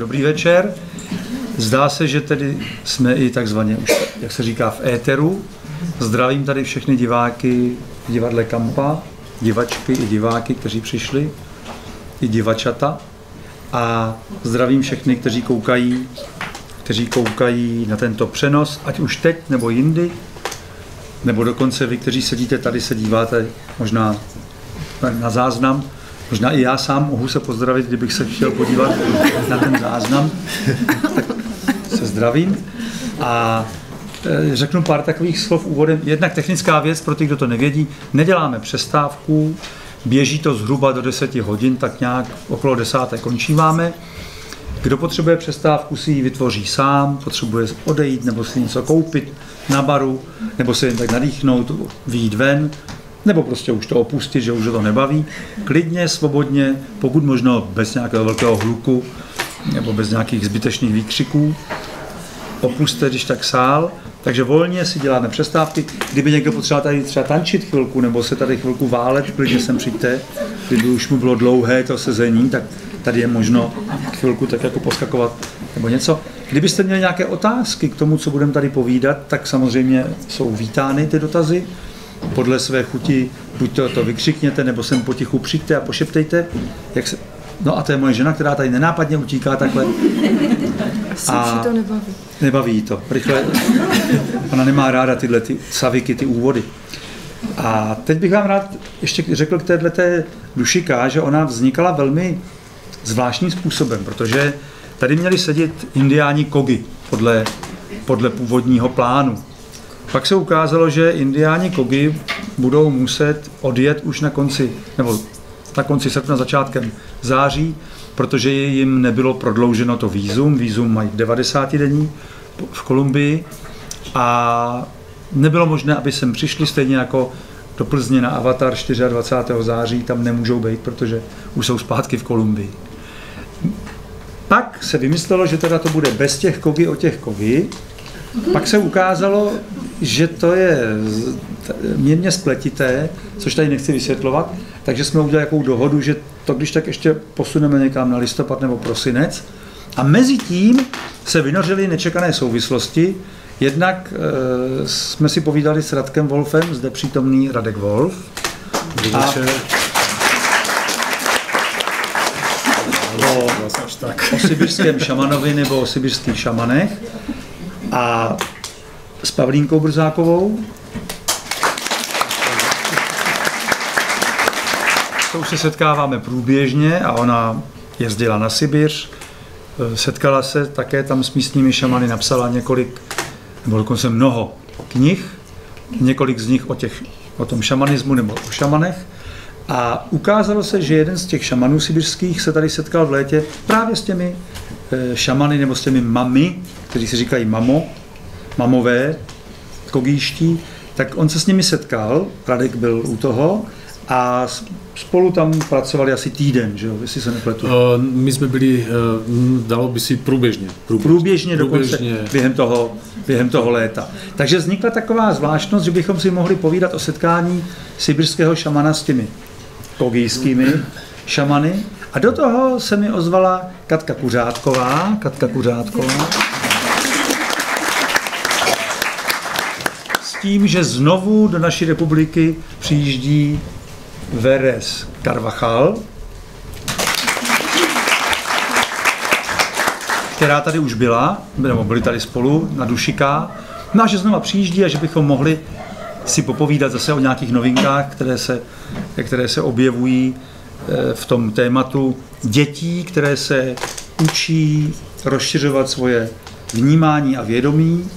Dobrý večer. Zdá se, že tedy jsme i takzvaně, už, jak se říká, v éteru. Zdravím tady všechny diváky v divadle Kampa, divačky i diváky, kteří přišli, i divačata. A zdravím všechny, kteří koukají, kteří koukají na tento přenos, ať už teď nebo jindy, nebo dokonce vy, kteří sedíte tady, se díváte možná na záznam. Možná i já sám mohu se pozdravit, kdybych se chtěl podívat na ten záznam. Tak se zdravím. A e, řeknu pár takových slov úvodem. Jednak technická věc pro ty, kdo to nevědí. Neděláme přestávku, běží to zhruba do 10 hodin, tak nějak okolo desáté končíváme. Kdo potřebuje přestávku, si ji vytvoří sám, potřebuje odejít nebo si něco koupit na baru, nebo se jen tak nadýchnout, výjít ven, nebo prostě už to opustit, že už to nebaví. Klidně, svobodně, pokud možno bez nějakého velkého hluku nebo bez nějakých zbytečných výkřiků. Opuste, když tak sál, takže volně si děláme přestávky. Kdyby někdo potřeboval tady třeba tančit chvilku, nebo se tady chvilku válet, klidně sem přijďte. Kdyby už mu bylo dlouhé to sezení, tak tady je možno chvilku tak jako poskakovat nebo něco. Kdybyste měli nějaké otázky k tomu, co budeme tady povídat, tak samozřejmě jsou vítány ty dotazy. Podle své chuti buď to, to vykřikněte, nebo sem potichu přijďte a pošeptejte. Jak se... No a to je moje žena, která tady nenápadně utíká takhle. A to nebaví. Nebaví to. Rychle. Ona nemá ráda tyhle ty saviky, ty úvody. A teď bych vám rád ještě řekl k této dušika, že ona vznikala velmi zvláštním způsobem, protože tady měli sedět indiáni kogy podle, podle původního plánu. Pak se ukázalo, že indiáni kogy budou muset odjet už na konci, nebo na konci srpna, začátkem září, protože jim nebylo prodlouženo to výzum. Výzum mají 90 dení v Kolumbii a nebylo možné, aby sem přišli stejně jako do Plzně na Avatar 24. září, tam nemůžou být, protože už jsou zpátky v Kolumbii. Pak se vymyslelo, že teda to bude bez těch kogy o těch kogy. Pak se ukázalo, že to je mírně spletité, což tady nechci vysvětlovat, takže jsme udělali jakou dohodu, že to když tak ještě posuneme někam na listopad nebo prosinec. A mezi tím se vynořily nečekané souvislosti. Jednak e, jsme si povídali s Radkem Wolfem, zde přítomný Radek Wolf. A, o, o sibirském šamanovi nebo o sibirských šamanech. A s Pavlínkou Brzákovou. To už se setkáváme průběžně a ona jezdila na Sibiř, setkala se také tam s místními šamany, napsala několik, nebo dokonce mnoho knih, několik z nich o, těch, o tom šamanismu nebo o šamanech. A ukázalo se, že jeden z těch šamanů sibirských se tady setkal v létě právě s těmi šamany nebo s těmi mami, kteří se říkají mamo, mamové, kogíští, tak on se s nimi setkal, Radek byl u toho a spolu tam pracovali asi týden, že jo, jestli se nepletu. Uh, my jsme byli, uh, dalo by si průběžně. Průběžně, průběžně dokonce průběžně. během toho, během toho léta. Takže vznikla taková zvláštnost, že bychom si mohli povídat o setkání sibirského šamana s těmi kogijskými šamany. A do toho se mi ozvala Katka Kuřátková. Katka Kuřátková. S tím, že znovu do naší republiky přijíždí Veres Carvajal, která tady už byla, nebo byli tady spolu na Dušika, no a že znova přijíždí a že bychom mohli si popovídat zase o nějakých novinkách, které se, které se objevují v tom tématu dětí, které se učí rozšiřovat svoje vnímání a vědomí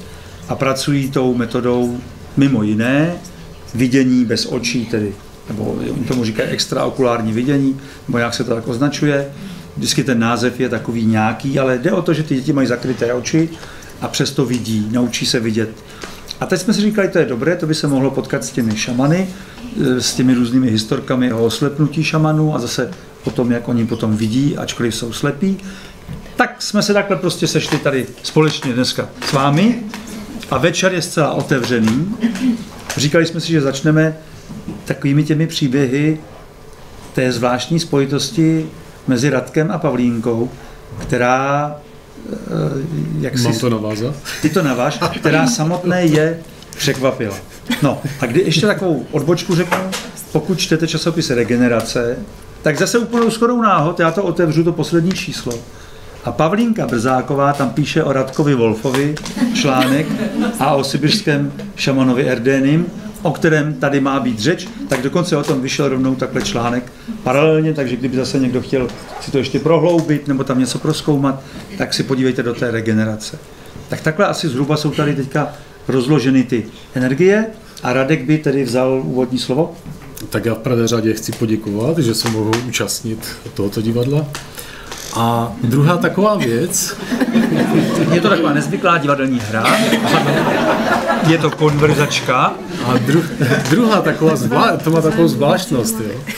a pracují tou metodou mimo jiné vidění bez očí, tedy, nebo oni tomu říkají extraokulární vidění, nebo jak se to tak označuje. Vždycky ten název je takový nějaký, ale jde o to, že ty děti mají zakryté oči a přesto vidí, naučí se vidět a teď jsme si říkali, to je dobré, to by se mohlo potkat s těmi šamany, e, s těmi různými historkami o oslepnutí šamanů a zase o tom, jak oni potom vidí, ačkoliv jsou slepí. Tak jsme se takhle prostě sešli tady společně dneska s vámi a večer je zcela otevřený. Říkali jsme si, že začneme takovými těmi příběhy té zvláštní spojitosti mezi Radkem a Pavlínkou. která, jak Mám si, to navázat? ty to naváž, která samotné je překvapila. No a kdy ještě takovou odbočku řeknu, pokud čtete časopis Regenerace, tak zase úplnou shodou náhod, já to otevřu, to poslední číslo. A Pavlínka Brzáková tam píše o Radkovi Wolfovi článek a o sibirském šamanovi Erdénim, o kterém tady má být řeč, tak dokonce o tom vyšel rovnou takhle článek paralelně, takže kdyby zase někdo chtěl si to ještě prohloubit nebo tam něco proskoumat, tak si podívejte do té regenerace. Tak takhle asi zhruba jsou tady teďka rozloženy ty energie a Radek by tedy vzal úvodní slovo. Tak já v prvé řadě chci poděkovat, že se mohu účastnit tohoto divadla. A druhá taková věc, Je to taková nezvyklá divadelní hra, je to konverzačka, a dru, druhá taková zvlá, to má takovou zvláštnost, jo.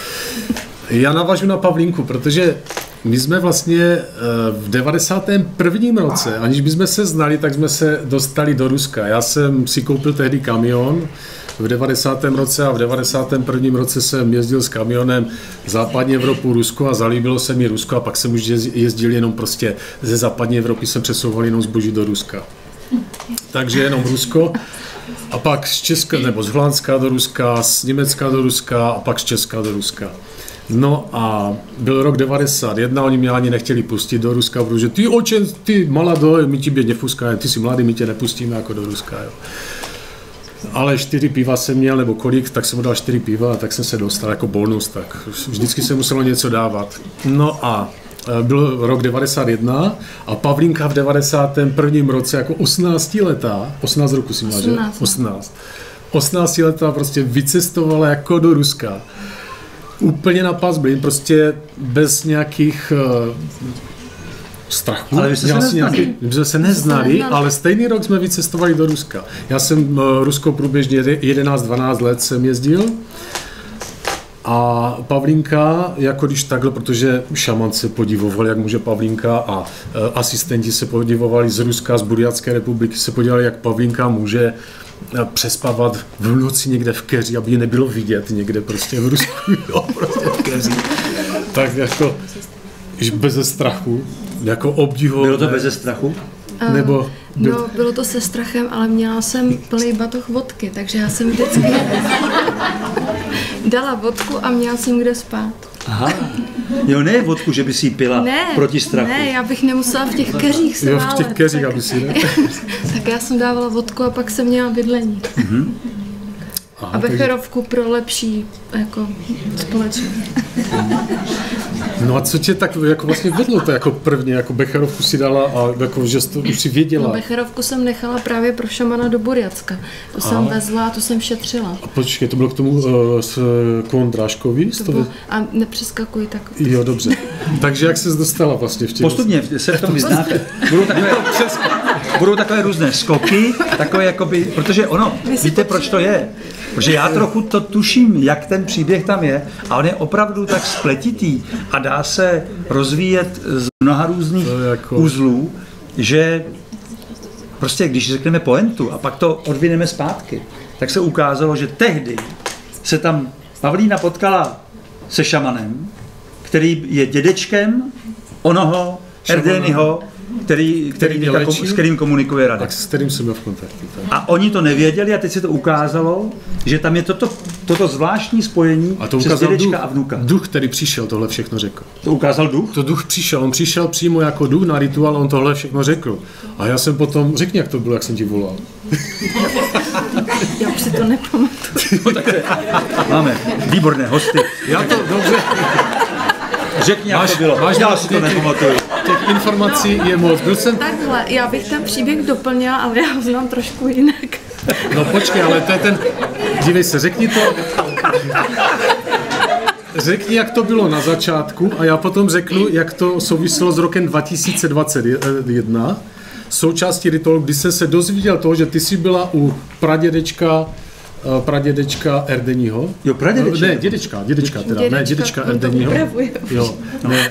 Já navážu na Pavlínku, protože my jsme vlastně eh, v 91. roce, aniž bychom se znali, tak jsme se dostali do Ruska. Já jsem si koupil tehdy kamion v 90. roce a v 91. roce jsem jezdil s kamionem západní Evropu, Rusko a zalíbilo se mi Rusko a pak jsem už jez- jezdil jenom prostě ze západní Evropy jsem přesouval jenom zboží do Ruska. Takže jenom Rusko a pak z Česka, nebo z Holandska do Ruska, z Německa do Ruska a pak z Česka do Ruska. No a byl rok 91, oni mě ani nechtěli pustit do Ruska, protože ty oče, ty mladý, my tě nepuskáme, ty jsi mladý, my tě nepustíme jako do Ruska. Jo. Ale čtyři piva jsem měl, nebo kolik, tak jsem mu dal čtyři piva a tak jsem se dostal jako bonus, tak vždycky se muselo něco dávat. No a e, byl rok 91 a Pavlínka v 91. roce jako 18 letá, 18 roku si měla, že? 18. 18. 18 letá prostě vycestovala jako do Ruska. Úplně na pas blin, prostě bez nějakých strachů. Ale vy jste se neznali. nějaký- my jsme se neznali, neznali. ale stejný rok jsme vycestovali do Ruska. Já jsem uh, Rusko průběžně jede- 11-12 let jsem jezdil. A Pavlínka, jako když takhle, protože šaman se podivoval, jak může Pavlínka a e, asistenti se podivovali z Ruska, z Burjatské republiky, se podívali, jak Pavlínka může e, přespávat v noci někde v keři, aby ji nebylo vidět někde prostě v Rusku, jo, prostě v keři. Tak jako, bez strachu, jako obdivu. bylo to beze strachu. Nebo byl, No, bylo to se strachem, ale měla jsem plný batoh vodky, takže já jsem vždycky dala vodku a měla jsem kde spát. Aha. Jo, ne vodku, že by si ji pila Ne, proti strachu. ne, já bych nemusela v těch keřích se jo, v těch keřích, tak- aby si ne? Tak já jsem dávala vodku a pak jsem měla bydlení. Aha, A takže- becherovku pro lepší jako společnost. No a co tě tak jako vlastně vedlo to jako prvně, jako Becherovku si dala a jako, že jsi to už si věděla. No, becherovku jsem nechala právě pro šamana do Burjacka. To jsem Aha. vezla a to jsem šetřila. A počkej, to bylo k tomu uh, s Kondráškovi? To bylo, a nepřeskakuj tak. Jo, dobře. Takže jak ses dostala vlastně v těch... Postupně se v tom vyznáte. Budou takové, budou takové různé skoky, takové jakoby, protože ono, víte proč to je? Protože já trochu to tuším, jak ten příběh tam je a on je opravdu tak spletitý a dá se rozvíjet z mnoha různých jako- uzlů, že prostě když řekneme poentu a pak to odvineme zpátky, tak se ukázalo, že tehdy se tam Pavlína potkala se šamanem, který je dědečkem onoho Erdényho, který, který, mě teďka kom- léčil? s kterým komunikuje Radek. Tak s kterým jsem byl v kontaktu. Tak. A oni to nevěděli a teď se to ukázalo, že tam je toto, toto zvláštní spojení A to přes ukázal dědečka duch, a vnuka. duch, který přišel, tohle všechno řekl. To ukázal duch? To duch přišel, on přišel přímo jako duch na rituál, on tohle všechno řekl. A já jsem potom, řekni, jak to bylo, jak jsem ti volal. Já už si to nepamatuju. Máme výborné hosty. Já to dobře, Řekni, jak Máš- to bylo. máš Já si to nepamatuju. těch informací je moc. Byl jsem, Takhle, já bych ten příběh doplnila, ale já ho znám trošku jinak. no počkej, ale to je ten, dívej se, řekni to, Řekni, jak to bylo na začátku a já potom řeknu, jak to souviselo s rokem 2021. Součástí rituálu, kdy jsem se dozvěděl toho, že ty jsi byla u pradědečka pradědečka Erdeního. Jo, pradědečka. Ne, dědečka, dědečka teda, ne, dědečka on to Erdeního. Jo, ne,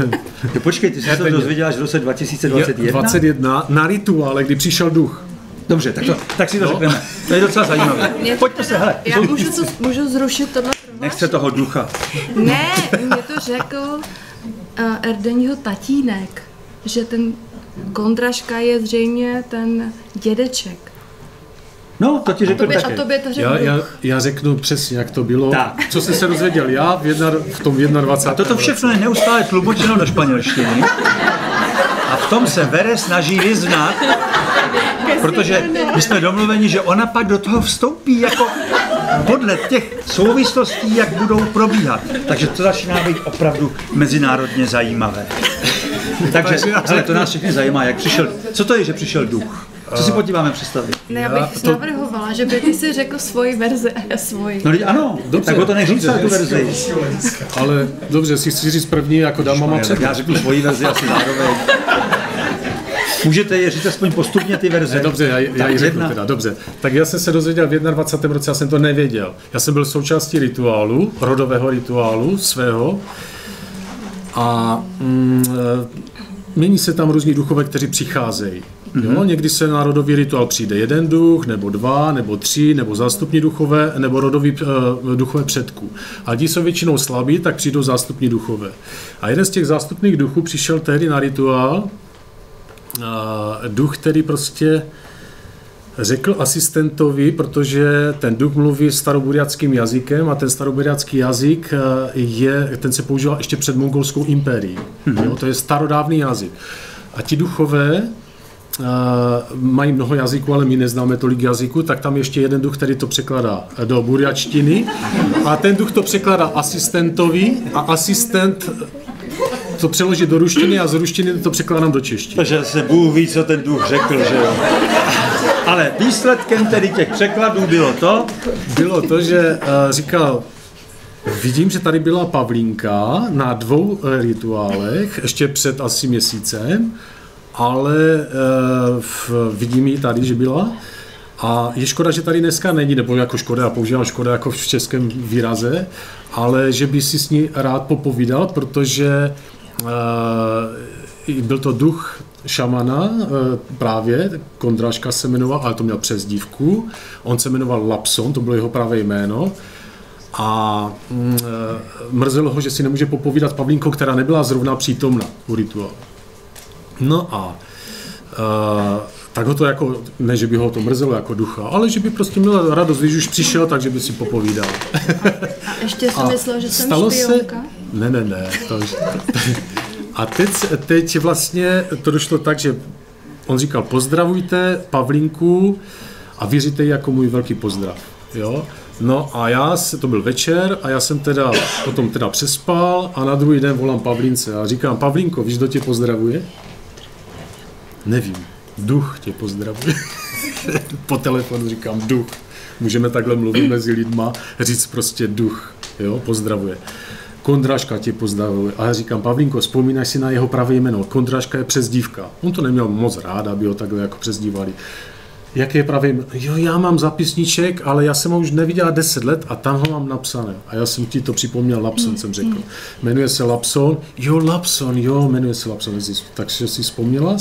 Jo, počkej, ty jsi se to dozvěděla až v roce 2021? 21 na rituále, kdy přišel duch. Dobře, tak, to, tak si to řekneme. To je docela zajímavé. Pojďme se, hele. Já můžu, to, můžu zrušit tohle Nechce toho ducha. Ne, mě to řekl uh, Erdeního tatínek. že ten Kondraška je zřejmě ten dědeček. No, to ti A řekl tobě, a taky. tobě to řekl Já, já, já řeknu přesně, jak to bylo. Tak. Co jsem se dozvěděl já v, jedna, v tom 21. A toto všechno je neustále tlumočeno do španělštiny. A v tom se Vere snaží vyznat, protože my jsme domluveni, že ona pak do toho vstoupí jako podle těch souvislostí, jak budou probíhat. Takže to začíná být opravdu mezinárodně zajímavé. Takže, hele, to nás všechny zajímá, jak přišel, co to je, že přišel duch? Co si podíváme představit? Ne, já bych to- navrhovala, že by ty si řekl svoji verzi a já svoji. No, lidi, ano, Dobře, tak o to neříct tu verzi. Ale dobře, si chci říct první, jako dáma mám Tak před. já řeknu svoji verzi asi zároveň. Můžete je říct aspoň postupně ty verze. Ne, dobře, já, já Tak ji řeknu jedna. teda, dobře. Tak já jsem se dozvěděl v 21. roce, já jsem to nevěděl. Já jsem byl součástí rituálu, rodového rituálu svého a mm, e, mění se tam různí duchové, kteří přicházejí. Jo, někdy se na rodový rituál přijde jeden duch, nebo dva, nebo tři, nebo zástupní duchové, nebo rodový uh, duchové předků. A ti jsou většinou slabí, tak přijdou zástupní duchové. A jeden z těch zástupných duchů přišel tehdy na rituál, uh, duch, který prostě řekl asistentovi, protože ten duch mluví staroburiackým jazykem a ten staroburiacký jazyk eh, je, ten se používal ještě před mongolskou impérií. Mm-hmm. Jo, to je starodávný jazyk. A ti duchové mají mnoho jazyků, ale my neznáme tolik jazyků, tak tam ještě jeden duch, který to překládá do buriačtiny a ten duch to překládá asistentovi a asistent to přeloží do ruštiny a z ruštiny to překládám do češtiny. Takže se Bůh ví, co ten duch řekl, že jo. Ale výsledkem tedy těch překladů bylo to, bylo to, že uh, říkal, vidím, že tady byla Pavlínka na dvou eh, rituálech, ještě před asi měsícem, ale uh, vidím ji tady, že byla. A je škoda, že tady dneska není, nebo jako škoda, používám škoda jako v českém výraze, ale že by si s ní rád popovídal, protože uh, byl to duch šamana, eh, právě, Kondraška se jmenoval, ale to měl přezdívku. On se jmenoval Lapson, to bylo jeho pravé jméno. A eh, mrzelo ho, že si nemůže popovídat s Pavlínkou, která nebyla zrovna přítomna u rituálu. No a uh, tak ho to jako, ne, že by ho to mrzelo jako ducha, ale že by prostě měl radost, když už přišel, takže by si popovídal. A ještě jsem myslela, že jsem stalo špionka. Se, ne, ne, ne. To, a teď, teď vlastně to došlo tak, že on říkal, pozdravujte Pavlinku a věříte jí jako můj velký pozdrav. Jo? No a já, se, to byl večer a já jsem teda potom teda přespal a na druhý den volám Pavlince a říkám, Pavlinko, víš, kdo tě pozdravuje? Nevím, duch tě pozdravuje. po telefonu říkám, duch. Můžeme takhle mluvit mezi lidma, říct prostě duch, jo, pozdravuje. Kondraška tě pozdravuje. A já říkám, Pavlínko, vzpomínáš si na jeho pravé jméno. Kondraška je přezdívka. On to neměl moc rád, aby ho takhle jako přezdívali. Jaké je pravé jméno? Jo, já mám zapisníček, ale já jsem ho už neviděl 10 let a tam ho mám napsané. A já jsem ti to připomněl, Lapson jsem řekl. Jmenuje se Lapson. Jo, Lapson, jo, jmenuje se Lapson. Takže si vzpomněla.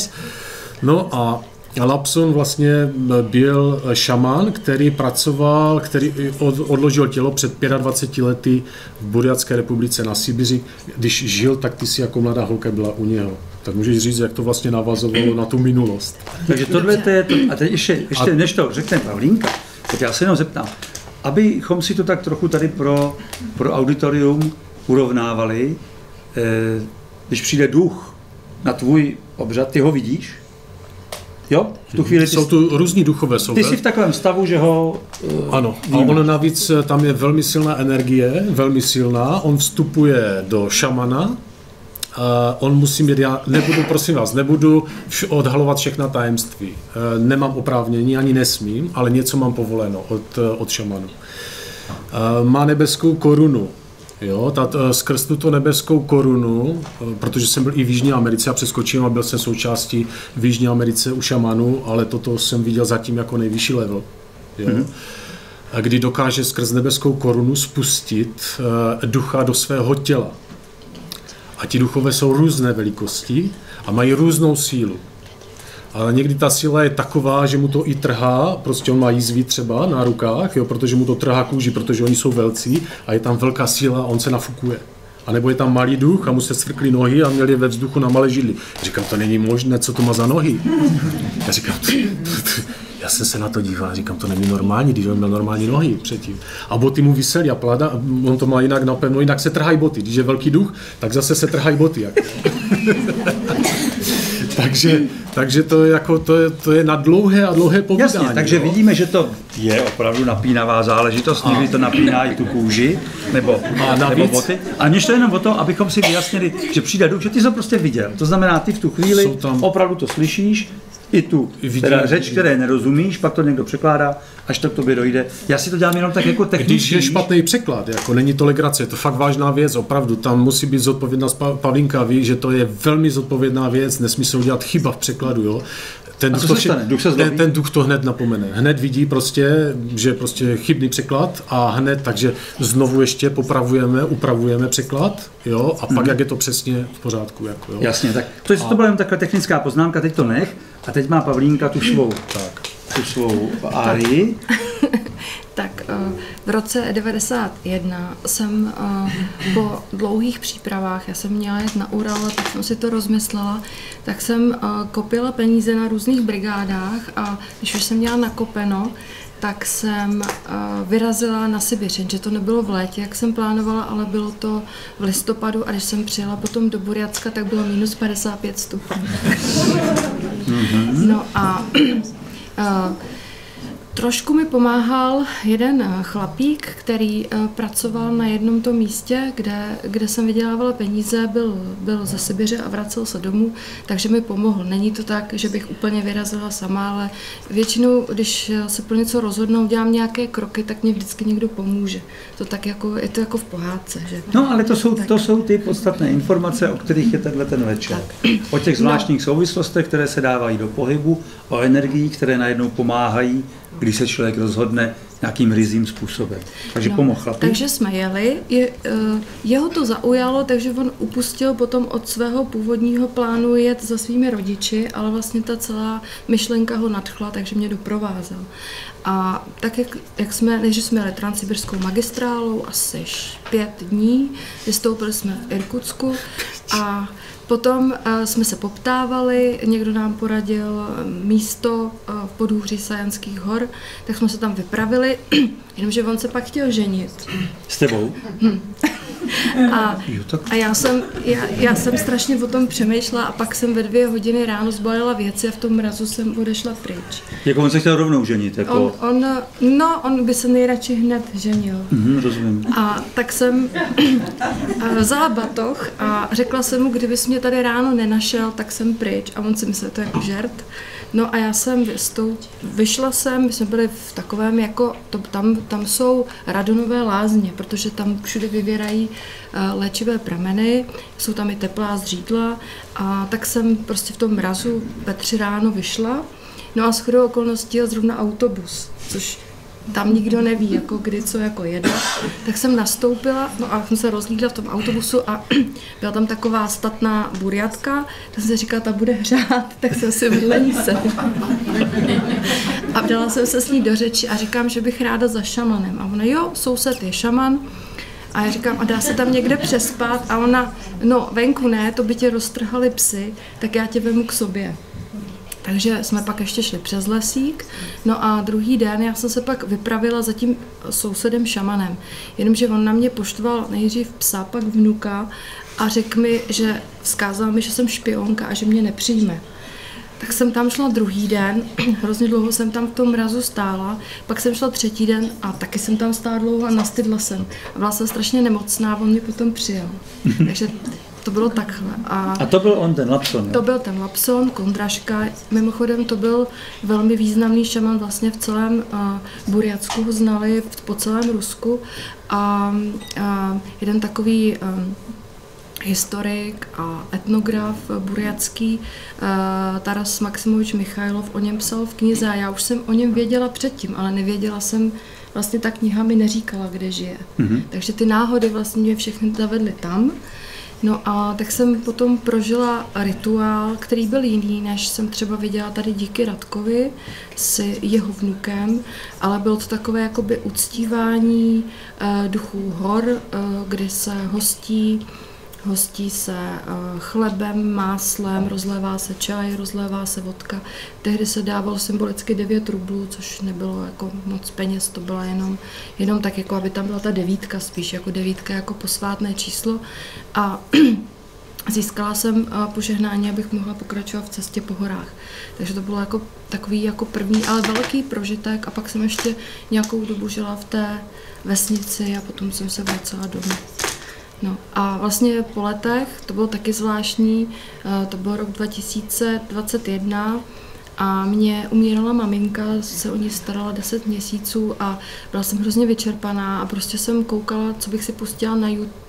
No a Lapson vlastně byl šaman, který pracoval, který odložil tělo před 25 lety v Buriatské republice na Sibiři. Když žil, tak ty si jako mladá holka byla u něho. Tak můžeš říct, jak to vlastně navazovalo na tu minulost. takže tohle to je to, a teď ještě, ještě než to řekne Pavlínka, tak já se jenom zeptám, abychom si to tak trochu tady pro, pro auditorium urovnávali, eh, když přijde duch na tvůj obřad, ty ho vidíš? Jo? V tu chvíli Jsou tu různí duchové. Jsou ty jsi v takovém stavu, že ho... eh, Ano, a ono navíc eh, tam je velmi silná energie, velmi silná. On vstupuje do šamana, uh, on musí mít, já nebudu, prosím vás, nebudu vš- odhalovat všechna tajemství. Uh, nemám oprávnění, ani nesmím, ale něco mám povoleno od, eh, od šamanu. Uh, má nebeskou korunu. Jo, ta, t- skrz tuto nebeskou korunu, eh, protože jsem byl i v Jižní Americe a přeskočil a byl jsem součástí v Jižní Americe u šamanů, ale toto jsem viděl zatím jako nejvyšší level. Jo. Mm-hmm. Kdy dokáže skrz nebeskou korunu spustit uh, ducha do svého těla. A ti duchové jsou různé velikosti a mají různou sílu. Ale někdy ta síla je taková, že mu to i trhá, prostě on má jízvy třeba na rukách, jo, protože mu to trhá kůži, protože oni jsou velcí a je tam velká síla a on se nafukuje. A nebo je tam malý duch a mu se svrkly nohy a měli ve vzduchu na malé židli. Říkám, to není možné, co to má za nohy. Já říkám, já jsem se na to díval, říkám, to není normální, když on měl normální nohy předtím. A boty mu vysely a plada, on to má jinak napevno, jinak se trhají boty. Když je velký duch, tak zase se trhají boty. Jako. takže, takže to, je jako, to, je, to je na dlouhé a dlouhé povídání. Jasně, takže jo? vidíme, že to je opravdu napínavá záležitost, někdy to napíná i tu kůži, nebo, A navíc- nebo boty. A mě to jenom o to, abychom si vyjasnili, že přijde duch, že ty jsi to prostě viděl. To znamená, ty v tu chvíli opravdu to slyšíš, i tu Vidím- teda řeč, které nerozumíš, pak to někdo překládá, až to k tobě dojde. Já si to dělám jenom tak jako technicky. Když je špatný překlad, jako není to legrace, je to fakt vážná věc, opravdu, tam musí být zodpovědná Pa- Pavlinka, ví, že to je velmi zodpovědná věc, nesmí se udělat chyba v překladu, jo. Ten A se stane? Duch se ten, ten duch to hned napomene. Hned vidí prostě, že je prostě chybný překlad a hned, takže znovu ještě popravujeme, upravujeme překlad, jo, a pak jak je to přesně v pořádku, jako, jo. Jasně, tak to, je, to byla jen takhle technická poznámka, teď to nech. A teď má Pavlínka tu svou, Tak. tu svou árii. Tak eh, v roce 91 jsem eh, po dlouhých přípravách, já jsem měla jet na Ural, tak jsem si to rozmyslela, tak jsem eh, kopila peníze na různých brigádách a když už jsem měla nakopeno, tak jsem eh, vyrazila na Sibiř, že to nebylo v létě, jak jsem plánovala, ale bylo to v listopadu a když jsem přijela potom do Burjacka, tak bylo minus 55 stupňů. No a eh, Trošku mi pomáhal jeden eh, chlapík, který eh, pracoval na jednom tom místě, kde, kde jsem vydělávala peníze, byl, byl ze Sibiře a vracel se domů, takže mi pomohl. Není to tak, že bych úplně vyrazila sama, ale většinou, když eh, se pro něco rozhodnou, dělám nějaké kroky, tak mě vždycky někdo pomůže. To tak jako, je to jako v pohádce, že? No, ale to jsou, to jsou ty podstatné informace, o kterých je tenhle ten večer. O těch zvláštních souvislostech, které se dávají do pohybu, o energiích, které najednou pomáhají, když se člověk rozhodne nějakým rizím způsobem. Takže no, pomohl chlapík. Takže jsme jeli, je, eh, jeho to zaujalo, takže on upustil potom od svého původního plánu jet za svými rodiči, ale vlastně ta celá myšlenka ho nadchla, takže mě doprovázel. A tak, jak, jak jsme, než jsme jeli transsibirskou magistrálou, asi pět dní, vystoupili jsme v Irkutsku a Potom uh, jsme se poptávali, někdo nám poradil eh, místo uh, v podhůří Sajanských hor, tak jsme se tam vypravili, jenomže on se pak chtěl ženit. S tebou? A, Jo, tak a já, jsem, já, já jsem strašně o tom přemýšlela a pak jsem ve dvě hodiny ráno zbalila věci a v tom mrazu jsem odešla pryč. jako on se chtěl rovnou ženit, jako... On, on, no, on by se nejradši hned ženil. Mhm, rozumím. A tak jsem eh, vzala batoh a řekla jsem mu, kdybys mě tady ráno nenašel, tak jsem pryč. A on si myslel, to je jako žert. No a já jsem vystoup, vyšla jsem, my jsme byli v takovém jako, to, tam, tam jsou radonové lázně, protože tam všude vyvěrají eh, léčivé prameny, jsou tam i teplá zřídla a tak jsem prostě v tom mrazu ve tři ráno vyšla. No a shodou okolností jel zrovna autobus, což tam nikdo neví, jako kdy co jako jede. Tak jsem nastoupila, no a jsem se rozlídla v tom autobusu a byla tam taková statná burjatka, tak jsem si říkala, ta bude hřát, tak jsem si vedle ní sedla. A dala jsem se s ní do řeči a říkám, že bych ráda za šamanem. A ona, jo, soused je šaman, a já říkám, a dá se tam někde přespat? A ona, no venku ne, to by tě roztrhali psy, tak já tě vemu k sobě. Takže jsme pak ještě šli přes lesík. No a druhý den já jsem se pak vypravila za tím sousedem šamanem. Jenomže on na mě poštval nejdřív psa, pak vnuka a řekl mi, že vzkázal mi, že jsem špionka a že mě nepřijme. Tak jsem tam šla druhý den, hrozně dlouho jsem tam v tom mrazu stála, pak jsem šla třetí den a taky jsem tam stála dlouho a nastydla jsem. A byla jsem strašně nemocná on mě potom přijel. Takže to bylo takhle. A A to byl on, ten Lapson, to jo? byl ten Lapson, Kondraška. Mimochodem to byl velmi významný šaman vlastně v celém uh, Burjacku, ho znali po celém Rusku. A uh, jeden takový um, historik a etnograf burjacký uh, Taras Maximovič Michailov o něm psal v knize a já už jsem o něm věděla předtím, ale nevěděla jsem, vlastně ta kniha mi neříkala, kde žije. Mm-hmm. Takže ty náhody vlastně mě všechny zavedly tam. No a tak jsem potom prožila rituál, který byl jiný, než jsem třeba viděla tady díky Radkovi s jeho vnukem, ale bylo to takové jakoby uctívání uh, duchů hor, uh, kdy se hostí hostí se uh, chlebem, máslem, rozlévá se čaj, rozlévá se vodka. Tehdy se dávalo symbolicky 9 rublů, což nebylo jako moc peněz, to byla jenom, jenom tak, jako aby tam byla ta devítka, spíš jako devítka jako posvátné číslo. A získala jsem požehnání, abych mohla pokračovat v cestě po horách. Takže to bylo jako takový jako první, ale velký prožitek a pak jsem ještě nějakou dobu žila v té vesnici a potom jsem se vracela domů. No a vlastně po letech, to bylo taky zvláštní, to byl rok 2021, a mě umírala maminka, se o ní starala 10 měsíců a byla jsem hrozně vyčerpaná a prostě jsem koukala, co bych si pustila na,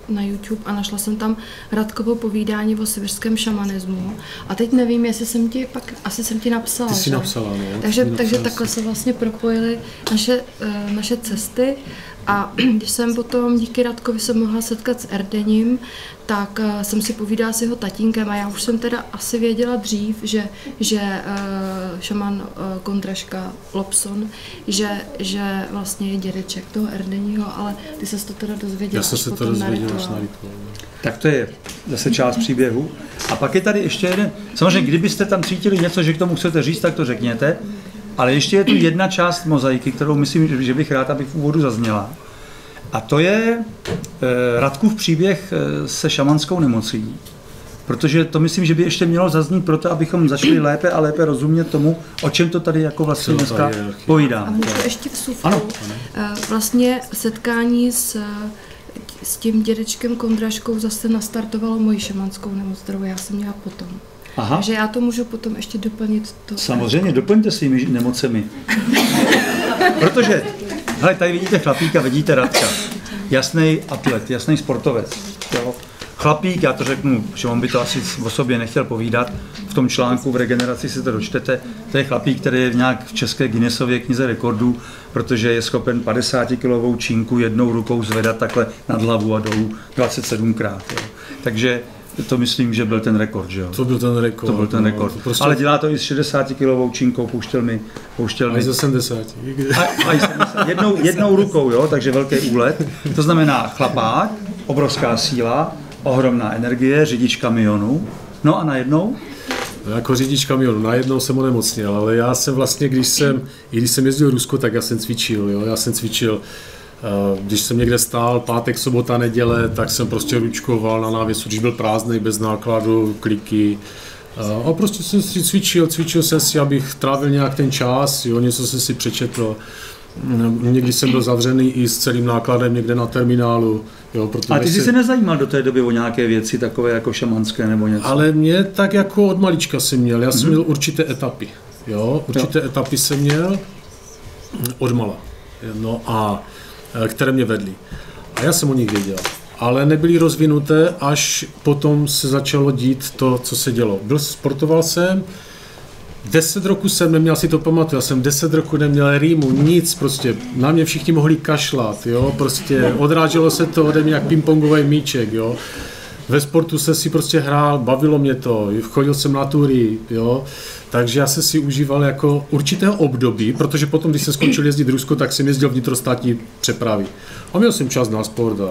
na YouTube a našla jsem tam Radkovo povídání o sibiřském šamanismu. A teď nevím, jestli jsem ti pak, asi jsem ti napsala. Ty jsi že? napsala, no. Takže, napsala takže takhle se vlastně propojily naše, uh, naše cesty a když jsem potom díky Radkovi se mohla setkat s Erdením, tak uh, jsem si povídala s jeho tatínkem a já už jsem teda asi věděla dřív, že, že uh, šaman uh, Kondraška Lobson, že, že vlastně je dědeček toho Erdeního, ale ty se to teda dozvěděla Já jsem se to dozvěděla až na rituál. Tak to je zase část příběhu. A pak je tady ještě jeden. Samozřejmě, kdybyste tam cítili něco, že k tomu chcete říct, tak to řekněte. Ale ještě je tu jedna část mozaiky, kterou myslím, že bych rád, aby v úvodu zazněla. A to je e, Radkův příběh eh, se šamanskou nemocí. Protože to myslím, že by ještě mělo zaznít proto, abychom začali lépe a lépe rozumět tomu, o čem to tady jako vlastně dneska povídám. A můžu ještě vsuvku. Ano. Eh, vlastně setkání s, s tím dědečkem Kondraškou zase nastartovalo moji šamanskou nemoc, kterou já jsem měla potom. Aha. Takže já to můžu potom ještě doplnit. To Samozřejmě, doplňte svými nemocemi. Protože, hele, tady vidíte chlapíka, vidíte Radka. Jasný atlet, jasný sportovec. Jo? Chlapík, já to řeknu, že on by to asi o sobě nechtěl povídat, v tom článku v regeneraci si to dočtete, to je chlapík, který je v nějak v české Guinnessově knize rekordů, protože je schopen 50 kilovou čínku jednou rukou zvedat takhle nad hlavu a dolů 27krát. Jo. Takže to myslím, že byl ten rekord, že jo? To byl ten rekord. To byl ten no, rekord. No, prostě... Ale dělá to i s 60 kilovou činkou, pouštěl mi. Pouštěl mi. A 70. A, a 70. Jednou, jednou rukou, jo, takže velký úlet. To znamená chlapák, obrovská síla, ohromná energie, řidič kamionu. No a najednou? No, jako řidič kamionu, najednou jsem onemocněl, ale já jsem vlastně, když jsem, i když jsem jezdil Rusko, tak já jsem cvičil, jo, já jsem cvičil když jsem někde stál, pátek, sobota, neděle, tak jsem prostě ručkoval na návěsu, když byl prázdný, bez nákladu, kliky. Eh, a prostě jsem si cvičil, cvičil jsem si, abych trávil nějak ten čas, jo, něco jsem si přečetl. Mm, někdy jsem byl zavřený i s celým nákladem někde na terminálu. Jo, a ty jsi se... se nezajímal do té doby o nějaké věci takové jako šamanské nebo něco? Ale mě tak jako od malička jsem měl. Já jsem mm-hmm. měl určité etapy. Jo, určité jo. etapy jsem měl od mala. No a Eh, které mě vedly. A já jsem o nich věděl. Ale nebyly rozvinuté, až potom se začalo dít to, co se dělo. Byl, sportoval jsem, Deset roku jsem neměl, si to pamatuju, já jsem deset roku neměl rýmu, nic prostě, na mě všichni mohli kašlat, jo, prostě odráželo se to ode mě jak pingpongový míček, jo. Ve sportu se si prostě hrál, bavilo mě to, chodil jsem na tury, jo. Takže já jsem si užíval jako určitého období, protože potom, když jsem skončil jezdit Rusko, tak jsem jezdil vnitrostátní přepravy. A měl jsem čas na sport a,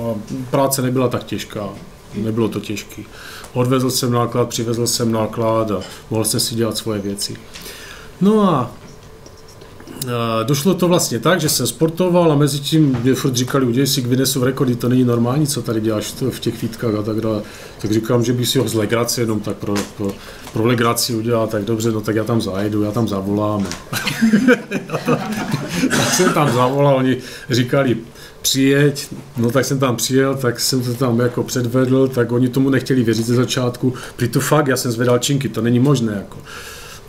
a práce nebyla tak těžká. Nebylo to těžké. Odvezl jsem náklad, přivezl jsem náklad a mohl jsem si dělat svoje věci. No a došlo to vlastně tak, že jsem sportoval a mezi tím mě furt říkali, udělej si Guinnessov rekordy, to není normální, co tady děláš v těch fítkách a tak dále. Tak říkám, že bych si ho z legrace jenom tak pro, pro, pro legraci udělal, tak dobře, no tak já tam zajdu, já tam zavolám. tak jsem tam zavolal, oni říkali, přijeď, no tak jsem tam přijel, tak jsem to tam jako předvedl, tak oni tomu nechtěli věřit ze začátku, prý to fakt, já jsem zvedal činky, to není možné. Jako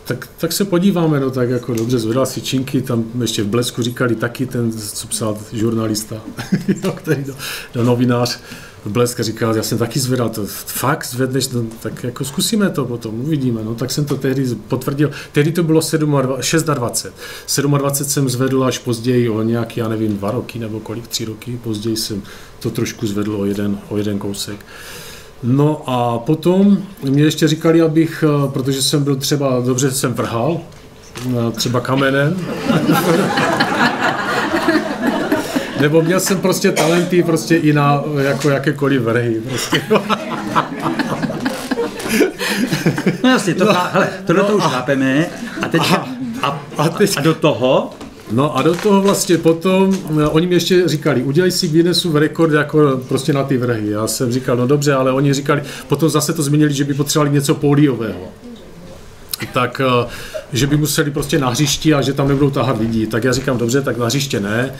tak, tak se podíváme, no tak jako dobře, zvedal si činky, tam ještě v Blesku říkali taky ten, co psal žurnalista, který do, do novinář v Blesk říkal, já jsem taky zvedal, to fakt zvedneš, no, tak jako zkusíme to potom, uvidíme, no. Tak jsem to tehdy potvrdil, tehdy to bylo 27, 26, 27 jsem zvedl až později o nějaký, já nevím, dva roky nebo kolik, tři roky, později jsem to trošku zvedl o jeden, o jeden kousek. No a potom mě ještě říkali, abych, eh, protože jsem byl třeba, dobře jsem vrhal, eh, třeba kamenem, nebo měl jsem prostě talenty prostě i na jako jakékoliv vrhy. Prostě. No jasně, to, no, hele, tohle no, to už a, chápeme. A, teď, a, a, a, teď, a do toho No a do toho vlastně potom, eh, oni mi ještě říkali, udělej si Guinnessu rekord jako prostě na ty vrhy. Já jsem říkal, no dobře, ale oni říkali, potom zase to změnili, že by potřebovali něco pódiového. Tak, eh, že by museli prostě na hřišti a že tam nebudou tahat lidi. Tak já říkám, dobře, tak na hřiště ne.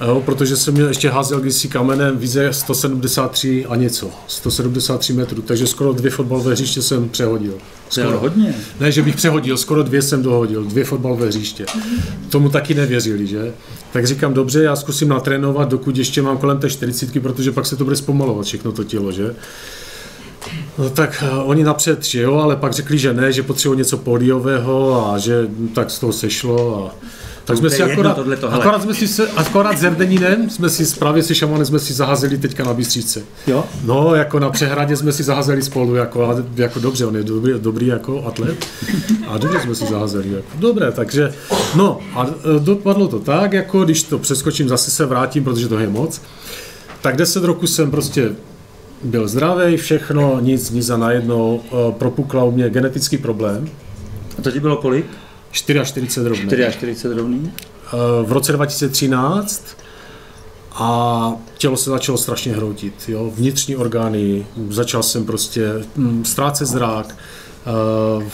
Jo, protože jsem měl ještě házel kdysi kamenem vize 173 a něco, 173 metrů, takže skoro dvě fotbalové hřiště jsem přehodil. Skoro hodně. Ne, že bych přehodil, skoro dvě jsem dohodil, dvě fotbalové hřiště. Tomu taky nevěřili, že? Tak říkám, dobře, já zkusím natrénovat, dokud ještě mám kolem té 40, protože pak se to bude zpomalovat všechno to tělo, že? No tak uh, oni napřed, že jo, ale pak řekli, že ne, že potřebují něco pódiového a že tak z toho sešlo a tak jsme si akorát, tohleto, akorát, jsme si se, akorát s jsme si právě si šamany jsme si zahazeli teďka na Bystříce. Jo? No, jako na přehradě jsme si zahazeli spolu, jako, jako dobře, on je dobrý, dobrý jako atlet. A dobře jsme si zahazeli. Jako. Dobré, takže, no a e, dopadlo to tak, jako když to přeskočím, zase se vrátím, protože to je moc. Tak 10 roku jsem prostě byl zdravý, všechno, nic, nic a najednou uh, propukla u mě genetický problém. A to ti bylo kolik? 44 rovný. 44 rovný. V roce 2013 a tělo se začalo strašně hroutit. Jo? Vnitřní orgány, začal jsem prostě hm, ztrácet zrák, eh,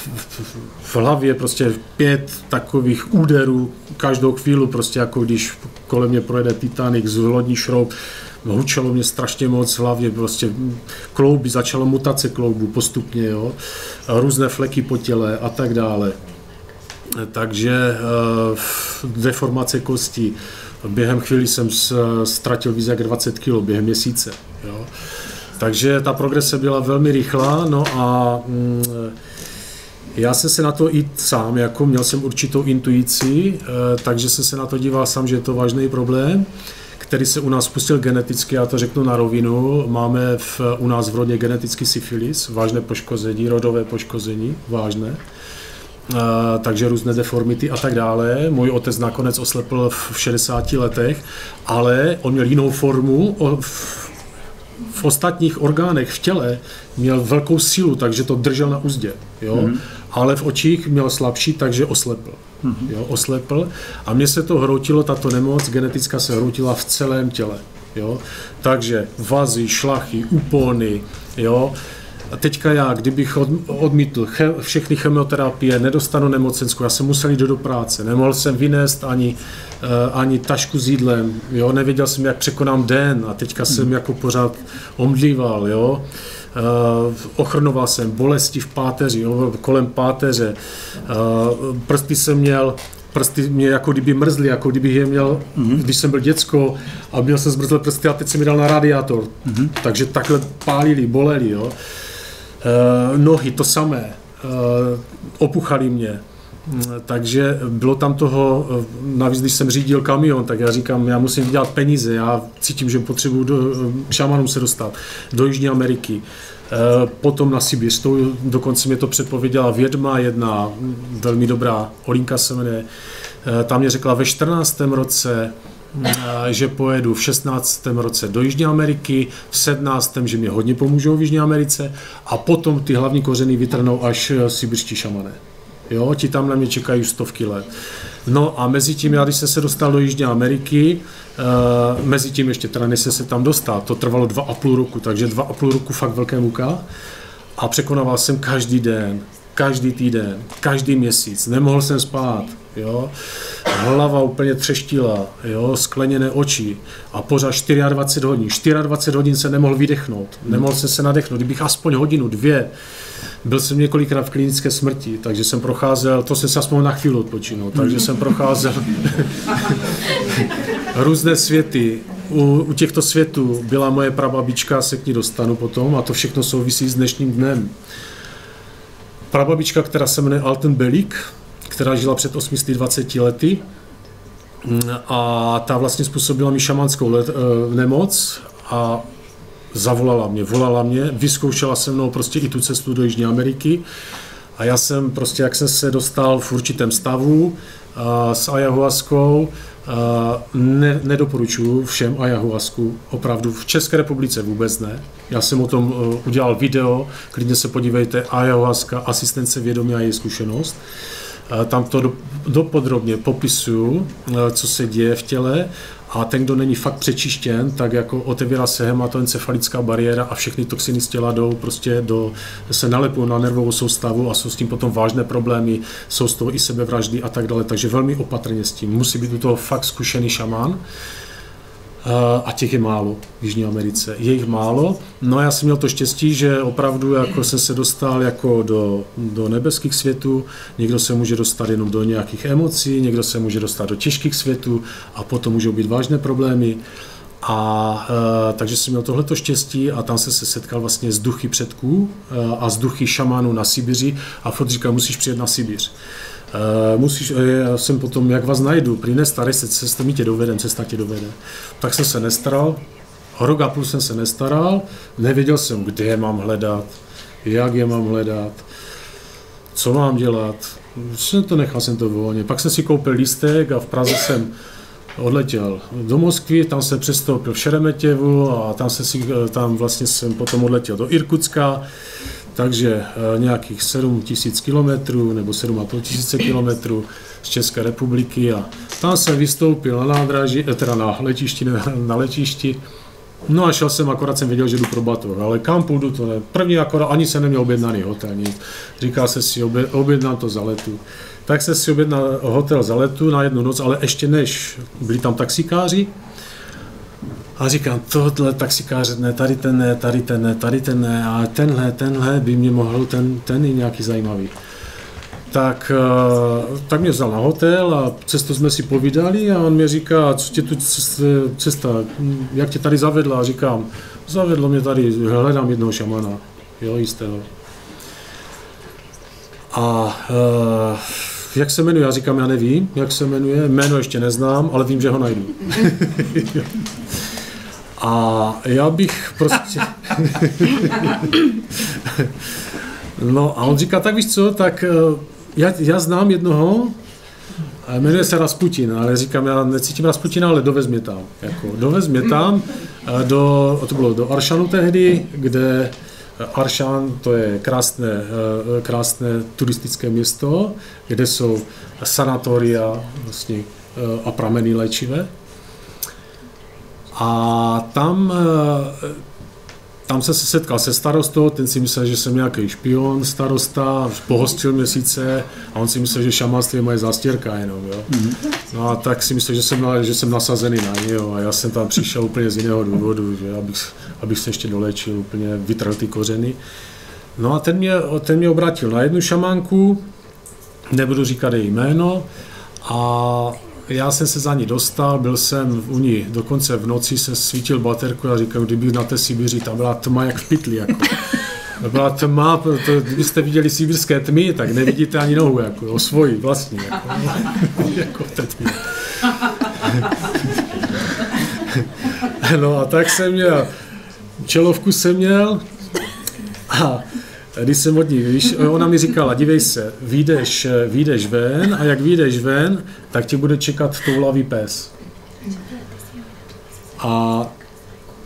v hlavě prostě pět takových úderů každou chvíli, prostě jako když kolem mě projede Titanic z lodní šroub, hučelo mě strašně moc v hlavě, prostě klouby, začalo mutace kloubů postupně, jo? různé fleky po těle a tak dále takže eh, deformace kostí. Během chvíli jsem ztratil víc jak 20 kg během měsíce. Jo. Takže ta progrese byla velmi rychlá, no a mm, já jsem se na to i sám, jako měl jsem určitou intuici, eh, takže jsem se na to díval sám, že je to vážný problém, který se u nás spustil geneticky, já to řeknu na rovinu. Máme v, u nás v rodě genetický syfilis, vážné poškození, rodové poškození, vážné takže různé deformity a tak dále. Můj otec nakonec oslepl v 60 letech, ale on měl jinou formu, v ostatních orgánech v těle měl velkou sílu, takže to držel na úzdě, jo? Mm-hmm. ale v očích měl slabší, takže oslepl. Mm-hmm. Jo, oslepl a mně se to hroutilo, tato nemoc genetická se hroutila v celém těle. Jo? Takže vazy, šlachy, úpony, jo? A teďka já, kdybych odmítl všechny chemioterapie, nedostanu nemocenskou, já jsem musel jít do práce, nemohl jsem vynést ani, uh, ani tašku s jídlem, jo? nevěděl jsem, jak překonám den a teďka jsem hmm. jako pořád omdlíval, jo? Uh, ochrnoval jsem bolesti v páteři, jo? kolem páteře, uh, prsty jsem měl prsty mě jako kdyby mrzly, jako kdybych je měl, mm-hmm. když jsem byl děcko a měl jsem zmrzlé prsty a teď jsem mi dal na radiátor. Mm-hmm. Takže takhle pálili, boleli, jo. Eh, nohy to samé, eh, opuchali mě. Takže bylo tam toho, eh, navíc když jsem řídil kamion, tak já říkám, já musím vydělat peníze, já cítím, že potřebuji do, šamanům se dostat, do Jižní Ameriky, potom na Sibir, to, dokonce mě to předpověděla vědma jedna, velmi dobrá, Olinka se jmenuje, tam mě řekla ve 14. roce, že pojedu v 16. roce do Jižní Ameriky, v 17. že mě hodně pomůžou v Jižní Americe a potom ty hlavní kořeny vytrhnou až eh, sibirští šamané. Jo, ti tam na mě čekají stovky let. No a mezi tím, já když jsem se dostal do Jižní Ameriky, uh, mezi tím ještě teda než se tam dostal, to trvalo dva a půl roku, takže dva a půl roku fakt velké muka a překonával jsem každý den, každý týden, každý měsíc, nemohl jsem spát, jo, hlava úplně třeštila, jo, skleněné oči a pořád 24 hodin, 24 hodin se nemohl vydechnout, nemohl jsem se nadechnout, kdybych aspoň hodinu, dvě, byl jsem několikrát v klinické smrti, takže jsem procházel, to jsem se aspoň na chvíli odpočinul, takže jsem procházel různé světy. U, u těchto světů byla moje prababička, se k ní dostanu potom a to všechno souvisí s dnešním dnem. Prababička, která se jmenuje Alten Belik, která žila před 820 lety a ta vlastně způsobila mi šamanskou let, e, nemoc a zavolala mě, volala mě, vyzkoušela se mnou prostě i tu cestu do Jižní Ameriky. A já jsem prostě, jak jsem se dostal v určitém stavu a, s ayahuaskou, a, ne, nedoporučuji všem ayahuasku, opravdu v České republice vůbec ne. Já jsem o tom uh, udělal video, klidně se podívejte, ayahuasca, asistence vědomí a její zkušenost. Tam to dopodrobně popisuju, co se děje v těle a ten, kdo není fakt přečištěn, tak jako otevírá se hematoencefalická bariéra a všechny toxiny z těla jdou prostě do, se nalepují na nervovou soustavu a jsou s tím potom vážné problémy, jsou z toho i sebevraždy a tak dále. Takže velmi opatrně s tím. Musí být u toho fakt zkušený šamán. A těch je málo v Jižní Americe. Je jich málo. No a já jsem měl to štěstí, že opravdu jako jsem se dostal jako do, do nebeských světů, někdo se může dostat jenom do nějakých emocí, někdo se může dostat do těžkých světů a potom můžou být vážné problémy. A e, takže jsem měl tohleto štěstí a tam jsem se setkal vlastně s duchy předků e, a s duchy šamanů na Sibiři a furt říkal, musíš přijet na Sibiř. Uh, musíš, já jsem potom, jak vás najdu, prý nestarej se, cesta mi tě dovedem, cesta tě dovede. Tak jsem se nestaral, rok a půl jsem se nestaral, nevěděl jsem, kde je mám hledat, jak je mám hledat, co mám dělat. Jsem to nechal jsem to volně. Pak jsem si koupil lístek a v Praze jsem odletěl do Moskvy, tam jsem přestoupil v Šeremetěvu a tam, se si, tam vlastně jsem potom odletěl do Irkutska takže eh, nějakých 7 tisíc kilometrů nebo 7,5 tisíce kilometrů z České republiky a tam jsem vystoupil na nádraží, eh, teda na letišti, ne, na letišti, No a šel jsem, akorát jsem věděl, že jdu pro Bator, ale kam půjdu, to ne. První akorát, ani jsem neměl objednaný hotel, nic. Říkal se si, objednám to za letu. Tak jsem si objednal hotel za letu na jednu noc, ale ještě než byli tam taxikáři, a říkám, tohle taxikář ne, tady ten ne, tady ten ne, tady ten ne, a tenhle, tenhle by mě mohl, ten, ten je nějaký zajímavý. Tak, eh, tak mě vzal na hotel a cestu jsme si povídali a on mi říká, co tě tu cesta, jak tě tady zavedla? A říkám, zavedlo mě tady, hledám jednoho šamana, jo, jistého. A uh, jak se jmenuje? Já říkám, já nevím, jak se jmenuje, jméno ještě neznám, ale vím, že ho najdu. A já bych prostě... no a on říká, tak víš co, tak eh, já, já znám jednoho, jmenuje se Rasputin, ale říkám, já necítím Rasputina, ale dovez mě tam. Jako, dovez mě tam, eh, do, to bylo do Aršanu tehdy, kde eh, Aršan to je krásné, krásné turistické město, kde jsou sanatoria vlastně, a prameny léčivé. A tam, eh, tam se setkal se starostou, ten si myslel, že jsem nějaký špion, starosta, pohostil měsíce a on si myslel, že šamanství je moje zastěrka jenom, jo. Mm-hmm. No a tak si myslel, že jsem, na, že jsem nasazený na něj, a já jsem tam přišel úplně z jiného důvodu, že abych, abych se ještě dolečil, úplně vytrhl ty kořeny. No a ten mě, ten mě obrátil na jednu šamánku, nebudu říkat její jméno, a já jsem se za ní dostal, byl jsem u ní, dokonce v noci se svítil baterku a říkal, kdybych na té Sibiři, tam byla tma jak v pytli, jako. Byla tma, to, kdybyste viděli sibirské tmy, tak nevidíte ani nohu, jako, o svoji vlastní, jako, jako té tmě. No a tak jsem měl, čelovku jsem měl a když jsem od ní, víš, ona mi říkala, dívej se, vyjdeš, vyjdeš ven a jak vyjdeš ven, tak ti bude čekat toulavý pes. A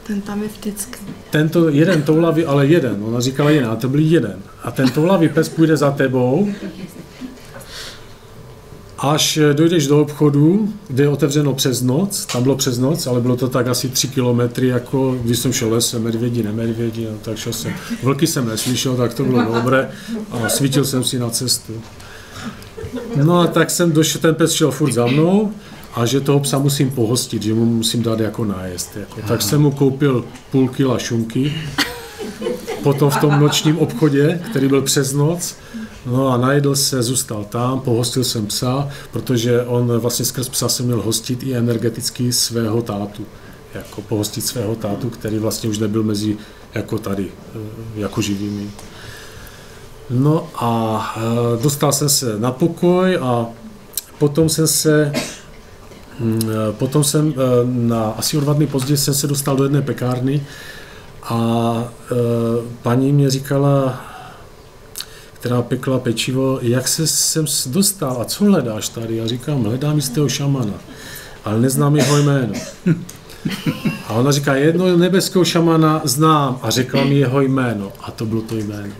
ten tam je vždycky. Tento jeden toulavý, ale jeden, ona říkala a to byl jeden. A ten toulavý pes půjde za tebou až dojdeš do obchodu, kde je otevřeno přes noc, tam bylo přes noc, ale bylo to tak asi tři kilometry, jako když jsem šel lesem, medvědi, nemedvědi, no, tak šel jsem. Vlky jsem neslyšel, tak to bylo dobré a svítil jsem si na cestu. No a tak jsem došel, ten pes šel furt za mnou a že toho psa musím pohostit, že mu musím dát jako nájezd. Jako. Tak jsem mu koupil půl kila šunky, potom v tom nočním obchodě, který byl přes noc, No a najedl se, zůstal tam, pohostil jsem psa, protože on vlastně skrz psa se měl hostit i energeticky svého tátu. Jako pohostit svého tátu, který vlastně už nebyl mezi jako tady, eh, jako živými. No a eh, dostal jsem se na pokoj a potom jsem se hm, eh, Potom jsem na asi o dva dny později jsem se dostal do jedné pekárny A paní mě říkala, která pekla pečivo, jak se sem dostal a co hledáš tady? Já říkám, hledám jistého šamana, ale neznám jeho jméno. A ona říká, jedno nebeského šamana znám a řekla mi jeho jméno a to bylo to jméno.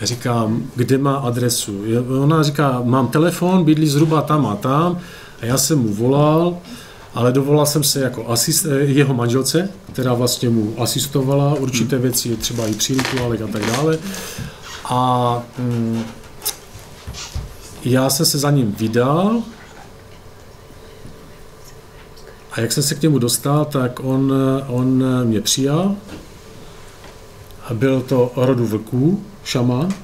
Já říkám, kde má adresu? Ona říká, mám telefon, bydlí zhruba tam a tam a já jsem mu volal, ale dovolal jsem se jako asist, jeho manželce, která vlastně mu asistovala určité věci, třeba i při rituálech a tak dále. A mm, já jsem se za ním vydal a jak jsem se k němu dostal, tak on, on mě přijal. A byl to rodu vlků, šaman,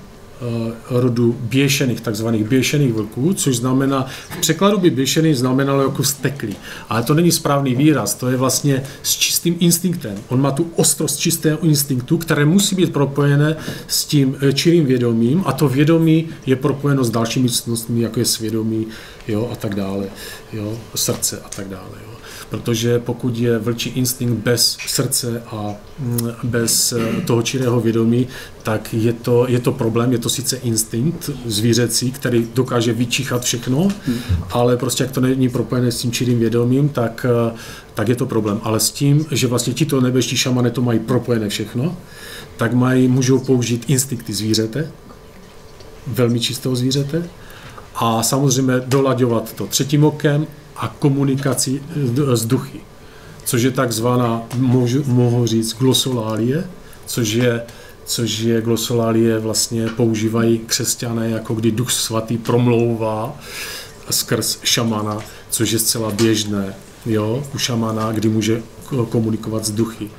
rodu běšených, takzvaných běšených vlků, což znamená, v překladu by běšený znamenalo jako steklý. Ale to není správný výraz, to je vlastně s čistým instinktem. On má tu ostrost čistého instinktu, které musí být propojené s tím eh, čirým vědomím a to vědomí je propojeno s dalšími cnostmi, jako je svědomí jo, a tak dále, jo, srdce a tak dále. Jo protože pokud je vlčí instinkt bez srdce a mm, bez eh, toho čirého vědomí, tak je to, je to problém, je to sice instinkt zvířecí, který dokáže vyčíchat všechno, ale prostě jak to není propojené s tím čirým vědomím, tak, eh, tak je to problém. Ale s tím, že vlastně tito nebeští šamane to mají propojené všechno, tak mají, můžou použít instinkty zvířete, velmi čistého zvířete, a samozřejmě dolaďovat to třetím okem a komunikaci s duchy, což je takzvaná, můžu, mohu říct, glosolálie, což je, což je glosolálie vlastně používají křesťané, jako kdy duch svatý promlouvá skrz šamana, což je zcela běžné jo, u šamana, kdy může komunikovat s duchy.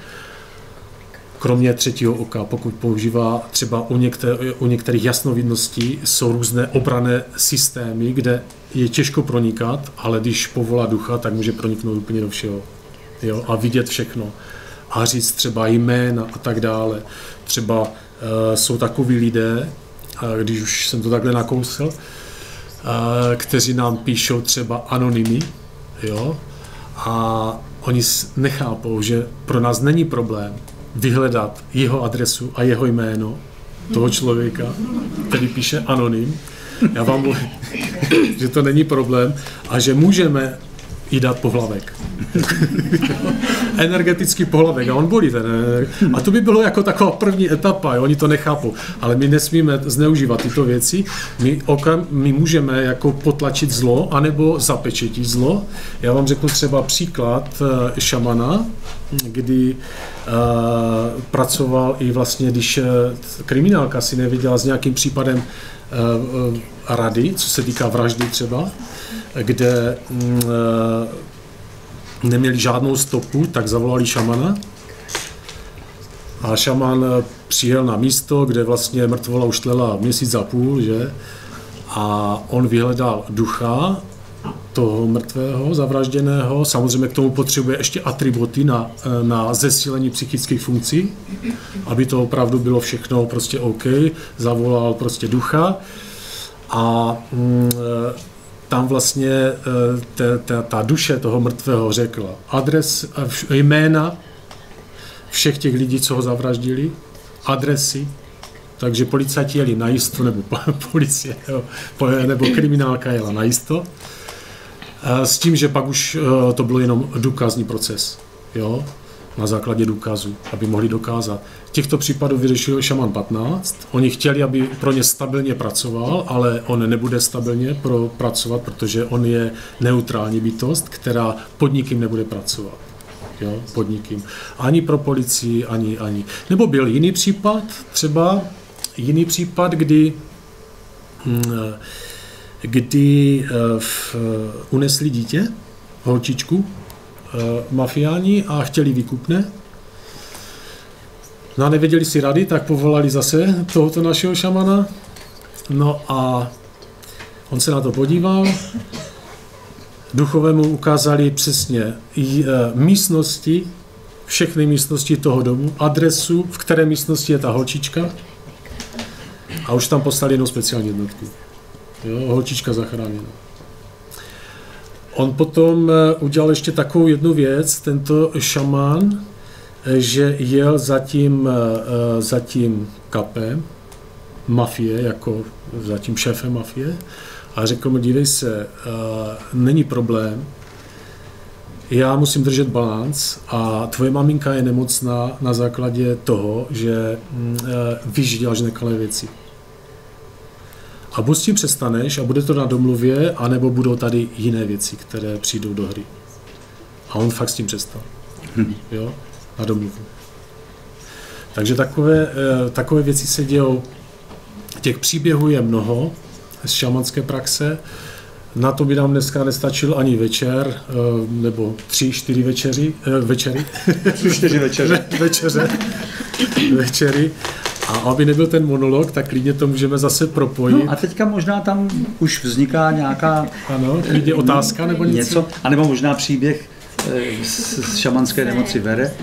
Kromě třetího oka, pokud používá třeba u, některé, u některých jasnovidností, jsou různé obrané systémy, kde je těžko pronikat, ale když povolá ducha, tak může proniknout úplně do všeho jo, a vidět všechno. A říct třeba jména a tak dále. Třeba uh, jsou takoví lidé, uh, když už jsem to takhle nakousl, uh, kteří nám píšou třeba anonymy, jo, a oni nechápou, že pro nás není problém vyhledat jeho adresu a jeho jméno toho člověka, který píše anonym. Já vám mluvím, že to není problém a že můžeme jí dát pohlavek. Energetický pohlavek a on bolí ten A to by bylo jako taková první etapa, jo? oni to nechápou. Ale my nesmíme zneužívat tyto věci. My, okam, my můžeme jako potlačit zlo, anebo zapečetit zlo. Já vám řeknu třeba příklad eh, šamana, kdy uh, pracoval i vlastně, když uh, kriminálka si nevěděla s nějakým případem rady, co se týká vraždy třeba, kde mm, neměli žádnou stopu, tak zavolali šamana. A šaman přijel na místo, kde vlastně mrtvola už tlela měsíc a půl, že? A on vyhledal ducha toho mrtvého, zavražděného. Samozřejmě k tomu potřebuje ještě atributy na, na zesílení psychických funkcí, aby to opravdu bylo všechno prostě OK. Zavolal prostě ducha a mm, tam vlastně e, ta, ta duše toho mrtvého řekla adres, jména všech těch lidí, co ho zavraždili, adresy, takže policajti jeli na jisto, nebo policie, nebo kriminálka jela na jisto. Eh, s tím, že pak už eh, to bylo jenom důkazní proces, jo, na základě důkazů, aby mohli dokázat. Těchto případů vyřešil šaman 15. Oni chtěli, aby pro ně stabilně pracoval, ale on nebude stabilně pro pracovat, protože on je neutrální bytost, která pod nikým nebude pracovat. Jo, pod nikým. Ani pro policii, ani, ani. Nebo byl jiný případ, třeba jiný případ, kdy hm, kdy eh, v, eh, unesli dítě, holčičku, eh, mafiáni a chtěli vykupne. No a nevěděli si rady, tak povolali zase tohoto našeho šamana. No a on se na to podíval. Duchovému ukázali přesně místnosti, všechny místnosti toho domu, adresu, v které místnosti je ta holčička. A už tam poslali jednou speciální jednotku. Jo, holčička zachráněna. On potom eh, udělal ještě takovou jednu věc, tento šamán, že jel za tím, eh, za tím kapem mafie, jako za tím šéfem mafie a řekl mu, dívej se, eh, není problém, já musím držet balans a tvoje maminka je nemocná na základě toho, že mm, eh, děláš nekalé věci. A buď s tím přestaneš a bude to na domluvě, anebo budou tady jiné věci, které přijdou do hry. A on fakt s tím přestal. Jo? Na domluvu. Takže takové, eh, takové věci se dějou. Těch příběhů je mnoho z šamanské praxe. Na to by nám dneska nestačil ani večer, eh, nebo tři, čtyři večeři, eh, večery. čtyři večeře. večeře. večery. A aby nebyl ten monolog, tak klidně to můžeme zase propojit. No a teďka možná tam už vzniká nějaká... Ano, klidně otázka nebo něco. něco anebo možná příběh z, z šamanské nemoci vere.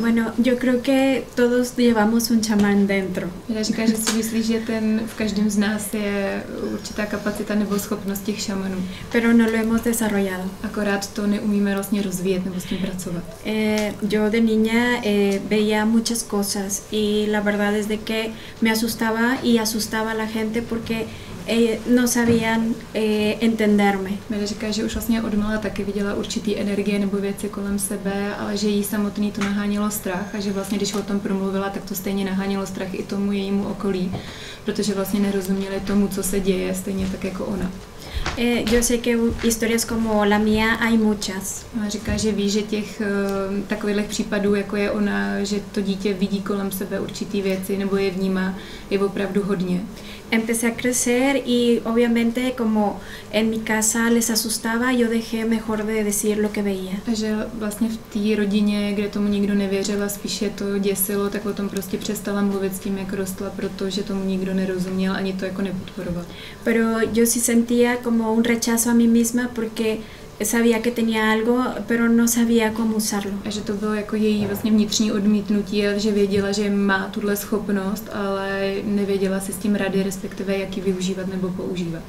Bueno, yo creo que todos llevamos un chamán dentro. Já říká, že si myslí, že ten v každém z nás je určitá kapacita nebo schopnost těch šamanů. Pero no lo hemos desarrollado. Akorát to neumíme vlastně rozvíjet nebo s tím pracovat. Eh, yo de niña eh, veía muchas cosas y la verdad es de que me asustaba y asustaba a la gente porque eh, no sabían eh, entenderme. Mene říká, že už vlastně od mala taky viděla určitý energie nebo věci kolem sebe, ale že jí samotný to nahánělo strach a že vlastně, když o tom promluvila, tak to stejně nahánělo strach i tomu jejímu okolí, protože vlastně nerozuměli tomu, co se děje, stejně tak jako ona. Eh, yo sé que historias como la mía hay muchas. A říká, že ví, že těch uh, takových případů, jako je ona, že to dítě vidí kolem sebe určitý věci nebo je vnímá, je opravdu hodně. Empecé a crecer y obviamente como en mi casa les asustaba, yo dejé mejor de decir lo que veía. Že vlastně v té rodině, kde tomu nikdo nevěřil a spíše to děsilo, tak o tom prostě přestala mluvit s tím, jak rostla, protože tomu nikdo nerozuměl, ani to jako nepodporoval. Pero yo sí sentía como un rechazo a mí misma porque sabía que tenía algo, pero no sabía cómo usarlo. A že to bylo jako její vlastně vnitřní odmítnutí, že věděla, že má tuhle schopnost, ale nevěděla si s tím rady, respektive jak ji využívat nebo používat.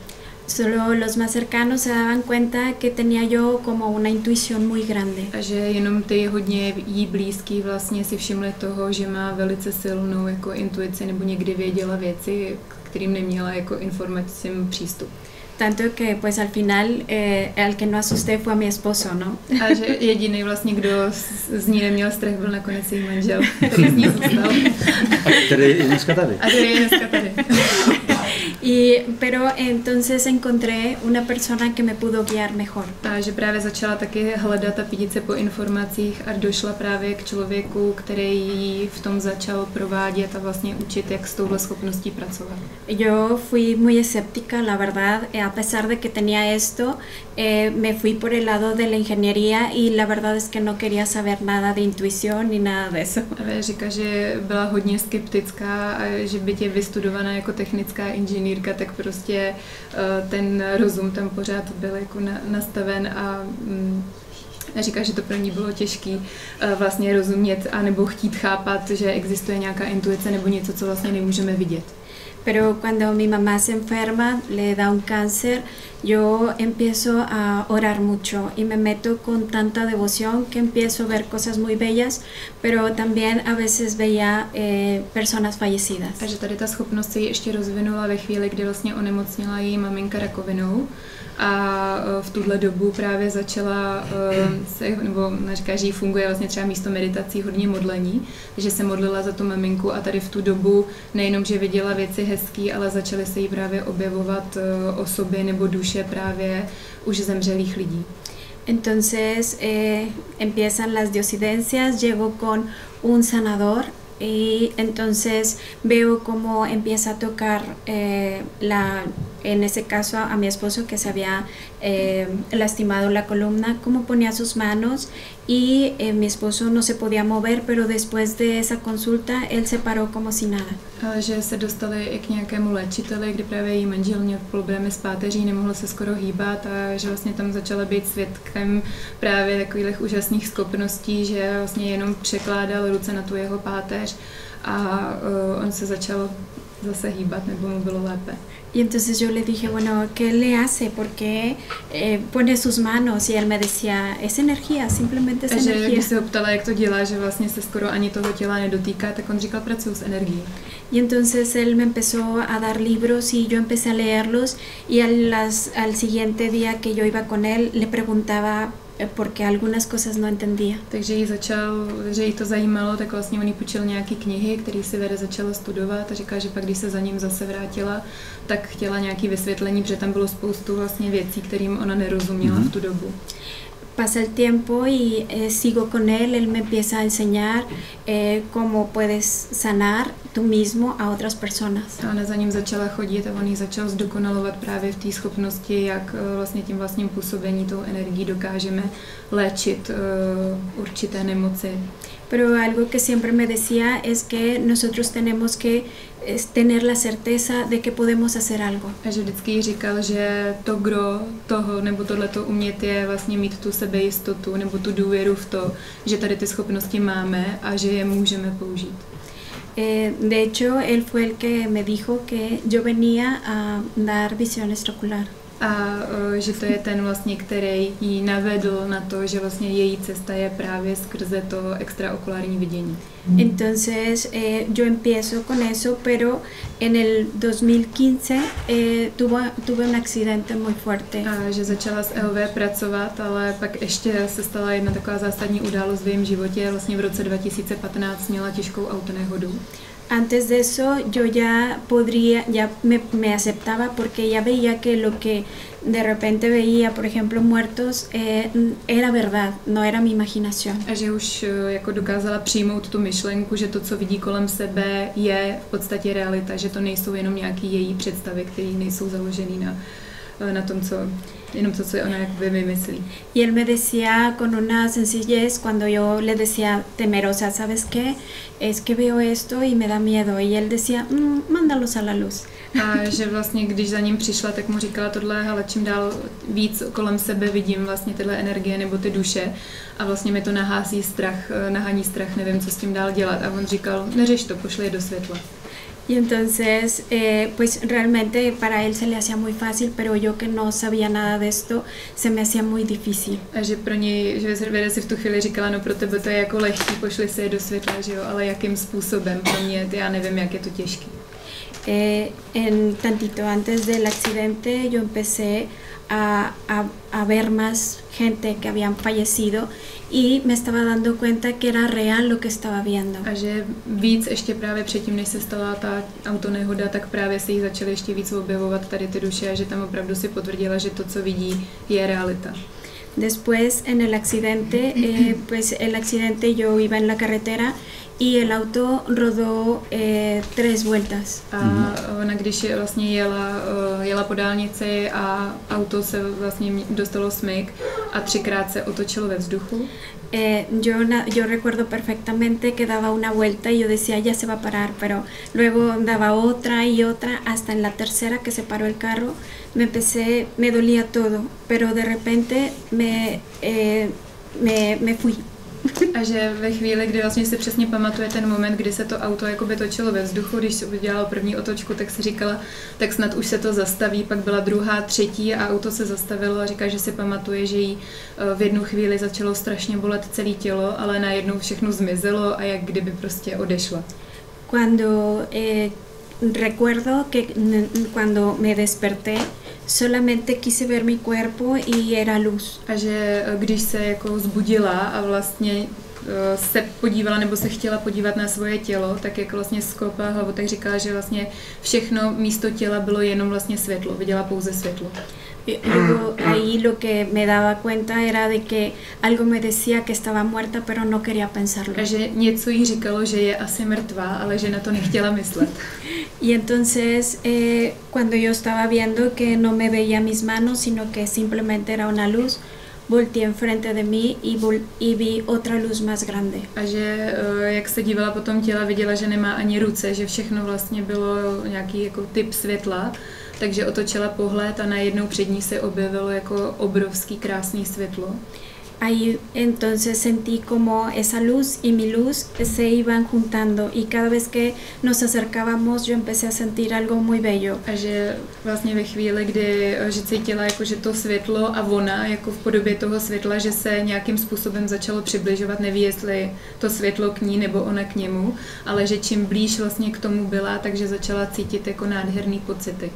Solo los más cercanos se daban cuenta que tenía yo como una intuición muy grande. A že jenom ty hodně jí blízký vlastně si všimli toho, že má velice silnou jako intuici nebo někdy věděla věci, kterým neměla jako informacím přístup. Tanto que pues al final eh, al que no asusté fue a mi esposo, ¿no? A že jediný vlastně, kdo z ní neměl strach, byl nakonec její manžel, který z ní zůstal. A který je dneska tady. A který je dneska tady. Y, pero entonces encontré una persona que me pudo guiar mejor. A že právě začala taky hledat a pídit se po informacích a došla právě k člověku, který ji v tom začal provádět a vlastně učit, jak s touhle schopností pracovat. Yo fui muy escéptica, la verdad, a pesar de que tenía esto, eh, me fui por el lado de la ingeniería y la verdad es que no quería saber nada de intuición ni nada de eso. A říká, že byla hodně skeptická a že by tě vystudovaná jako technická inženýrka, tak prostě uh, ten rozum tam pořád byl jako na, nastaven a um, říká, že to pro ní bylo těžké uh, vlastně rozumět a nebo chtít chápat, že existuje nějaká intuice nebo něco, co vlastně nemůžeme vidět. Pero cuando mi mamá se enferma, le da un cáncer, yo empiezo a orar mucho y me meto con tanta devoción que empiezo a ver cosas muy bellas, pero también a veces veía eh, personas fallecidas. Takže tady ta schopnost se ještě rozvinula ve chvíli, kdy vlastně její maminka rakovinou a e, v tuhle dobu právě začala e, se, nebo říká, že jí funguje vlastně třeba místo meditací hodně modlení, takže se modlila za tu maminku a tady v tu dobu nejenom, že viděla věci hezký, ale začaly se jí právě objevovat e, osoby nebo duše právě už zemřelých lidí. Entonces eh, empiezan las diosidencias, llego con un sanador y entonces veo cómo empieza a tocar eh, la, en ese caso a mi esposo que se había eh, lastimado la columna, cómo ponía sus manos y eh, mi esposo no se podía mover, pero después de esa consulta él se paró como si nada. Že se dostali i k nějakému léčiteli, kdy právě její manžel měl problémy s páteří, nemohl se skoro hýbat a že vlastně tam začala být svědkem právě takových úžasných schopností, že vlastně jenom překládal ruce na tu jeho páteř a uh, on se začal zase hýbat, nebo mu bylo lépe. Y entonces yo le dije, bueno, ¿qué le hace? ¿Por qué eh, pone sus manos? Y él me decía, es energía, simplemente es Takže energía. když se ho ptala, jak to dělá, že vlastně se skoro ani toho těla nedotýká, tak on říkal, pracuju s energií. Y entonces él me empezó a dar libros y yo empecé a leerlos y al, las- al siguiente día que yo iba con él le preguntaba porque algunas cosas no entendía. Takže jí začal, že jí to zajímalo, tak vlastně on jí půjčil nějaký knihy, který si Vere začala studovat a říká, že pak když se za ním zase vrátila, tak chtěla nějaký vysvětlení, protože tam bylo spoustu vlastně věcí, kterým ona nerozuměla v tu dobu. Pasa el tiempo y eh, sigo con él, él me empieza a enseñar eh, cómo puedes sanar tú mismo a otras personas. A ona za ním začala chodit a on jí začal zdokonalovat právě v té schopnosti, jak vlastně tím vlastním působení tou energií dokážeme léčit uh, určité nemoci. Pero algo que siempre me decía es que nosotros tenemos que es, tener la certeza de que podemos hacer algo. A že vždycky jí říkal, že to gro toho nebo tohleto umět je vlastně mít tu sebejistotu nebo tu důvěru v to, že tady ty schopnosti máme a že je můžeme použít. Eh, de hecho, él fue el que me dijo que yo venía a dar visión extraocular. A eh, že to je ten vlastně, který ji navedl na to, že vlastně její cesta je právě skrze to extraokulární vidění. Entonces eh, yo empiezo con eso, pero en el 2015 eh, tuve, tuve un accidente muy fuerte. A že začala s LV pracovat, ale pak ještě se stala jedna taková zásadní událost v jejím životě. Vlastně v roce 2015 měla těžkou autonehodu. Antes de eso yo ya podría, ya me, me aceptaba porque ya veía que lo que de repente veía, por ejemplo, muertos, eh, era verdad, no era mi imaginación. A že už eh, jako dokázala přijmout tu myšlenku, že to, co vidí kolem sebe, je v podstatě realita, že to nejsou jenom nějaké její představy, které nejsou založené na, eh, na tom, co, jenom to, co ona jakoby vymyslí. Y él me decía con una sencillez cuando yo le decía temerosa, ¿sabes qué? Es que veo esto y me da miedo. Y él decía, "Mm, mándalos a la luz. A že vlastně, když za ním přišla, tak mu říkala tohle, ale čím dál víc kolem sebe vidím vlastně tyhle energie nebo ty duše a vlastně mi to nahází strach, eh, nahání strach, nevím, co s tím dál dělat. A on říkal, neřeš to, pošli je do světla. Y entonces, eh, pues realmente para él se le hacía muy fácil, pero yo que no sabía nada de esto, se me hacía muy difícil. A že pro něj, že Věda si v tu chvíli říkala, no pro tebe to je jako lehký, pošli se je do světla, že jo, ale jakým způsobem, pro mě, já nevím, jak je to těžký. Eh, en tantito antes del accidente yo empecé a, a, a ver más gente que habían fallecido y me estaba dando cuenta que era real lo que estaba viendo. A že víc ještě právě předtím, než se stala ta autonehoda, tak právě se jí začaly ještě víc objevovat tady ty duše a že tam opravdu si potvrdila, že to, co vidí, je realita. Después en el accidente, eh, pues el accidente yo iba en la carretera y el auto rodó eh, tres vueltas. A ona, když vlastně jela, eh, jela po dálnici a auto se vlastně dostalo smyk a třikrát se otočilo ve vzduchu, Eh, yo, na- yo recuerdo perfectamente que daba una vuelta y yo decía ya se va a parar, pero luego daba otra y otra, hasta en la tercera que se paró el carro, me empecé, me dolía todo, pero de repente me, eh, me, me fui. A že ve chvíli, kdy vlastně si přesně pamatuje ten moment, kdy se to auto jakoby točilo ve vzduchu, když se udělalo první otočku, tak si říkala, tak snad už se to zastaví, pak byla druhá, třetí a auto se zastavilo a říká, že si pamatuje, že jí eh, v jednu chvíli začalo strašně bolet celé tělo, ale najednou všechno zmizelo a jak kdyby prostě odešla. Cuando eh, recuerdo que cuando me desperté, solamente quise ver mi cuerpo y era luz. A že eh, když se jako zbudila a vlastně eh, se podívala nebo se chtěla podívat na svoje tělo, tak jak vlastně skopla hlavu, tak říkala, že vlastně všechno místo těla bylo jenom vlastně světlo, viděla pouze světlo. Y luego ahí lo que me daba cuenta era de que algo me decía que estaba muerta, pero no quería pensarlo. Že něco jí říkalo, že je asi mrtvá, ale že na to nechtěla myslet. Y entonces eh, cuando yo estaba viendo que no me veía mis manos, sino que simplemente era una luz, volteé enfrente de mí y, vol- y vi otra luz más grande. A že eh, jak se dívala po tom těla, viděla, že nemá ani ruce, že všechno vlastně bylo nějaký jako typ světla, takže otočila pohled a najednou před ní se objevilo jako obrovský krásný světlo. Ahí entonces sentí como esa luz y mi luz se iban juntando y cada vez que nos acercábamos yo empecé a sentir algo muy bello. A že vlastně ve chvíli, kdy eh, že cítila jako, že to světlo a ona jako v podobě toho světla, že se nějakým způsobem začalo přibližovat, neví jestli to světlo k ní nebo ona k němu, ale že čím blíž vlastně k tomu byla, takže začala cítit jako nádherný pocity.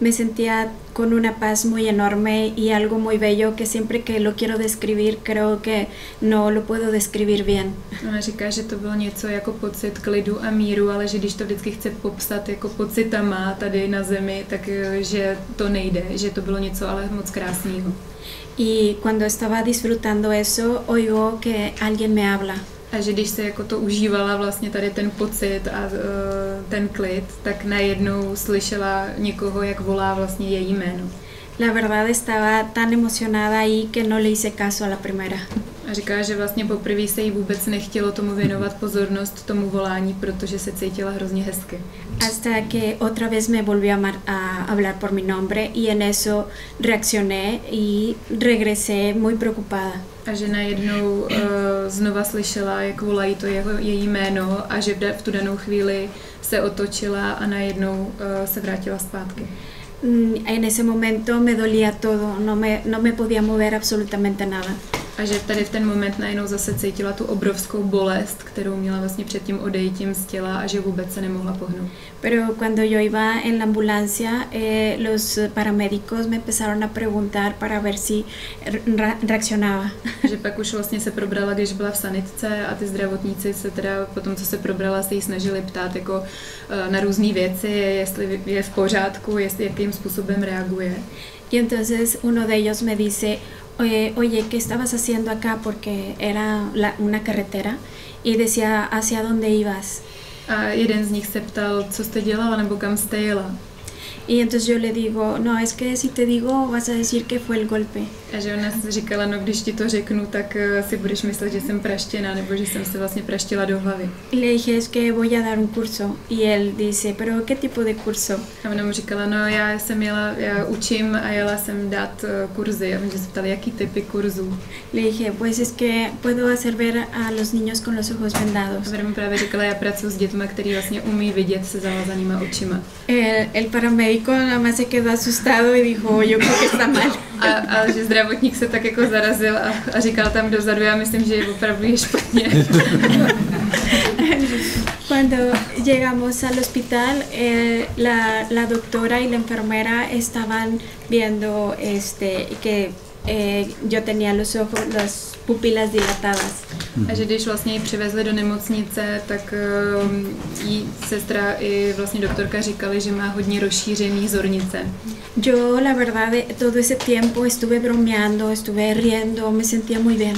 me sentía con una paz muy enorme y algo muy bello que siempre que lo quiero describir creo que no lo puedo describir bien. Ona říká, že to bylo něco jako pocit klidu a míru, ale že když to vždycky chce popsat jako pocitama tady na zemi, tak eh, že to nejde, že to bylo něco ale moc krásného. Y cuando estaba disfrutando eso, oigo que alguien me habla. A že když se jako to užívala vlastně tady ten pocit a uh, ten klid, tak najednou slyšela někoho, jak volá vlastně její jméno. La verdad estaba tan emocionada ahí que no le hice caso a la primera. A říká, že vlastně poprvé se jí vůbec nechtělo tomu věnovat pozornost, tomu volání, protože se cítila hrozně hezky. Hasta que otra vez me volvió a, a hablar por mi nombre y en eso reaccioné y regresé muy preocupada. A že najednou uh, znova slyšela, jak volají to jeho, její jméno a že v, v tu danou chvíli se otočila a najednou uh, se vrátila zpátky. Mm, En ese momento me dolía todo, no me, no me podía mover absolutamente nada. A že tady v ten moment najednou zase cítila tu obrovskou bolest, kterou měla vlastně před tím odejítím z těla a že vůbec se nemohla pohnout. Pero cuando yo iba en la ambulancia, eh, los paramédicos me empezaron a preguntar para ver si re- reaccionaba. že pak už vlastně se probrala, když byla v sanitce a ty zdravotníci se teda po tom, co se probrala, se jí snažili ptát jako eh, na různé věci, jestli je v pořádku, jestli jakým způsobem reaguje. Y entonces uno de ellos me dice, oye, oye, ¿qué estabas haciendo acá? Porque era la- una carretera y decía, ¿hacia dónde ibas? A jeden z nich se ptal, co jste dělala nebo kam jste jela. Y entonces yo le digo, no, es que si te digo vas a decir que fue el golpe. A že ona říkala, no když ti to řeknu, tak eh, si budeš myslet, že jsem praštěna, nebo že jsem se vlastně praštila do hlavy. Y le dije, es que voy a dar un curso. Y él dice, pero ¿qué tipo de curso? A ona mu říkala, no já jsem jela, já učím a jela jsem dát eh, kurzy. A oni se ptali, jaký typy kurzů. Le dije, pues es que puedo hacer ver a los niños con los ojos A vendados. Vera mi právě říkala, já pracuji s dětmi, který vlastně umí vidět se očima. El, el paramédico nada más se quedó asustado y dijo, yo creo que está mal. A, a že zdravotník se tak jako zarazil a, a říkal tam dozadu, já myslím, že je opravdu je špatně. Cuando llegamos al hospital, eh, la, la doctora y la enfermera estaban viendo este, que eh, yo tenía los ojos, las pupilas dilatadas. A že když vlastně ji přivezli do nemocnice, tak um, jí sestra i vlastně doktorka říkali, že má hodně rozšířený zornice. Yo, la verdad, eh, todo ese tiempo estuve bromeando, estuve riendo, me sentía muy bien.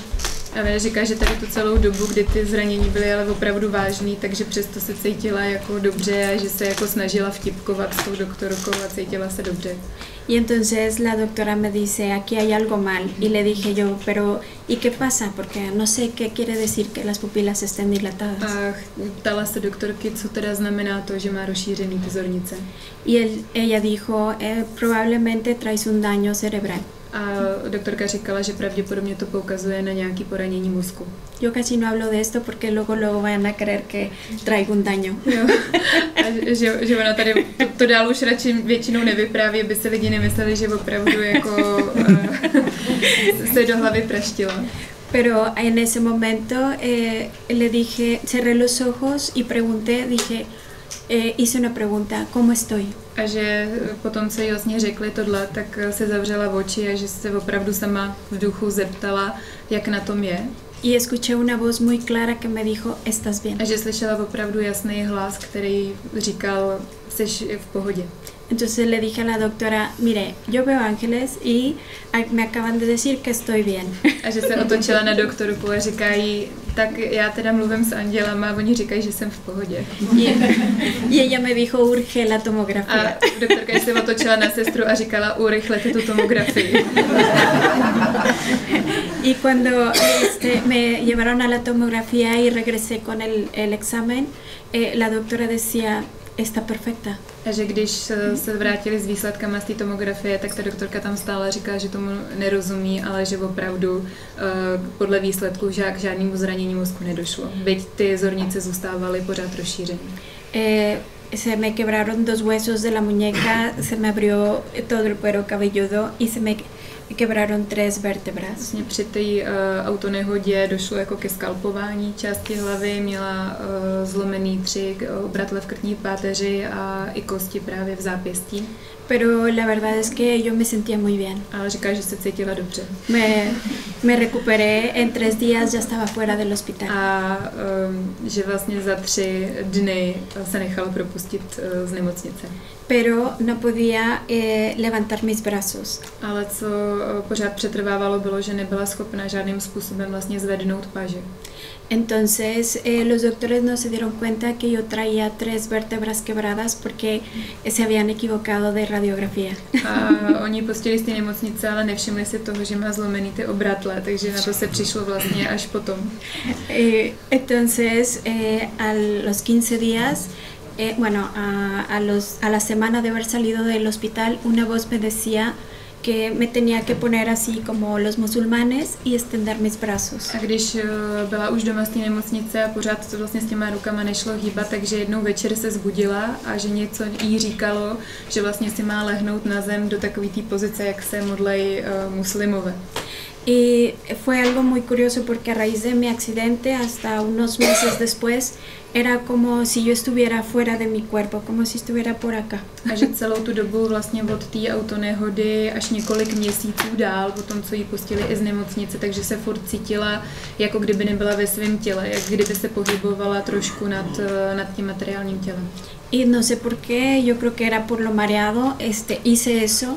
A Vera říká, že tady tu celou dobu, kdy ty zranění byly ale opravdu vážný, takže přesto se cítila jako dobře a že se jako snažila vtipkovat s tou doktorkou a cítila se dobře. Y entonces la doctora me dice, aquí hay algo mal. Y le dije yo, pero ¿y qué pasa? Porque no sé qué quiere decir que las pupilas estén dilatadas. A ptala se doktorky, co teda znamená to, že má rozšířený ty zornice. Y él, ella dijo, "Eh, probablemente traes un daño cerebral. A doktorka říkala, že pravděpodobně to poukazuje na nějaký poranění mozku. Yo casi no hablo de esto porque luego luego van a creer que traigo un daño. Jo. A že, že ona tady to, to dál už radši většinou nevypráví, aby se lidi nemysleli, že opravdu jako uh, se do hlavy praštila. Pero en ese momento eh, le dije, cerré los ojos y pregunté, dije, eh, hice una pregunta, ¿cómo estoy? A že potom, co jí vlastně řekli tohle, tak se zavřela oči a že se opravdu sama v duchu zeptala, jak na tom je. Y escuché una voz muy clara que me dijo, estás bien. A že slyšela opravdu jasný hlas, který říkal, jsi v pohodě. Entonces le dije a la doctora, mire, yo veo ángeles y me acaban de decir que estoy bien. A že se otočila na doktorku a říká jí, tak já teda mluvím s andělama a oni říkají, že jsem v pohodě. Y, ella me dijo, urge la A tomografía. doktorka se otočila na sestru a říkala, urychlete tu tomografii. Y cuando este, me llevaron a la tomografía y regresé con el, el examen, eh, la doctora decía, está perfecta. A že když se vrátili s výsledkama z té tomografie, tak ta doktorka tam stále říká, že tomu nerozumí, ale že opravdu uh, podle výsledku žák žádnému zranění mozku nedošlo. Byť ty zornice zůstávaly pořád rozšířené. Eh, se me quebraron dos huesos de la muñeca, se me abrió todo el cuero cabelludo y se me quebraron tres vértebras. Vlastně při té uh, autonehodě došlo jako ke skalpování části hlavy, měla uh, zlomený tři obratle v krtní páteři a i kosti právě v zápěstí. Pero la verdad es que yo me sentía muy bien. Ale říká, že se cítila dobře. Me, me recuperé, en tres días ya estaba fuera del hospital. A um, že vlastně za tři dny se nechala propustit uh, z nemocnice. Pero no podía eh, levantar mis brazos. Ale co uh, pořád přetrvávalo, bylo, že nebyla schopna žádným způsobem vlastně zvednout paže. Entonces eh, los doctores no se dieron cuenta que yo traía tres vértebras quebradas porque se habían equivocado de radiografía. A oni pustili z té nemocnice, ale nevšimli si toho, že má zlomený ty obratle, takže na to se přišlo vlastně až potom. Eh, entonces eh, a los 15 días eh, bueno, a, a, los, a la semana de haber salido del hospital, una voz me decía que me tenía que poner así como los musulmanes y extender mis brazos. A když uh, byla už doma z té nemocnice a pořád to vlastně s těma rukama nešlo hýbat, takže jednou večer se zbudila a že něco jí říkalo, že vlastně si má lehnout na zem do takové té pozice, jak se modlej uh, muslimové. Y fue algo muy curioso porque a raíz de mi accidente, hasta unos meses después, era como si yo estuviera fuera de mi cuerpo, como si estuviera por acá. A že celou tu dobu vlastně od té autonehody až několik měsíců dál, po tom, co ji pustili i z nemocnice, takže se furt cítila, jako kdyby nebyla ve svém těle, jak kdyby se pohybovala trošku nad, nad tím materiálním tělem. Y no sé por qué, yo creo que era por lo mareado, este, hice eso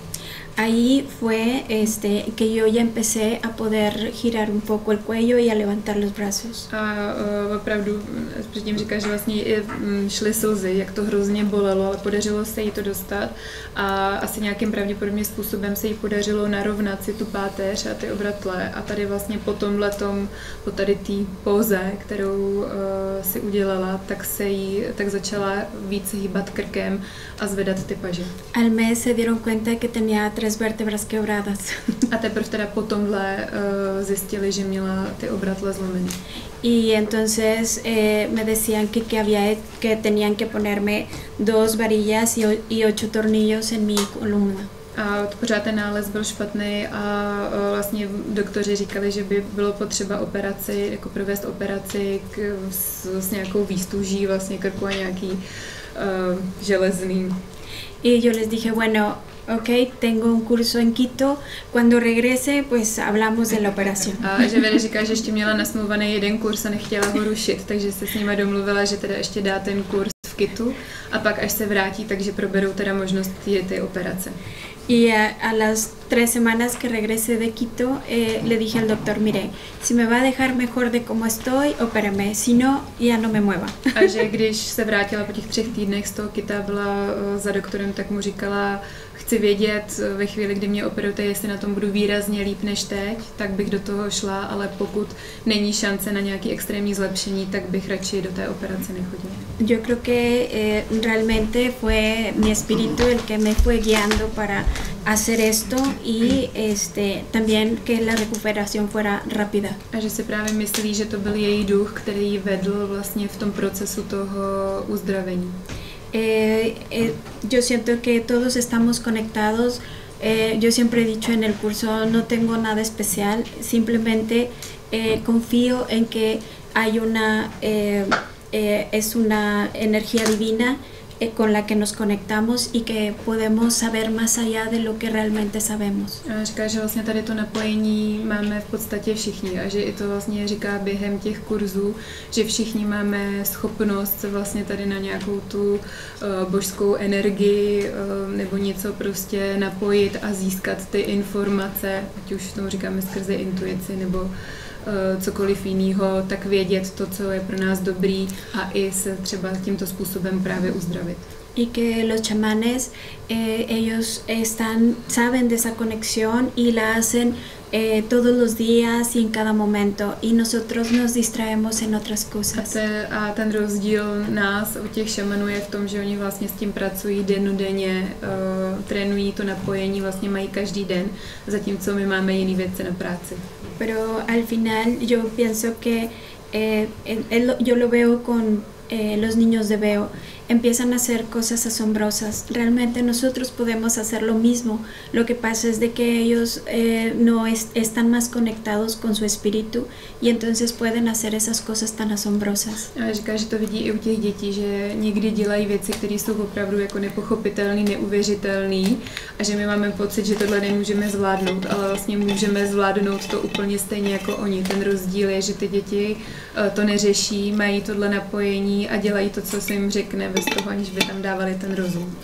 ahí fue este, que yo ya empecé a poder girar un poco el cuello y a levantar los brazos. A uh, opravdu předtím říká, že vlastně i mm, šly slzy, jak to hrozně bolelo, ale podařilo se jí to dostat a asi nějakým pravděpodobně způsobem se jí podařilo narovnat si tu páteř a ty obratle a tady vlastně po tom letom, po tady té póze, kterou uh, si udělala, tak se jí, tak začala víc hýbat krkem a zvedat ty paže. Al mes se dieron cuenta que tenía tres vértebras quebradas. A teprve teda po tomhle uh, zjistili, že měla ty obratle zlomený. Y entonces eh, me decían que, que, había, que tenían que ponerme dos varillas y, y ocho tornillos en mi columna. A pořád ten nález byl špatný a vlastně doktoři říkali, že by bylo potřeba operaci, jako provést operaci k, s, s nějakou výstuží vlastně krku a nějaký uh, železný. Y yo les dije, bueno, ok, tengo un curso en Quito, cuando regrese, pues hablamos de la operación. A že Vede říká, že ještě měla nasmluvaný jeden kurz a nechtěla ho rušit, takže se s nimi domluvila, že teda ještě dá ten kurz v Kitu a pak až se vrátí, takže proberou teda možnost ty, ty operace. Y a, a, las tres semanas que regresé de Quito, eh, le dije al doctor, mire, si me va a dejar mejor de como estoy, opérame, si no, ya no me mueva. A že když se vrátila po těch třech týdnech z toho Kita, byla uh, za doktorem, tak mu říkala, chci vědět ve chvíli, kdy mě operujete, jestli na tom budu výrazně líp než teď, tak bych do toho šla, ale pokud není šance na nějaký extrémní zlepšení, tak bych radši do té operace nechodila. Yo creo que eh, realmente fue mi espíritu el que me fue guiando para hacer esto y este, también que la recuperación fuera rápida. A že si právě myslí, že to byl její duch, který vedl vlastně v tom procesu toho uzdravení. Eh, eh, yo siento que todos estamos conectados. Eh, yo siempre he dicho en el curso, no tengo nada especial, simplemente confío en que hay una, es una energía divina con la que nos conectamos y que podemos saber más allá de lo que realmente sabemos. A říká, že vlastně tady to napojení máme v podstatě všichni a že i to vlastně říká během těch kurzů, že všichni máme schopnost vlastně tady na nějakou tu uh, božskou energii uh, nebo něco prostě napojit a získat ty informace, ať už tomu říkáme skrze intuici nebo Eh, cokoliv jiného, tak vědět to, co je pro nás dobrý a i se třeba tímto způsobem právě uzdravit. y que los chamanes eh, ellos están saben de esa conexión y la hacen eh, todos los días y en cada momento y nosotros nos distraemos en otras A, cosas. te, a ten rozdíl nás u těch šamanů je v tom, že oni vlastně s tím pracují dennodenně, uh, trénují to napojení, vlastně mají každý den, zatímco my máme jiné věci na práci. Pero al final yo pienso que eh, él- yo lo veo con eh, los niños de Veo. Empiezan a hacer cosas asombrosas. Realmente nosotros podemos hacer lo mismo. Lo que pasa es de que ellos eh, no es- están más conectados con su espíritu y entonces pueden hacer esas cosas tan asombrosas. A říká, že to vidí i u těch dětí, že někdy dělají věci, které jsou opravdu jako nepochopitelné, neuvěřitelné a že my máme pocit, že tohle nemůžeme zvládnout, ale vlastně můžeme zvládnout to úplně stejně jako oni. Ten rozdíl je, že ty děti eh, to neřeší, mají tohle napojení a dělají to, co se jim řekne, bez toho, aniž by tam dávali ten rozum.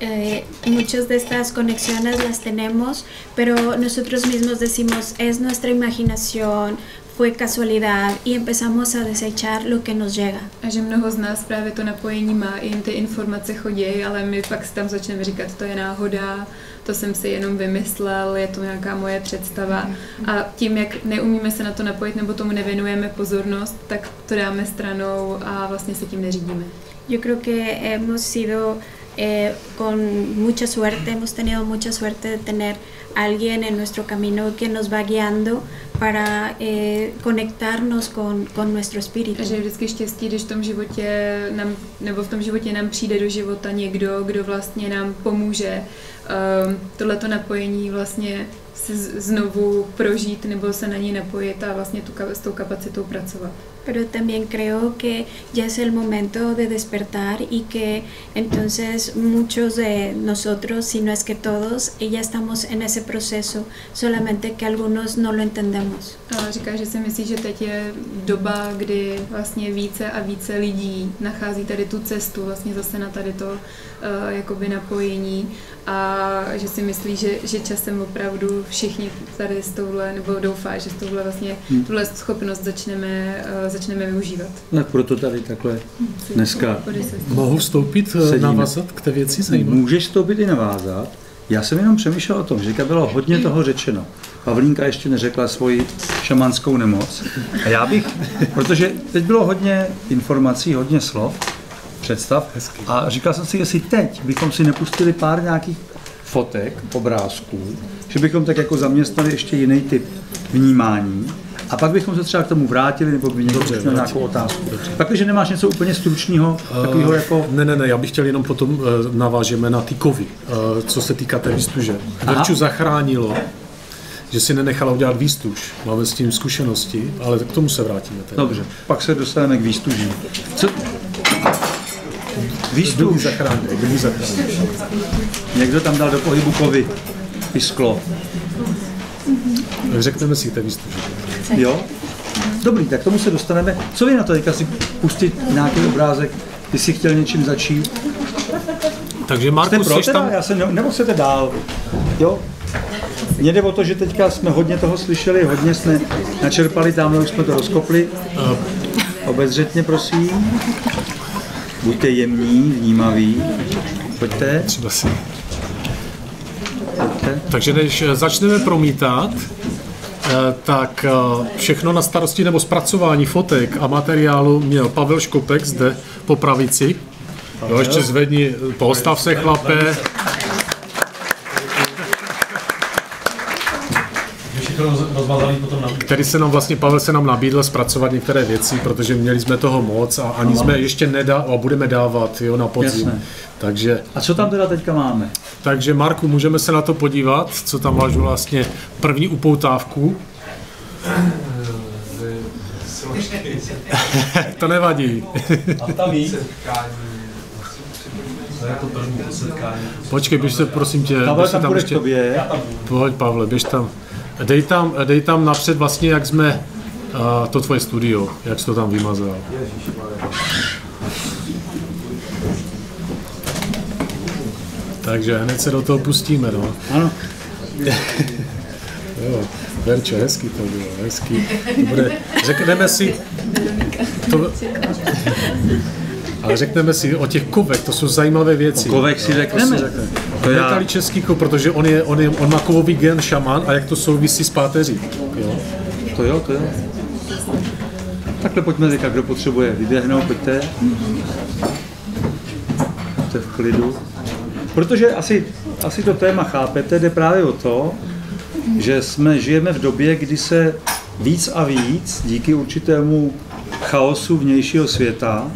Eh, muchas de estas conexiones las tenemos, pero nosotros mismos decimos es nuestra imaginación, fue casualidad y empezamos a desechar lo que nos llega. A že mnoho z nás právě to napojení má, i ty informace chodí, ale my pak si tam začneme říkat, to je náhoda, to jsem si jenom vymyslel, je to nějaká moje představa. A tím, jak neumíme se na to napojit nebo tomu nevěnujeme pozornost, tak to dáme stranou a vlastně se tím neřídíme. Yo creo que hemos sido eh, con mucha suerte, hemos tenido mucha suerte de tener alguien en nuestro camino que nos va guiando para eh, conectarnos con, con nuestro espíritu. A že je vždycky štěstí, když v tom životě nám, nebo v tom životě nám přijde do života někdo, kdo vlastně nám pomůže um, tohleto napojení vlastně se znovu prožít nebo se na ní napojit a vlastně tu, s tou kapacitou pracovat. Pero también creo que ya es el momento de despertar y que entonces muchos de nosotros, si no es que todos, ya estamos en ese proceso, solamente que algunos no lo entendemos. A říká, že si myslí, že teď je doba, kdy vlastně více a více lidí nachází tady tu cestu vlastně zase na tady to uh, jakoby napojení a že si myslí, že, že časem opravdu všichni tady s touhle, nebo doufá, že s touhle vlastně Hmm. tuhle schopnost začneme, uh, začneme využívat. Tak proto tady takhle dneska Mohu vstoupit, Sedíme. navazat k té věci? Zajímavé. Můžeš vstoupit i navázat. Já jsem jenom přemýšlel o tom, že bylo hodně toho řečeno. Pavlínka ještě neřekla svoji šamanskou nemoc. A já bych, protože teď bylo hodně informací, hodně slov, představ, a říkal jsem si, jestli teď bychom si nepustili pár nějakých fotek, obrázků, že bychom tak jako zaměstnali ještě jiný typ vnímání a pak bychom se třeba k tomu vrátili, nebo by někdo Dobře, měl nějakou otázku. Pak, když nemáš něco úplně stručného, takového jako... Ne, ne, ne, já bych chtěl jenom potom eh, navážeme na ty kovy, eh, co se týká té výstuže. Verču zachránilo, že si nenechala udělat výstuž. Máme s tím zkušenosti, ale k tomu se vrátíme. Tedy. Dobře, pak se dostaneme k výstužím. Co? Výstuž. zachránil? Zachránil? Někdo tam dal do pohybu kovy i sklo. Řekneme si té výstuže. Jo? Dobrý, tak k tomu se dostaneme. Co vy na to teďka si pustit nějaký obrázek? Ty jsi chtěl něčím začít? Takže pro jsi teda? tam... Já se ne, nebo chcete dál? Jo? Mně jde o to, že teďka jsme hodně toho slyšeli, hodně jsme načerpali, tamhle už jsme to rozkopli. Obezřetně, prosím. Buďte jemní, vnímaví. Pojďte, Třeba si. pojďte. Takže než eh, začneme promítat, eh, tak eh, všechno na starosti nebo zpracování fotek a materiálu měl Pavel Škopek zde po pravici. Jo, ještě zvedni, postav se chlape. Který se nám vlastně, Pavel se nám nabídl zpracovat některé věci, protože měli jsme toho moc a ani jsme ještě nedá a budeme dávat jo, na podzim. Jasné. Takže, A co tam teda teďka máme? takže Marku, můžeme se na to podívat, co tam máš vlastně první upoutávku. to nevadí. A tam. Počkej, běž se, prosím tě, se tam tam ještě, tobě. pojď Pavle, běž tam. Dej tam, dej tam napřed vlastně, jak jsme, uh, to tvoje studio, jak jsi to tam vymazal. Takže hned se do toho pustíme, no. Ano. Jo, Verčo, hezký to bylo, hezký. To bude, řekneme si, to, Ale řekneme si o těch kovech, to jsou zajímavé věci. O kovech si řekneme. To je Metali český kov, protože on, je, on, je, on má kovový gen šaman a jak to souvisí s páteří. Jo? To jo, to jo. Takhle pojďme teďka, kdo potřebuje vyběhnout, pojďte. Jste v klidu. Protože asi, asi to téma chápete, jde právě o to, že jsme žijeme v době, kdy se víc a víc díky určitému chaosu vnějšího světa,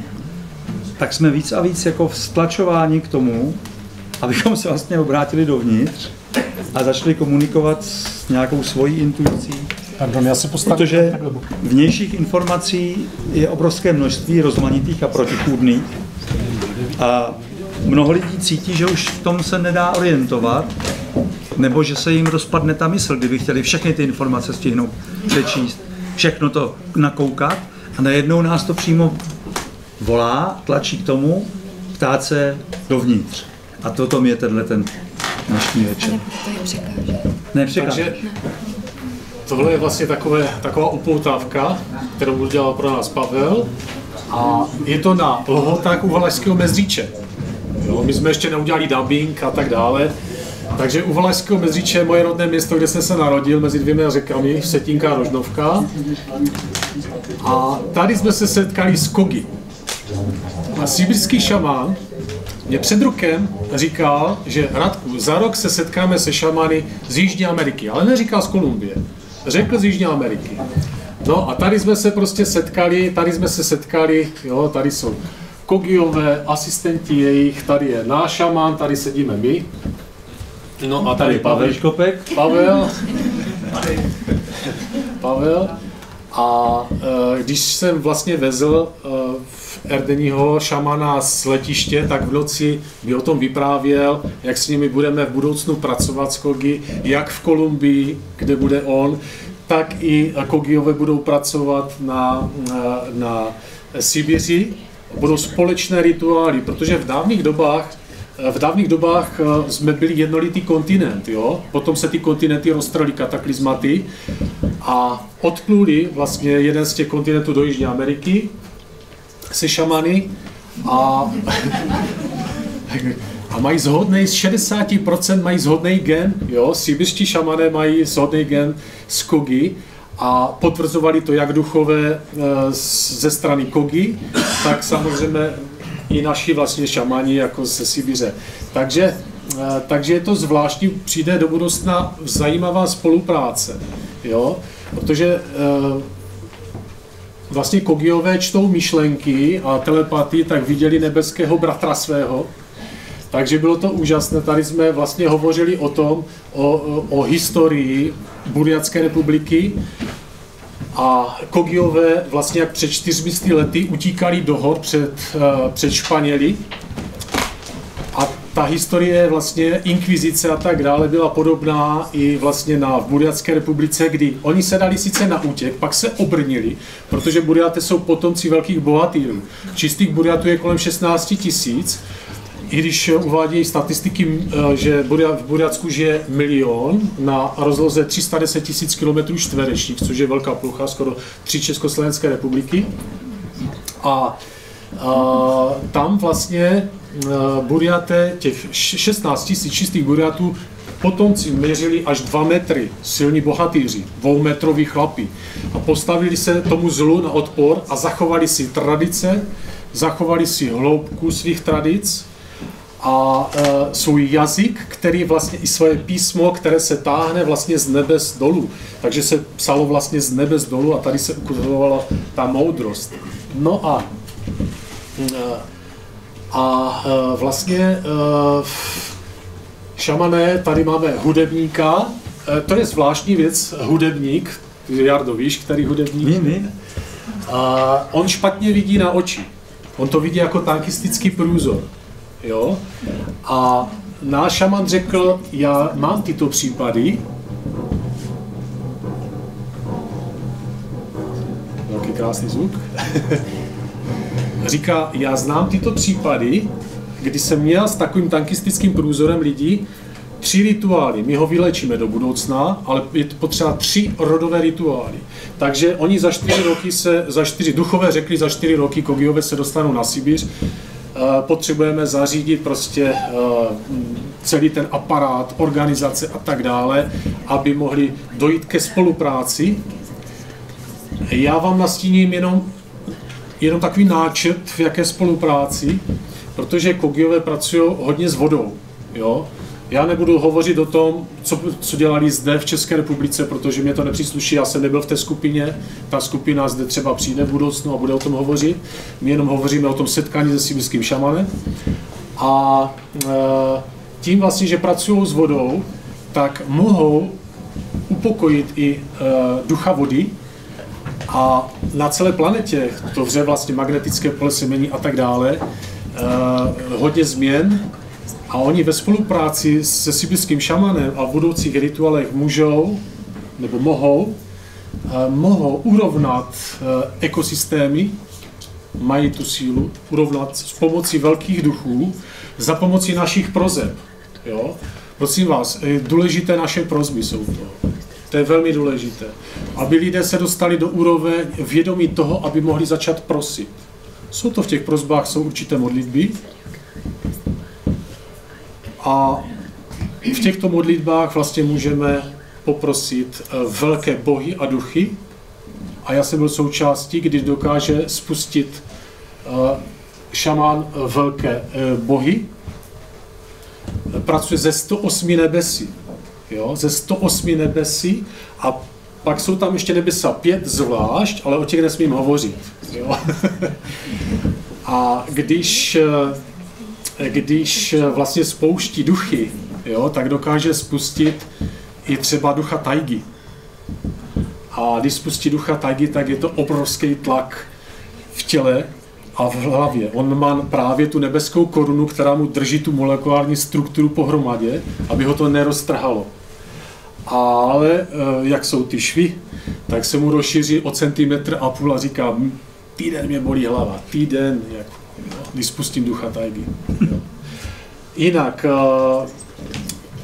tak jsme víc a víc jako stlačováni k tomu, abychom se vlastně obrátili dovnitř a začali komunikovat s nějakou svojí intuicí. Pardon, já se postavím. Protože vnějších informací je obrovské množství rozmanitých a protichůdných. A mnoho lidí cítí, že už v tom se nedá orientovat, nebo že se jim rozpadne ta mysl, kdyby chtěli všechny ty informace stihnout přečíst, všechno to nakoukat a najednou nás to přímo volá, tlačí k tomu ptát se dovnitř. A toto je tenhle ten dnešní večer. Nepřekáže. Takže tohle je vlastně takové, taková upoutávka, kterou udělal pro nás Pavel. A je to na lhotách u Valašského mezříče. Jo, my jsme ještě neudělali dubbing a tak dále. Takže u Valašského mezříče je moje rodné město, kde jsem se narodil, mezi dvěma řekami, Setínka a Rožnovka. A tady jsme se setkali s Kogi. A sibirský šamán mě před rokem říkal, že Radku, za rok se setkáme se šamany z Jižní Ameriky, ale neříkal z Kolumbie. Řekl z Jižní Ameriky. No a tady jsme se prostě setkali, tady jsme se setkali, jo, tady jsou Kogiové, asistenti jejich, tady je náš šamán, tady sedíme my. No a tady je Pavel. Škopek. Pavel. Pavel. A e, když jsem vlastně vezl e, v Erdeního šamana z letiště, tak v noci mi o tom vyprávěl, jak s nimi budeme v budoucnu pracovat s Kogi, jak v Kolumbii, kde bude on, tak i Kogiové budou pracovat na, na, na Sibiři. Budou společné rituály, protože v dávných dobách v dávných dobách eh, jsme byli jednolitý kontinent, jo? potom se ty kontinenty roztrhly kataklizmaty a odpluli vlastně jeden z těch kontinentů do Jižní Ameriky se šamany a, a mají zhodný, z 60% mají zhodný gen, jo? sibirští šamané mají zhodný gen z Kogi a potvrzovali to jak duchové eh, ze strany Kogi, tak samozřejmě i naši vlastně šamani jako ze Sibiře. Takže, eh, takže je to zvláštní, přijde do budoucna zajímavá spolupráce, jo? protože eh, vlastně Kogiové čtou myšlenky a telepatii, tak viděli nebeského bratra svého, takže bylo to úžasné. Tady jsme vlastně hovořili o tom, o, o historii Burjatské republiky a Kogiové vlastně jak před čtyřmi lety utíkali do hor před, uh, před Španěli. Ta historie vlastně inkvizice a tak dále byla podobná i vlastně na v Buriatské republice, kdy oni se dali sice na útěk, pak se obrnili, protože Buriaté jsou potomci velkých bohatýrů. Čistých Buriatů je kolem 16 tisíc i když uvádějí statistiky, eh, že v Burjacku žije milion na rozloze 310 tisíc km čtverečních, což je velká plocha, skoro tři Československé republiky. A, a tam vlastně eh, Burjaté, těch 16 tisíc čistých Burjatů, potomci měřili až 2 metry, silní bohatýři, dvoumetroví chlapi. A postavili se tomu zlu na odpor a zachovali si tradice, zachovali si hloubku svých tradic a e, svůj jazyk, který vlastně i svoje písmo, které se táhne vlastně z nebes dolů. Takže se psalo vlastně z nebes dolů a tady se ukazovala ta moudrost. No a e, a e, vlastně e, šamané, tady máme hudebníka, e, to je zvláštní věc, hudebník, Jardo, víš, který hudebník? Vím, vím. A on špatně vidí na oči. On to vidí jako tankistický průzor. Jo? A náš šaman řekl, já mám tyto případy, velký krásný zvuk, říká, já znám tyto případy, kdy jsem měl s takovým tankistickým průzorem lidí, tři rituály, my ho vylečíme do budoucna, ale je potřeba tři rodové rituály. Takže oni za čtyři roky se, za čtyři, duchové řekli, za čtyři roky Kogiové se dostanou na Sibiř, eh, potřebujeme zařídit prostě eh, celý ten aparát, organizace a tak dále, aby mohli dojít ke spolupráci. Já vám nastíním jenom, jenom takový náčrt, v jaké spolupráci, protože Kogiové pracují hodně s vodou. Jo? Já nebudu hovořit o tom, co, co dělali zde v České republice, protože mě to nepřísluší, já jsem nebyl v té skupině, ta skupina zde třeba přijde v budoucnu a bude o tom hovořit. My jenom hovoříme o tom setkání se sibirským šamanem. A e, tím vlastně, že pracují s vodou, tak mohou upokojit i e, ducha vody a na celé planetě to vře vlastně magnetické pole semení a tak dále, e, hodně změn a oni ve spolupráci se sibirským šamanem a v budoucích rituálech můžou, nebo mohou, eh, mohou urovnat eh, ekosystémy, mají tu sílu, urovnat s pomocí velkých duchů, za pomocí našich prozeb. Jo? Prosím vás, důležité naše prozby jsou to. To je velmi důležité. Aby lidé se dostali do úroveň vědomí toho, aby mohli začat prosit. Jsou to v těch prozbách, jsou určité modlitby, a v těchto modlitbách vlastně můžeme poprosit eh, velké bohy a duchy. A já jsem byl součástí, kdy dokáže spustit eh, šamán eh, velké bohy. Pracuje ze 108 nebesí. Jo, ze 108 nebesí a pak jsou tam ještě nebesa pět zvlášť, ale o těch nesmím hovořit. Jo. a když když vlastně spouští duchy, jo, tak dokáže spustit i třeba ducha tajgy. A když spustí ducha tajgy, tak je to obrovský tlak v těle a v hlavě. On má právě tu nebeskou korunu, která mu drží tu molekulární strukturu pohromadě, aby ho to neroztrhalo. Ale eh, jak jsou ty švy, tak se mu rozšíří o centimetr a půl a říká, týden mě bolí hlava, týden, jako když spustím ducha tajgy. Jinak, eh,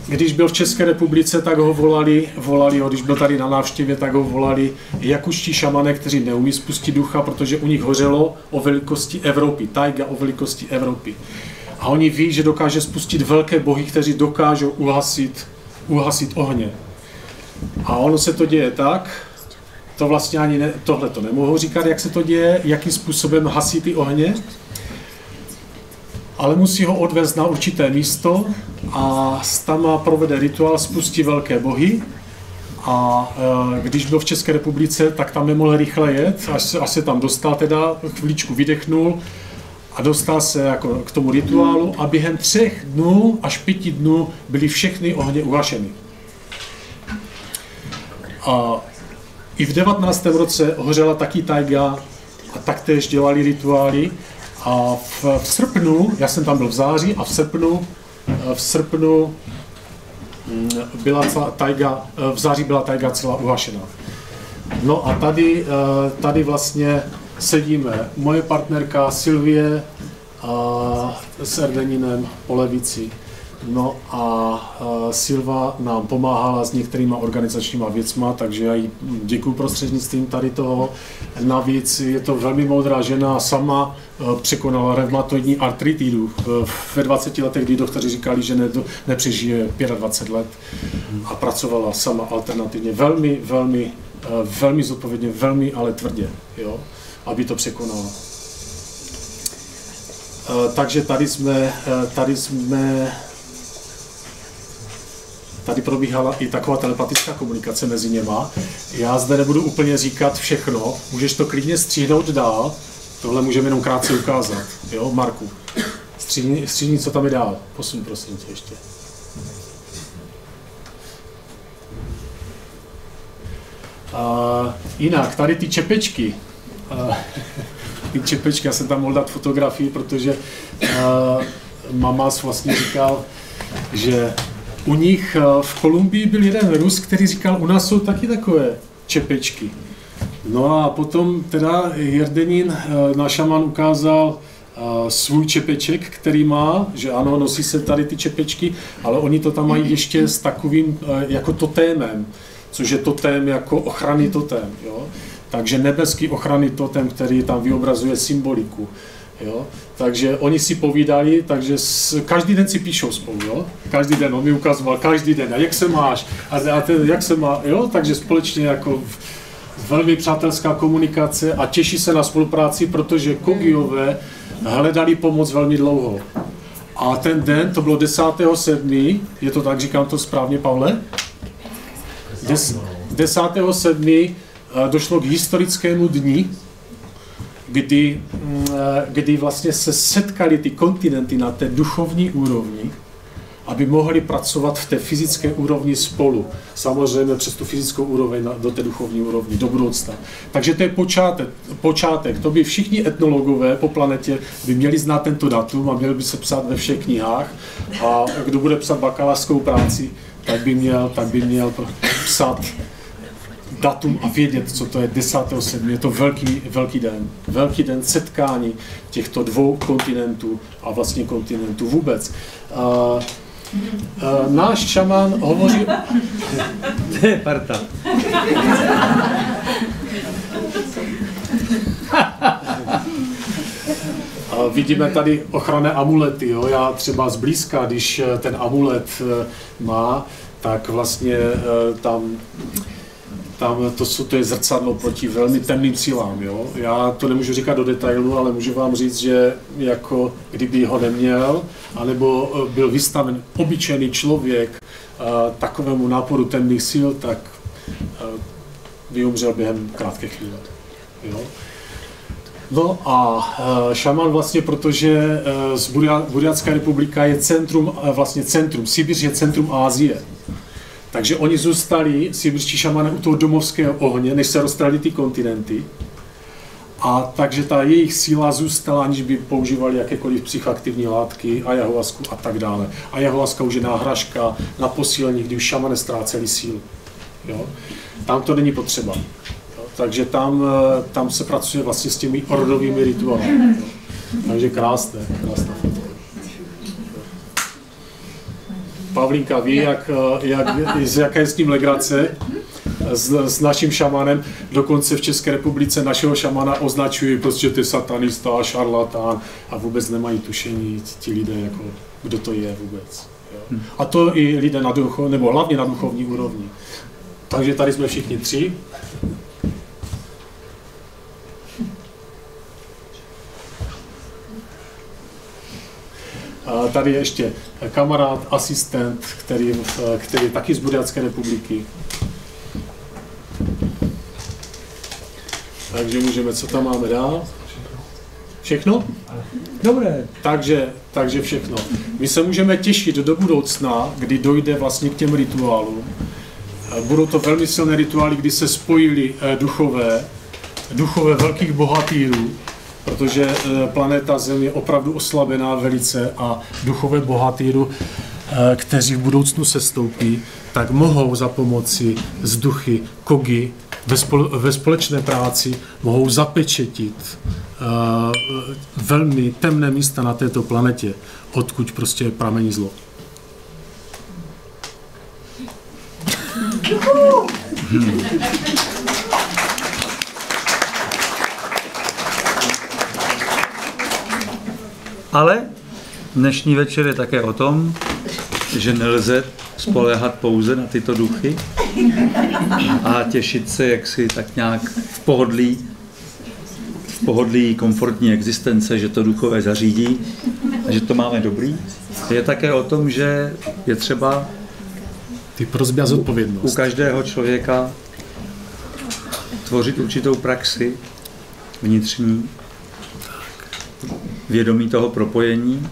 když byl v České republice, tak ho volali, volali ho, když byl tady na návštěvě, tak ho volali jakuští šamané, kteří neumí spustit ducha, protože u nich hořelo o velikosti Evropy, tajga o velikosti Evropy. A oni ví, že dokáže spustit velké bohy, kteří dokážou uhasit, uhasit ohně. A ono se to děje tak, to vlastně ani ne, tohle to nemohu říkat, jak se to děje, jakým způsobem hasí ty ohně, ale musí ho odvést na určité místo a tam provede rituál, spustí velké bohy a e, když byl v České republice, tak tam nemohl rychle jet, až se, až se tam dostal teda, chvíličku vydechnul a dostal se jako k tomu rituálu a během třech dnů až pěti dnů byly všechny ohně uhašeny. A i v 19. roce hořela taky tajga a taktéž dělali rituály a v, v srpnu, já jsem tam byl v září a v srpnu, v srpnu mm, byla celá tajga, v září byla tajga celá uhašená. No a tady, eh, tady vlastně sedíme moje partnerka Silvie a s Erdeninem po levici No a Silva nám pomáhala s některýma organizačníma věcma, takže já jí děkuji prostřednictvím tady toho. Navíc je to velmi moudrá žena, sama e, překonala reumatoidní artritidu. Ve 20 letech, kdy doktoři říkali, že ne, nepřežije 25 let a pracovala sama alternativně. Velmi, velmi, e, velmi zodpovědně, velmi ale tvrdě, jo, aby to překonala. E, takže tady jsme, tady jsme tady probíhala i taková telepatická komunikace mezi něma. Já zde nebudu úplně říkat všechno, můžeš to klidně stříhnout dál, tohle můžeme jenom krátce ukázat, jo, Marku. Stříhni, stříhni co tam je dál, posun prosím tě ještě. A, jinak, tady ty čepečky, a, ty čepečky, já jsem tam mohl dát fotografii, protože a, mama vlastně říkal, že u nich eh, v Kolumbii byl jeden Rus, který říkal, u nás jsou taky takové čepečky. No a potom teda Jerdenin, eh, náš šaman, ukázal svůj čepeček, který má, že ano, nosí se tady ty čepečky, ale oni to tam mají ještě s takovým jako totémem, což je totém jako ochranný totém. Jo? Takže nebeský ochranný totem, který tam vyobrazuje symboliku. Jo? Takže oni si povídali, takže s, každý den si píšou spolu, jo? Každý den, on mi ukazoval, každý den, a jak se máš, a, a ten, jak se má, jo? Takže společně jako velmi přátelská komunikace a těší se na spolupráci, protože Kogiové hledali pomoc velmi dlouho. A ten den, to bylo 10.7., je to tak, říkám to správně, Pavle? 10.7. Eh, došlo k historickému dni, kdy, mm, eh, kdy vlastně se setkali ty kontinenty na té duchovní úrovni, aby mohli pracovat v té fyzické úrovni spolu. Samozřejmě přes tu fyzickou úroveň do té duchovní úrovni, do budoucna. Takže to je počátek. počátek. To by všichni etnologové po planetě by měli znát tento datum a měli by se psát ve všech knihách. A kdo bude psat bakalářskou práci, tak by měl, tak by měl psat datum a vědět, co to je 10.7. Je to velký, velký den. Velký den setkání těchto dvou kontinentů a vlastně kontinentů vůbec. Uh, uh, náš šaman hovoří... To je parta. Vidíme tady ochranné amulety. Jo? Já třeba zblízka, když ten amulet má, tak vlastně tam tam to, jsou, to je zrcadlo proti velmi temným silám. Jo? Já to nemůžu říkat do detailu, ale můžu vám říct, že jako kdyby ho neměl, anebo eh, byl vystaven obyčejný člověk uh, takovému náporu temných sil, tak by umřel během krátké chvíle. Jo? No a šaman vlastně, protože uh, Buriatská republika je centrum, vlastně centrum, Sibiř je centrum Ázie. Takže oni zůstali, sibirští šamané, u toho domovského ohně, než se roztrali ty kontinenty. A takže ta jejich síla zůstala, aniž by používali jakékoliv psychoaktivní látky, ayahuasku a tak dále. Ayahuaska už je náhražka na posílení, kdy už šamané ztráceli sílu. Jo? Tam to není potřeba. Jo? Takže tam, eh, tam se pracuje vlastně s těmi rodovými rituály. Takže krásné, krásná Pavlínka ví, jak, eh, jak, z jaké je s tím legrace s, s naším šamanem. Dokonce v České republice našeho šamana označují, prostě ty satanista, šarlatán a vůbec nemají tušení ti lidé, jako, kdo to je vůbec. Jo. A to i lidé na duchovní, nebo hlavně na duchovní úrovni. Takže tady jsme všichni tři. Tady je ještě kamarád, asistent, který, který je taky z Buriatské republiky. Takže můžeme, co tam máme dál? Všechno? Dobré. Takže, takže všechno. My se můžeme těšit do budoucna, kdy dojde vlastně k těm rituálům. Budou to velmi silné rituály, kdy se spojili eh, duchové, duchové velkých bohatýrů, protože eh, planeta Zem je opravdu oslabená velice a duchové bohatýru, eh, kteří v budoucnu se stoupí, tak mohou za pomoci z duchy kogy ve, spole, ve společné práci mohou zapečetit uh, velmi temné místa na této planetě, odkud prostě pramení zlo. Hmm. Ale dnešní večer je také o tom, že nelze spolehat pouze na tyto duchy a těšit se jaksi tak nějak v pohodlí, v pohodlí komfortní existence, že to duchové zařídí a že to máme dobrý. Je také o tom, že je třeba ty prozby a zodpovědnost. U každého člověka tvořit určitou praxi vnitřní, vědomí toho propojení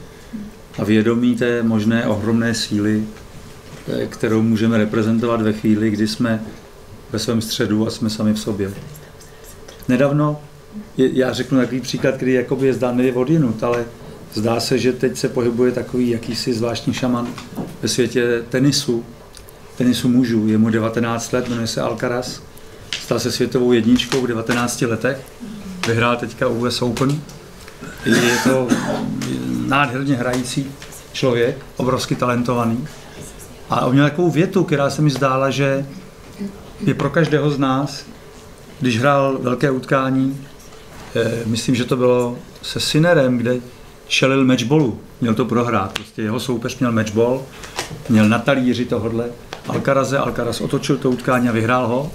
a vědomí té možné ohromné síly, eh, kterou můžeme reprezentovat ve chvíli, kdy jsme ve svém středu a jsme sami v sobě. Nedávno, já řeknu takový příklad, který jakoby je zdánlivě odjinut, ale zdá se, že teď se pohybuje takový jakýsi zvláštní šaman ve světě tenisu, tenisu mužů. Je mu 19 let, jmenuje se Alcaraz, stal se světovou jedničkou v 19 letech, vyhrál teďka US Open Je to nádherně hrající člověk, obrovsky talentovaný. A on měl takovou větu, která se mi zdála, že je pro každého z nás, když hrál velké utkání, eh, myslím, že to bylo se Sinerem, kde čelil matchballu. Měl to prohrát. Prostě jeho soupeř měl matchball, měl na talíři tohodle Alcaraze, Alcaraz otočil to utkání a vyhrál ho.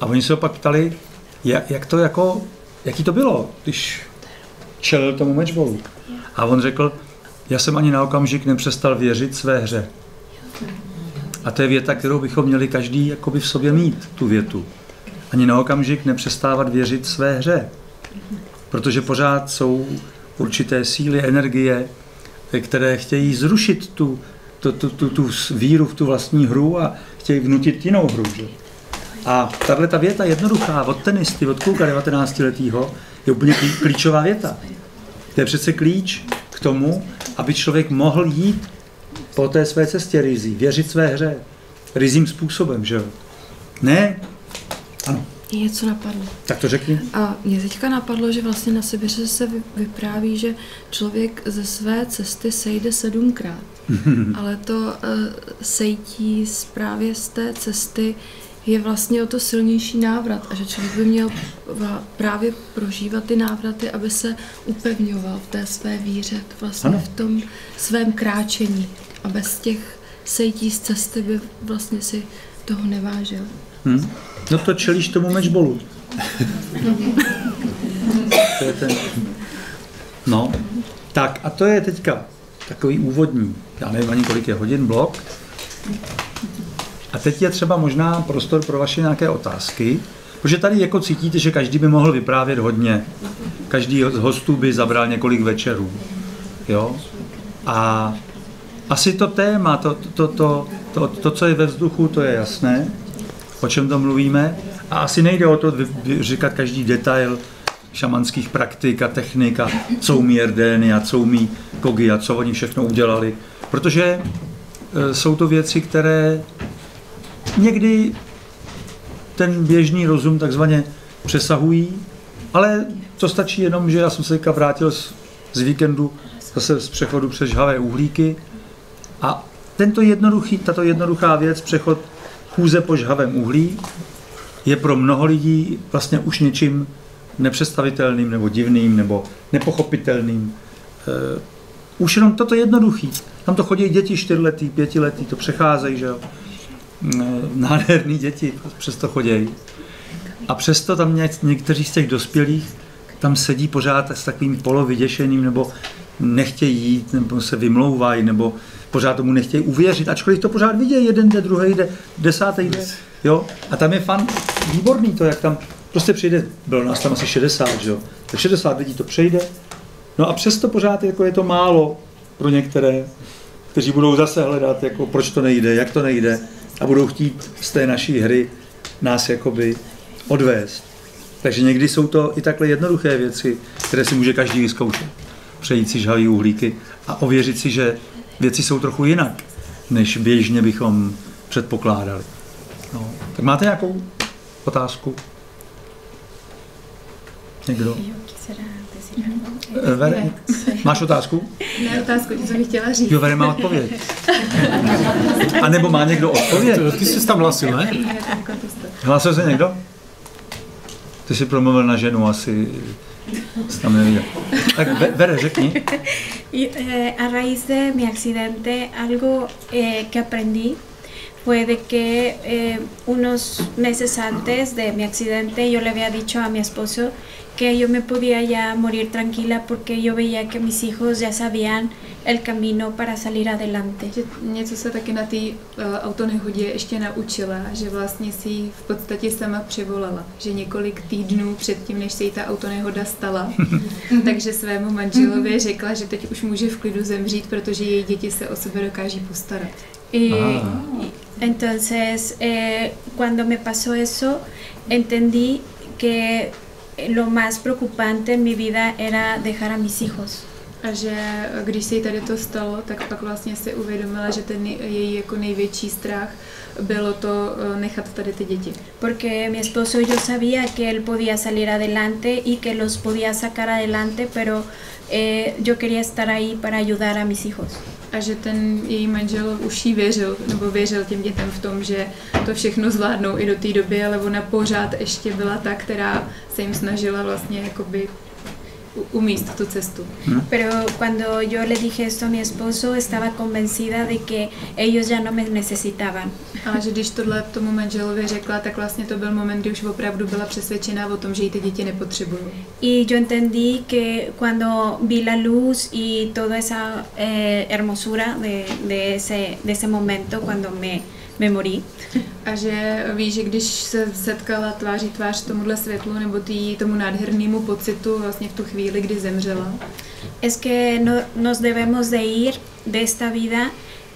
A oni se ho pak ptali, jak, jak to jako, jaký to bylo, když čelil tomu matchballu. A on řekl, já jsem ani na okamžik nepřestal věřit své hře. A to je věta, kterou bychom měli každý jakoby v sobě mít, tu větu. Ani na okamžik nepřestávat věřit své hře. Protože pořád jsou určité síly, energie, které chtějí zrušit tu, tu, tu, tu, tu víru v tu vlastní hru a chtějí vnutit jinou hru. Že? A tahle ta věta jednoduchá od tenisty, od kluka 19 letého, je úplně klíčová věta. To je přece klíč k tomu, aby člověk mohl jít po té své cestě rizí, věřit své hře, rizím způsobem, že jo? Ne? Ano. Něco napadlo. Tak to řekni. A mě teďka napadlo, že vlastně na Sibiři se vypráví, že člověk ze své cesty sejde sedmkrát. Ale to uh, sejtí z právě z té cesty je vlastně o to silnější návrat a že člověk by měl právě prožívat ty návraty, aby se upevňoval v té své víře, vlastně ano. v tom svém kráčení a bez těch sejtí z cesty by vlastně si toho nevážil. Hmm. No to čelíš tomu mečbolu. to je ten... No, tak a to je teďka takový úvodní, já nevím ani kolik je hodin, blok. A teď je třeba možná prostor pro vaše nějaké otázky, protože tady jako cítíte, že každý by mohl vyprávět hodně. Každý z hostů by zabral několik večerů. Jo? A asi to téma, to, to, to, to, to, co je ve vzduchu, to je jasné, o čem to mluvíme. A asi nejde o to říkat každý detail šamanských praktik a technik a co umí Erdény a co umí Kogi a co oni všechno udělali. Protože e, jsou to věci, které někdy ten běžný rozum takzvaně přesahují, ale to stačí jenom, že já jsem se vrátil z, z víkendu zase z přechodu přes žhavé uhlíky a tento jednoduchý, tato jednoduchá věc, přechod chůze po žhavém uhlí, je pro mnoho lidí vlastně už něčím nepředstavitelným nebo divným nebo nepochopitelným. E, už jenom toto jednoduchý. Tam to chodí děti čtyřletý, pětiletý, to přecházejí, že jo. E, nádherný děti přesto chodí. A přesto tam někteří z těch dospělých tam sedí pořád s takovým polovyděšeným nebo nechtějí jít, nebo se vymlouvají, nebo pořád tomu nechtějí uvěřit, ačkoliv to pořád vidějí, jeden jde, druhý jde, desátý jde, jo. A tam je fan výborný to, jak tam prostě přijde, bylo nás tam asi 60, jo. Tak 60 lidí to přejde, no a přesto pořád jako je to málo pro některé, kteří budou zase hledat, jako proč to nejde, jak to nejde a budou chtít z té naší hry nás jakoby odvést. Takže někdy jsou to i takhle jednoduché věci, které si může každý vyzkoušet. Přejít si žhavý uhlíky a ověřit si, že věci jsou trochu jinak, než běžně bychom předpokládali. No. Tak máte nějakou otázku? Někdo? Eh, Vere, máš otázku? Ne, otázku, co bych chtěla říct. Jo, Vere má odpověď. A nebo má někdo odpověď? Ty jsi tam hlasil, ne? Hlasil se někdo? Ty jsi promluvil na ženu asi tam neviděl. Tak Vere, řekni. Y, eh, a raíz de mi accidente, algo eh, que aprendí fue de que eh, unos meses antes de mi accidente yo le había dicho a mi esposo que yo me podía ya morir tranquila porque yo veía que mis hijos ya sabían el camino para salir adelante. Něco se taky na té uh, autonehodě ještě naučila, že vlastně si ji v podstatě sama přivolala, že několik týdnů předtím, než se jí ta autonehoda stala, takže svému manželovi řekla, že teď už může v klidu zemřít, protože její děti se o sebe dokáží postarat. Y, ah. entonces, eh, cuando me pasó eso, entendí que lo más preocupante en mi vida era dejar a mis hijos. A že když se jí tady to stalo, tak pak vlastně si uvědomila, že ten její jako největší strach bylo to eh, nechat tady ty děti. Porque mi esposo yo sabía que él podía salir adelante y que los podía sacar adelante, pero eh, yo quería estar ahí para ayudar a mis hijos. A že ten její manžel už jí věřil, nebo věřil těm dětem v tom, že to všechno zvládnou i do té doby, ale ona pořád ještě byla ta, která se jim snažila vlastně jakoby umíst tu cestu. Pero cuando yo le dije esto a mi esposo, estaba convencida de que ellos ya no me necesitaban. A že když tohle tomu manželovi řekla, tak vlastně to byl moment, kdy už opravdu byla přesvědčená o tom, že jí ty děti nepotřebují. Y yo entendí que cuando vi la luz y toda esa eh, hermosura de, de, ese, de ese momento, cuando me, me morí, A že ví, že když se setkala tváří tvář tomuhle světlu nebo tý, tomu nádhernému pocitu vlastně v tu chvíli, kdy zemřela, es que no, nos debemos de ir de esta vida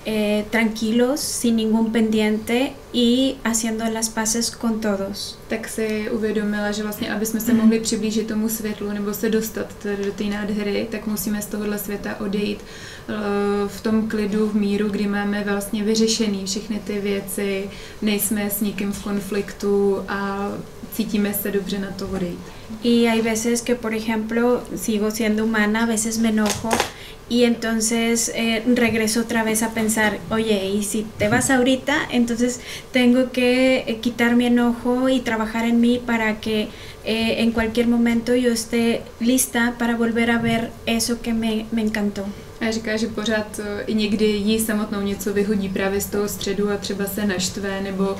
eh, tranquilos, sin ningún pendiente y haciendo las paces con todos. tak si uvědomila, že vlastně, aby jsme se mohli přiblížit tomu světlu nebo se dostat tady do té nádhery, tak musíme z tohohle světa odejít eh, v tom klidu, v míru, kdy máme vlastně vyřešený všechny ty věci, nejsme s nikým v konfliktu a cítíme se dobře na to odejít. Y hay veces que, por ejemplo, sigo siendo humana, a veces me enojo y entonces eh, regreso otra vez a pensar, oye, y si te vas ahorita, entonces tengo que eh, quitar mi enojo y trabajar en mí para que eh, en cualquier momento yo esté lista para volver a ver eso que me, me encantó. A říká, že pořád eh, i někdy jí samotnou něco vyhodí právě z toho středu a třeba se naštve nebo uh,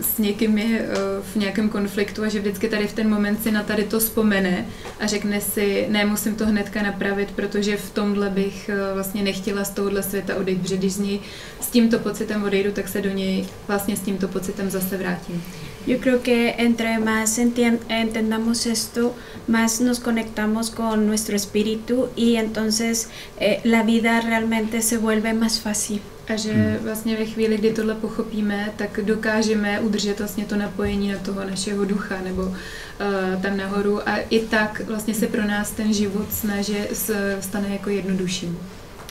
s někým je uh, v nějakém konfliktu a že vždycky tady v ten moment si na tady to vzpomene a řekne si, ne, musím to hnedka napravit, protože v tomhle bych uh, vlastně nechtěla z tohohle světa odejít, protože když z něj s tímto pocitem odejdu, tak se do něj vlastně s tímto pocitem zase vrátím. Yo creo que entre más entendamos esto, más nos conectamos con nuestro espíritu y entonces eh, la vida realmente se vuelve más fácil. A že vlastně ve chvíli, kdy tohle pochopíme, tak dokážeme udržet vlastně to napojení na toho našeho ducha nebo uh, tam nahoru a i tak vlastně se pro nás ten život snaže s- stane jako jednodušším.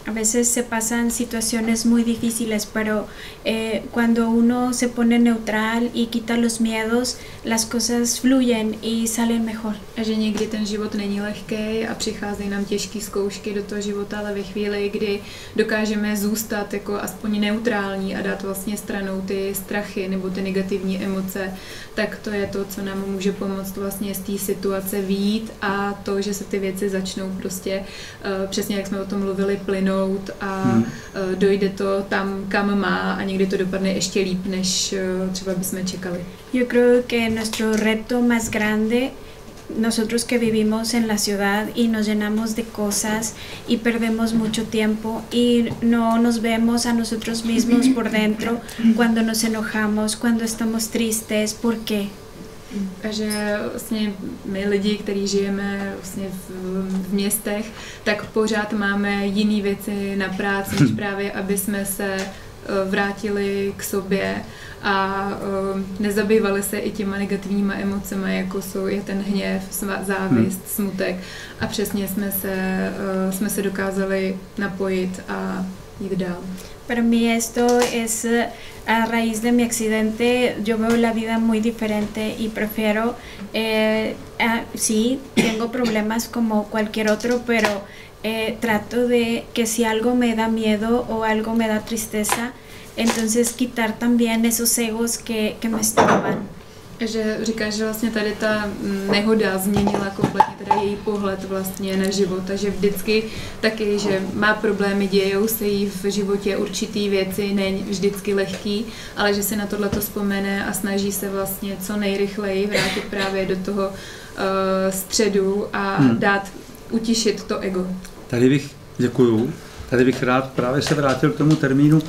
A veces se pasan situaciones muy difíciles, pero eh, cuando uno se pone neutral y quita los miedos, las cosas fluyen y salen mejor. A že někdy ten život není lehký a přicházejí nám těžké zkoušky do toho života, ale ve chvíli, kdy dokážeme zůstat jako aspoň neutrální a dát vlastně stranou ty strachy nebo ty negativní emoce, tak to je to, co nám může pomoct vlastně z té situace výjít a to, že se ty věci začnou prostě uh, přesně jak jsme o tom mluvili, plynout a Hmm. uh, dojde to tam, kam má a někdy to dopadne ještě líp, než uh, třeba bychom čekali. Yo creo que nuestro reto más grande, nosotros que vivimos en la ciudad y nos llenamos de cosas y perdemos mucho tiempo y no nos vemos a nosotros mismos por dentro cuando nos enojamos, cuando estamos tristes, ¿por qué? A že vlastně my lidi, kteří žijeme vlastně v, v městech, tak pořád máme jiné věci na práci, než právě, aby jsme se eh, vrátili k sobě a eh, nezabývali se i těma negativníma emocemi, jako jsou je ten hněv, závist, smutek a přesně jsme se, eh, jsme se dokázali napojit a jít dál. Para mí esto es eh, a raíz de mi accidente, yo veo la vida muy diferente y prefiero, eh, ah, sí, tengo problemas como cualquier otro, pero eh, trato de que si algo me da miedo o algo me da tristeza, entonces quitar también esos egos que, que me estorban. Že říká, že vlastně tady ta mm, nehoda změnila kompletně teda její pohled vlastně na život, takže vždycky taky, že má problémy, dějou se jí v životě určitý věci, ne vždycky lehký, ale že si na tohle to vzpomene a snaží se vlastně co nejrychleji vrátit právě do toho uh, středu a Hmm. dát utišit to ego. Tady bych, děkuju, tady bych rád právě se vrátil k tomu termínu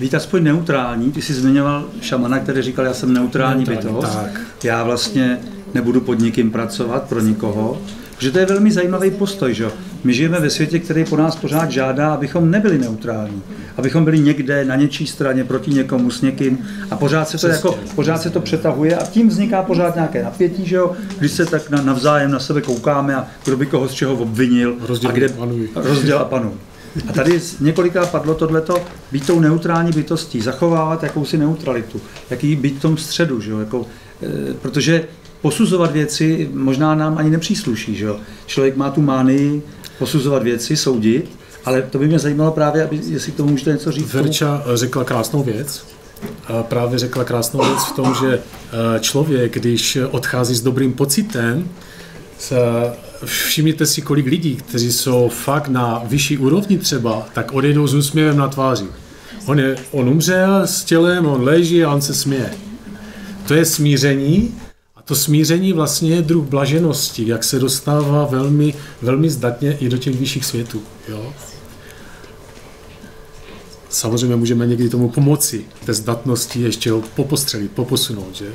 být aspoň neutrální. Ty jsi zmiňoval šamana, který říkal, já jsem neutrální, Neutrální, bytost. tak. Já vlastně nebudu pod nikým pracovat pro nikoho. Protože to je velmi zajímavý postoj, že? My žijeme ve světě, který po nás pořád žádá, abychom nebyli neutrální. Abychom byli někde na něčí straně proti někomu s někým a pořád se to, jako, pořád se to přetahuje a tím vzniká pořád nějaké napětí, že jo? když se tak na, navzájem na sebe koukáme a kdo by koho z čeho obvinil Rozděl a kde panuj. rozděl a panu. A tady několikrát padlo tohleto, být tou neutrální bytostí, zachovávat jakousi neutralitu, jaký být v tom středu, že jo? Jako, e, protože posuzovat věci možná nám ani nepřísluší. Že jo? Člověk má tu mánii posuzovat věci, soudit, ale to by mě zajímalo právě, aby, jestli k tomu můžete něco říct. Verča řekla krásnou věc. A právě řekla krásnou věc v tom, že eh, člověk, když odchází s dobrým pocitem, se, všimněte si, kolik lidí, kteří jsou fakt na vyšší úrovni třeba, tak odejdou s úsměvem na tváři. On, je, on umřel s tělem, on leží a on se směje. To je smíření a to smíření vlastně je druh blaženosti, jak se dostává velmi, velmi zdatně i do těch vyšších světů. Jo? Samozřejmě můžeme někdy tomu pomoci, té zdatnosti ještě ho popostřelit, poposunout. Že?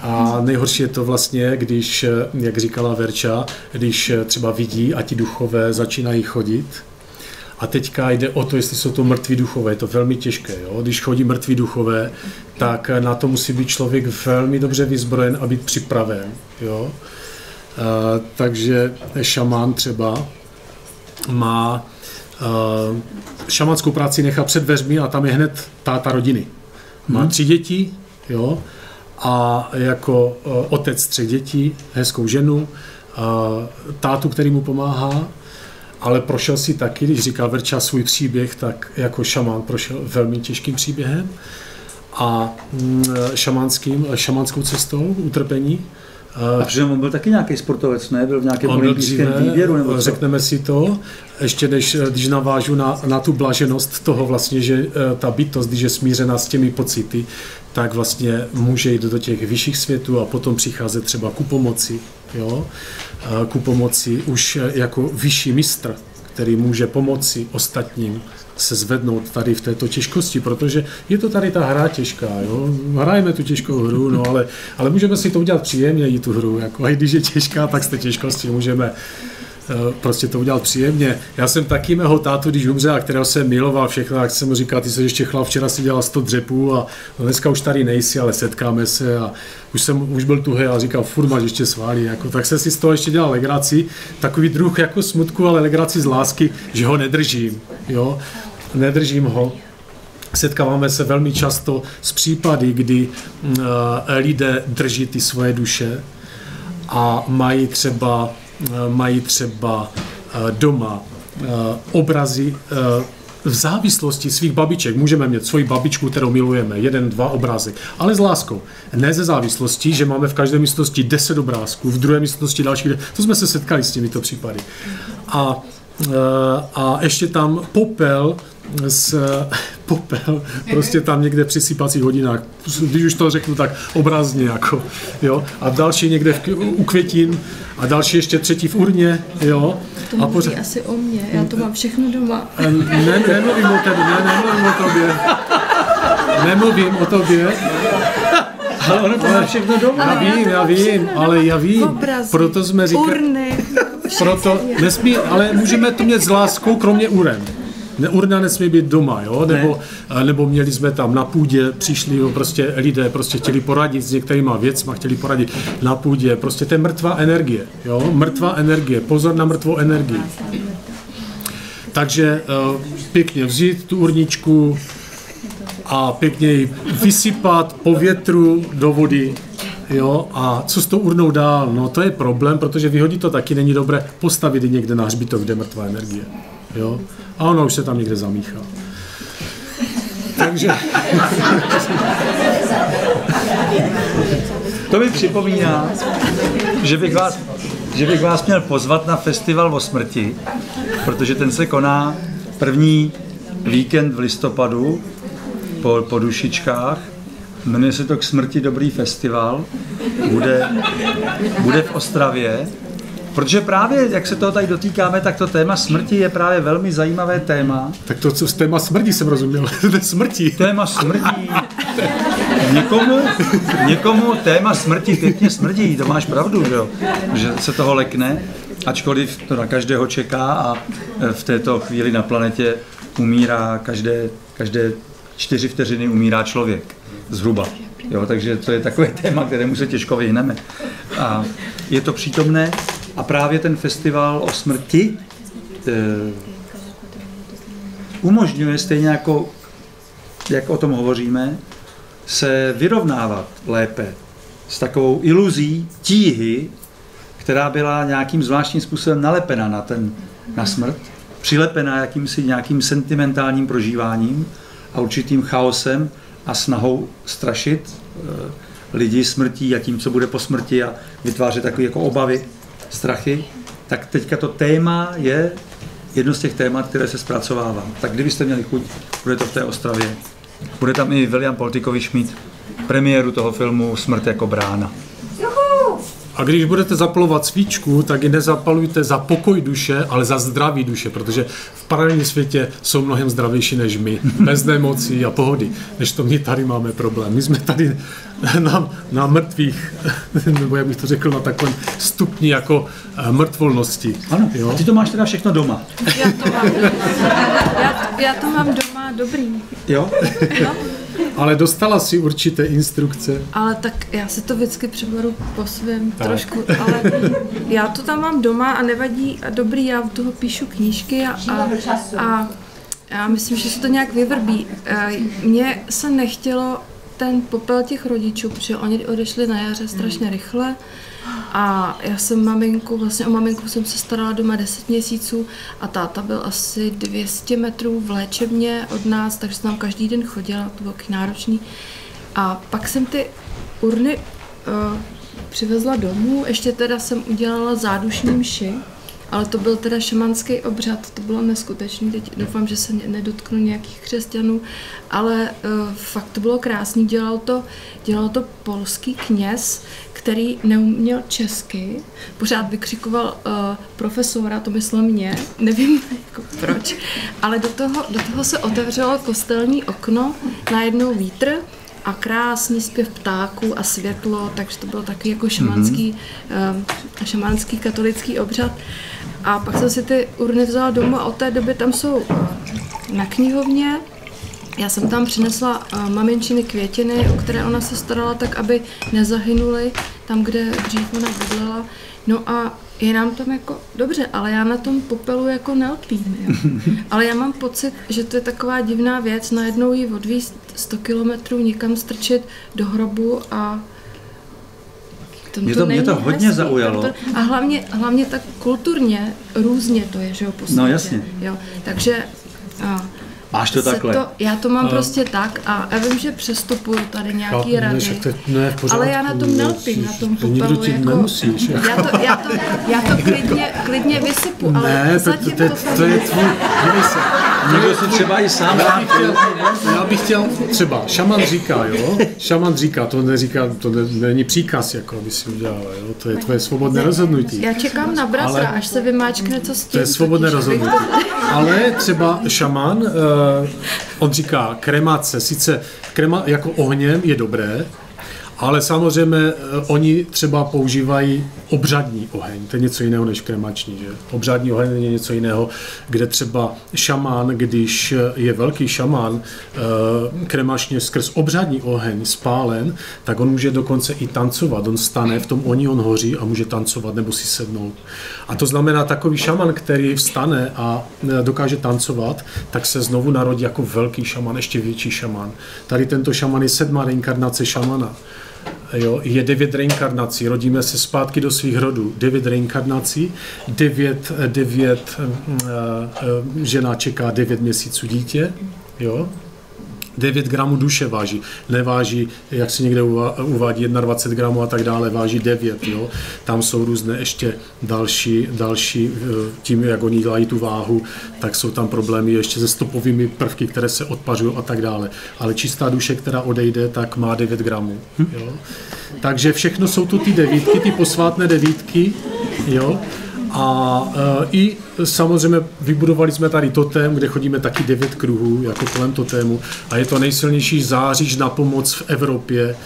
A nejhorší je to vlastně, když, jak říkala Verča, když třeba vidí a ti duchové začínají chodit, a teďka jde o to, jestli jsou to mrtví duchové, je to velmi těžké. Jo? Když chodí mrtví duchové, tak na to musí být člověk velmi dobře vyzbrojen a být připraven. Jo? A, takže šamán třeba má šamanskou práci nechá před dveřmi a tam je hned táta rodiny. Má Mhm. tři děti, jo, a jako uh, otec třech dětí, hezkou ženu, uh, tátu, který mu pomáhá, ale prošel si taky, když říká Verča svůj příběh, tak jako šamán prošel velmi těžkým příběhem a mm, šamanským, šamanskou cestou utrpení. A přitom on byl taky nějaký sportovec, ne? Byl v nějakém olympijském výběru nebo co? řekneme si to, ještě než, když navážu na, na tu blaženost toho vlastně, že eh, ta bytost, když je smířená s těmi pocity, tak vlastně může jít do těch vyšších světů a potom přicházet třeba ku pomoci, jo? Ku pomoci už eh, jako vyšší mistr, který může pomoci ostatním se zvednout tady v této těžkosti, protože je to tady ta hra těžká, jo? hrajeme tu těžkou hru, no ale, ale můžeme si to udělat příjemně i tu hru, jako, a i když je těžká, tak z té těžkosti můžeme eh, prostě to udělat příjemně. Já jsem taky mého tátu, když umřel, a kterého jsem miloval všechno, tak jsem mu říkal, ty jsi ještě chlap, včera si dělal 100 dřepů a dneska už tady nejsi, ale setkáme se a už jsem už byl tuhý a říkal, furt máš ještě svalí, jako, tak jsem si z toho ještě dělal legraci, takový druh jako smutku, ale legraci z lásky, že ho nedržím, jo, nedržím ho. Setkáváme se velmi často s případy, kdy mm, eh, lidé drží ty svoje duše a mají třeba, eh, mají třeba eh, doma obrazy v závislosti svých babiček. Můžeme mít svoji babičku, kterou milujeme, jeden, dva obrazy, ale s láskou. Ne ze závislosti, že máme v každé místnosti 10 obrázků, v druhé místnosti dalších. To jsme se setkali s těmito případy. A, a ještě tam popel z popel, prostě tam někde při sypacích hodinách, když už to řeknu tak obrazně, jako, jo, a další někde v, u květin a další ještě třetí v urně, jo, To a mluví pořád, asi o mně, já to mám všechno doma. ne, nemluvím o tebe, ne, nemluvím o tobě, nemluvím o tobě, Ale ono to má všechno doma. já vím, já vím, ale já vím, Obrazy, proto jsme říkali, urny, proto nesmí, ale můžeme to mít s láskou, kromě uren. Ne, urna nesmí být doma, jo? Nebo, ne. nebo měli jsme tam na půdě, přišli jo, prostě lidé, prostě chtěli poradit s některýma věcma, chtěli poradit na půdě, prostě to je mrtvá energie, jo? Mrtvá energie, pozor na mrtvou energii. Takže uh, pěkně vzít tu urničku a pěkně ji vysypat po větru do vody, Jo, a co s tou urnou dál? No to je problém, protože vyhodit to taky není dobré postavit ji někde na hřbitov, kde je mrtvá energie. Jo? A ona už se tam někde zamíchá. Takže To mi připomíná, že bych vás, že bych vás měl pozvat na festival o smrti, protože ten se koná první víkend v listopadu po, po dušičkách. Jmenuje se to K smrti dobrý festival. Bude, bude v Ostravě. Protože právě, jak se toho tady dotýkáme, tak to téma smrti je právě velmi zajímavé téma. tak to, co z téma smrti jsem rozuměl, to je smrti. Téma smrti. Někomu, někomu téma smrti pěkně smrdí, to máš pravdu, že, jo? že se toho lekne. Ačkoliv to na každého čeká a e, v této chvíli na planetě umírá každé, každé čtyři vteřiny umírá člověk. Zhruba. Jo, takže to je takové téma, kterému se těžko vyhneme. A je to přítomné a právě ten festival o smrti e, umožňuje stejně jako, jak o tom hovoříme, se vyrovnávat lépe s takovou iluzí tíhy, která byla nějakým zvláštním způsobem nalepena na, ten, na smrt, přilepena jakýmsi nějakým sentimentálním prožíváním a určitým chaosem a snahou strašit e, lidi smrtí a tím, co bude po smrti a vytvářet takové jako obavy, strachy, tak teďka to téma je jedno z těch témat, které se zpracovává. Tak kdybyste měli chuť, bude to v té Ostravě. Bude tam i William Poltikovič mít premiéru toho filmu Smrt jako brána. A když budete zapalovat svíčku, tak ji nezapalujte za pokoj duše, ale za zdraví duše, protože v paralelním světě jsou mnohem zdravější než my, bez nemocí a pohody, než to my tady máme problém. My jsme tady na, na mrtvých, nebo jak bych to řekl, na takovém stupni jako eh, mrtvolnosti. Ano, jo? a ty to máš teda všechno doma. Já to mám, já, já to mám doma dobrý. Jo? No. Ale dostala si určité instrukce. Ale tak já si to vždycky přeberu po svém trošku, ale já to tam mám doma a nevadí a dobrý, já u toho píšu knížky a, a, a já myslím, že se to nějak vyvrbí. Eh, mně se nechtělo ten popel těch rodičů, protože oni odešli na jaře strašně rychle a já jsem maminku, vlastně o maminku jsem se starala doma 10 měsíců a táta byl asi 200 metrů v léčebně od nás, takže jsem tam každý den chodila, to bylo náročný. A pak jsem ty urny uh, přivezla domů, ještě teda jsem udělala zádušní mši, ale to byl teda šamanský obřad, to bylo neskutečný, teď doufám, že se nedotknu nějakých křesťanů, ale uh, fakt to bylo krásný, dělal to, dělal to polský kněz, který neuměl česky, pořád vykřikoval uh, profesora, to myslel mě, nevím jako proč, ale do toho, do toho se otevřelo kostelní okno, najednou vítr a krásný zpěv ptáků a světlo, takže to byl taky jako šamanský, mm-hmm. uh, šamanský katolický obřad. A pak jsem si ty urny vzala domů a od té doby tam jsou uh, na knihovně, já jsem tam přinesla uh, maminčiny květiny, o které ona se starala tak, aby nezahynuly tam, kde dřív ona bydlela. No a je nám tam jako dobře, ale já na tom popelu jako nelpím. Jo. Ale já mám pocit, že to je taková divná věc, najednou ji odvíst 100 kilometrů někam strčit do hrobu a to, mě to, mě to hodně hezký, zaujalo. To, a hlavně, hlavně tak kulturně různě to je, že jo, po No jasně. Jo. Takže a, Máš to takhle? To, já to mám no. prostě tak a já vím, že přestupuju tady nějaký já, rady, ne, ne, pořádku, ale já na tom nelpím, na tom popelu. Ti jako, nemusíš, já, to, já, to, já to klidně, klidně vysypu, ale ne, zatím to, to, to, to je tvůj, se. Někdo si třeba i sám já bych, chtěl, já bych chtěl, třeba, šaman říká, jo, šaman říká, to neříká, to není příkaz, jako aby si udělala, jo, to je tvoje svobodné rozhodnutí. Já čekám na bratra, ale, až se vymáčkne, co s tím. To je svobodné rozhodnutí. Ale třeba šaman, uh, on říká kremace, sice krema jako ohněm je dobré, ale samozřejmě eh, oni třeba používají obřadní oheň, to je něco jiného než kremační. Že? Obřadní oheň je něco jiného, kde třeba šamán, když je velký šamán eh, kremačně skrz obřadní oheň spálen, tak on může dokonce i tancovat. On stane, v tom oni on hoří a může tancovat nebo si sednout. A to znamená, takový šaman, který vstane a eh, dokáže tancovat, tak se znovu narodí jako velký šaman, ještě větší šaman. Tady tento šaman je sedmá reinkarnace šamana jo, je devět reinkarnací, rodíme se zpátky do svých rodů, devět reinkarnací, devět, devět uh, uh, žena čeká devět měsíců dítě, jo, 9 gramů duše váží. Neváží, jak si někde uvádí 21 gramů a tak dále, váží 9. Jo? Tam jsou různé ještě další, další, eh, tím, jak oni dělají tu váhu, tak jsou tam problémy ještě se stopovými prvky, které se odpařují a tak dále. Ale čistá duše, která odejde, tak má 9 gramů. Jo? Takže všechno jsou to ty devítky, ty posvátné devítky, jo? A e, i samozřejmě vybudovali jsme tady totém, kde chodíme taky devět kruhů, jako kolem totému. A je to nejsilnější záříž na pomoc v Evropě, e,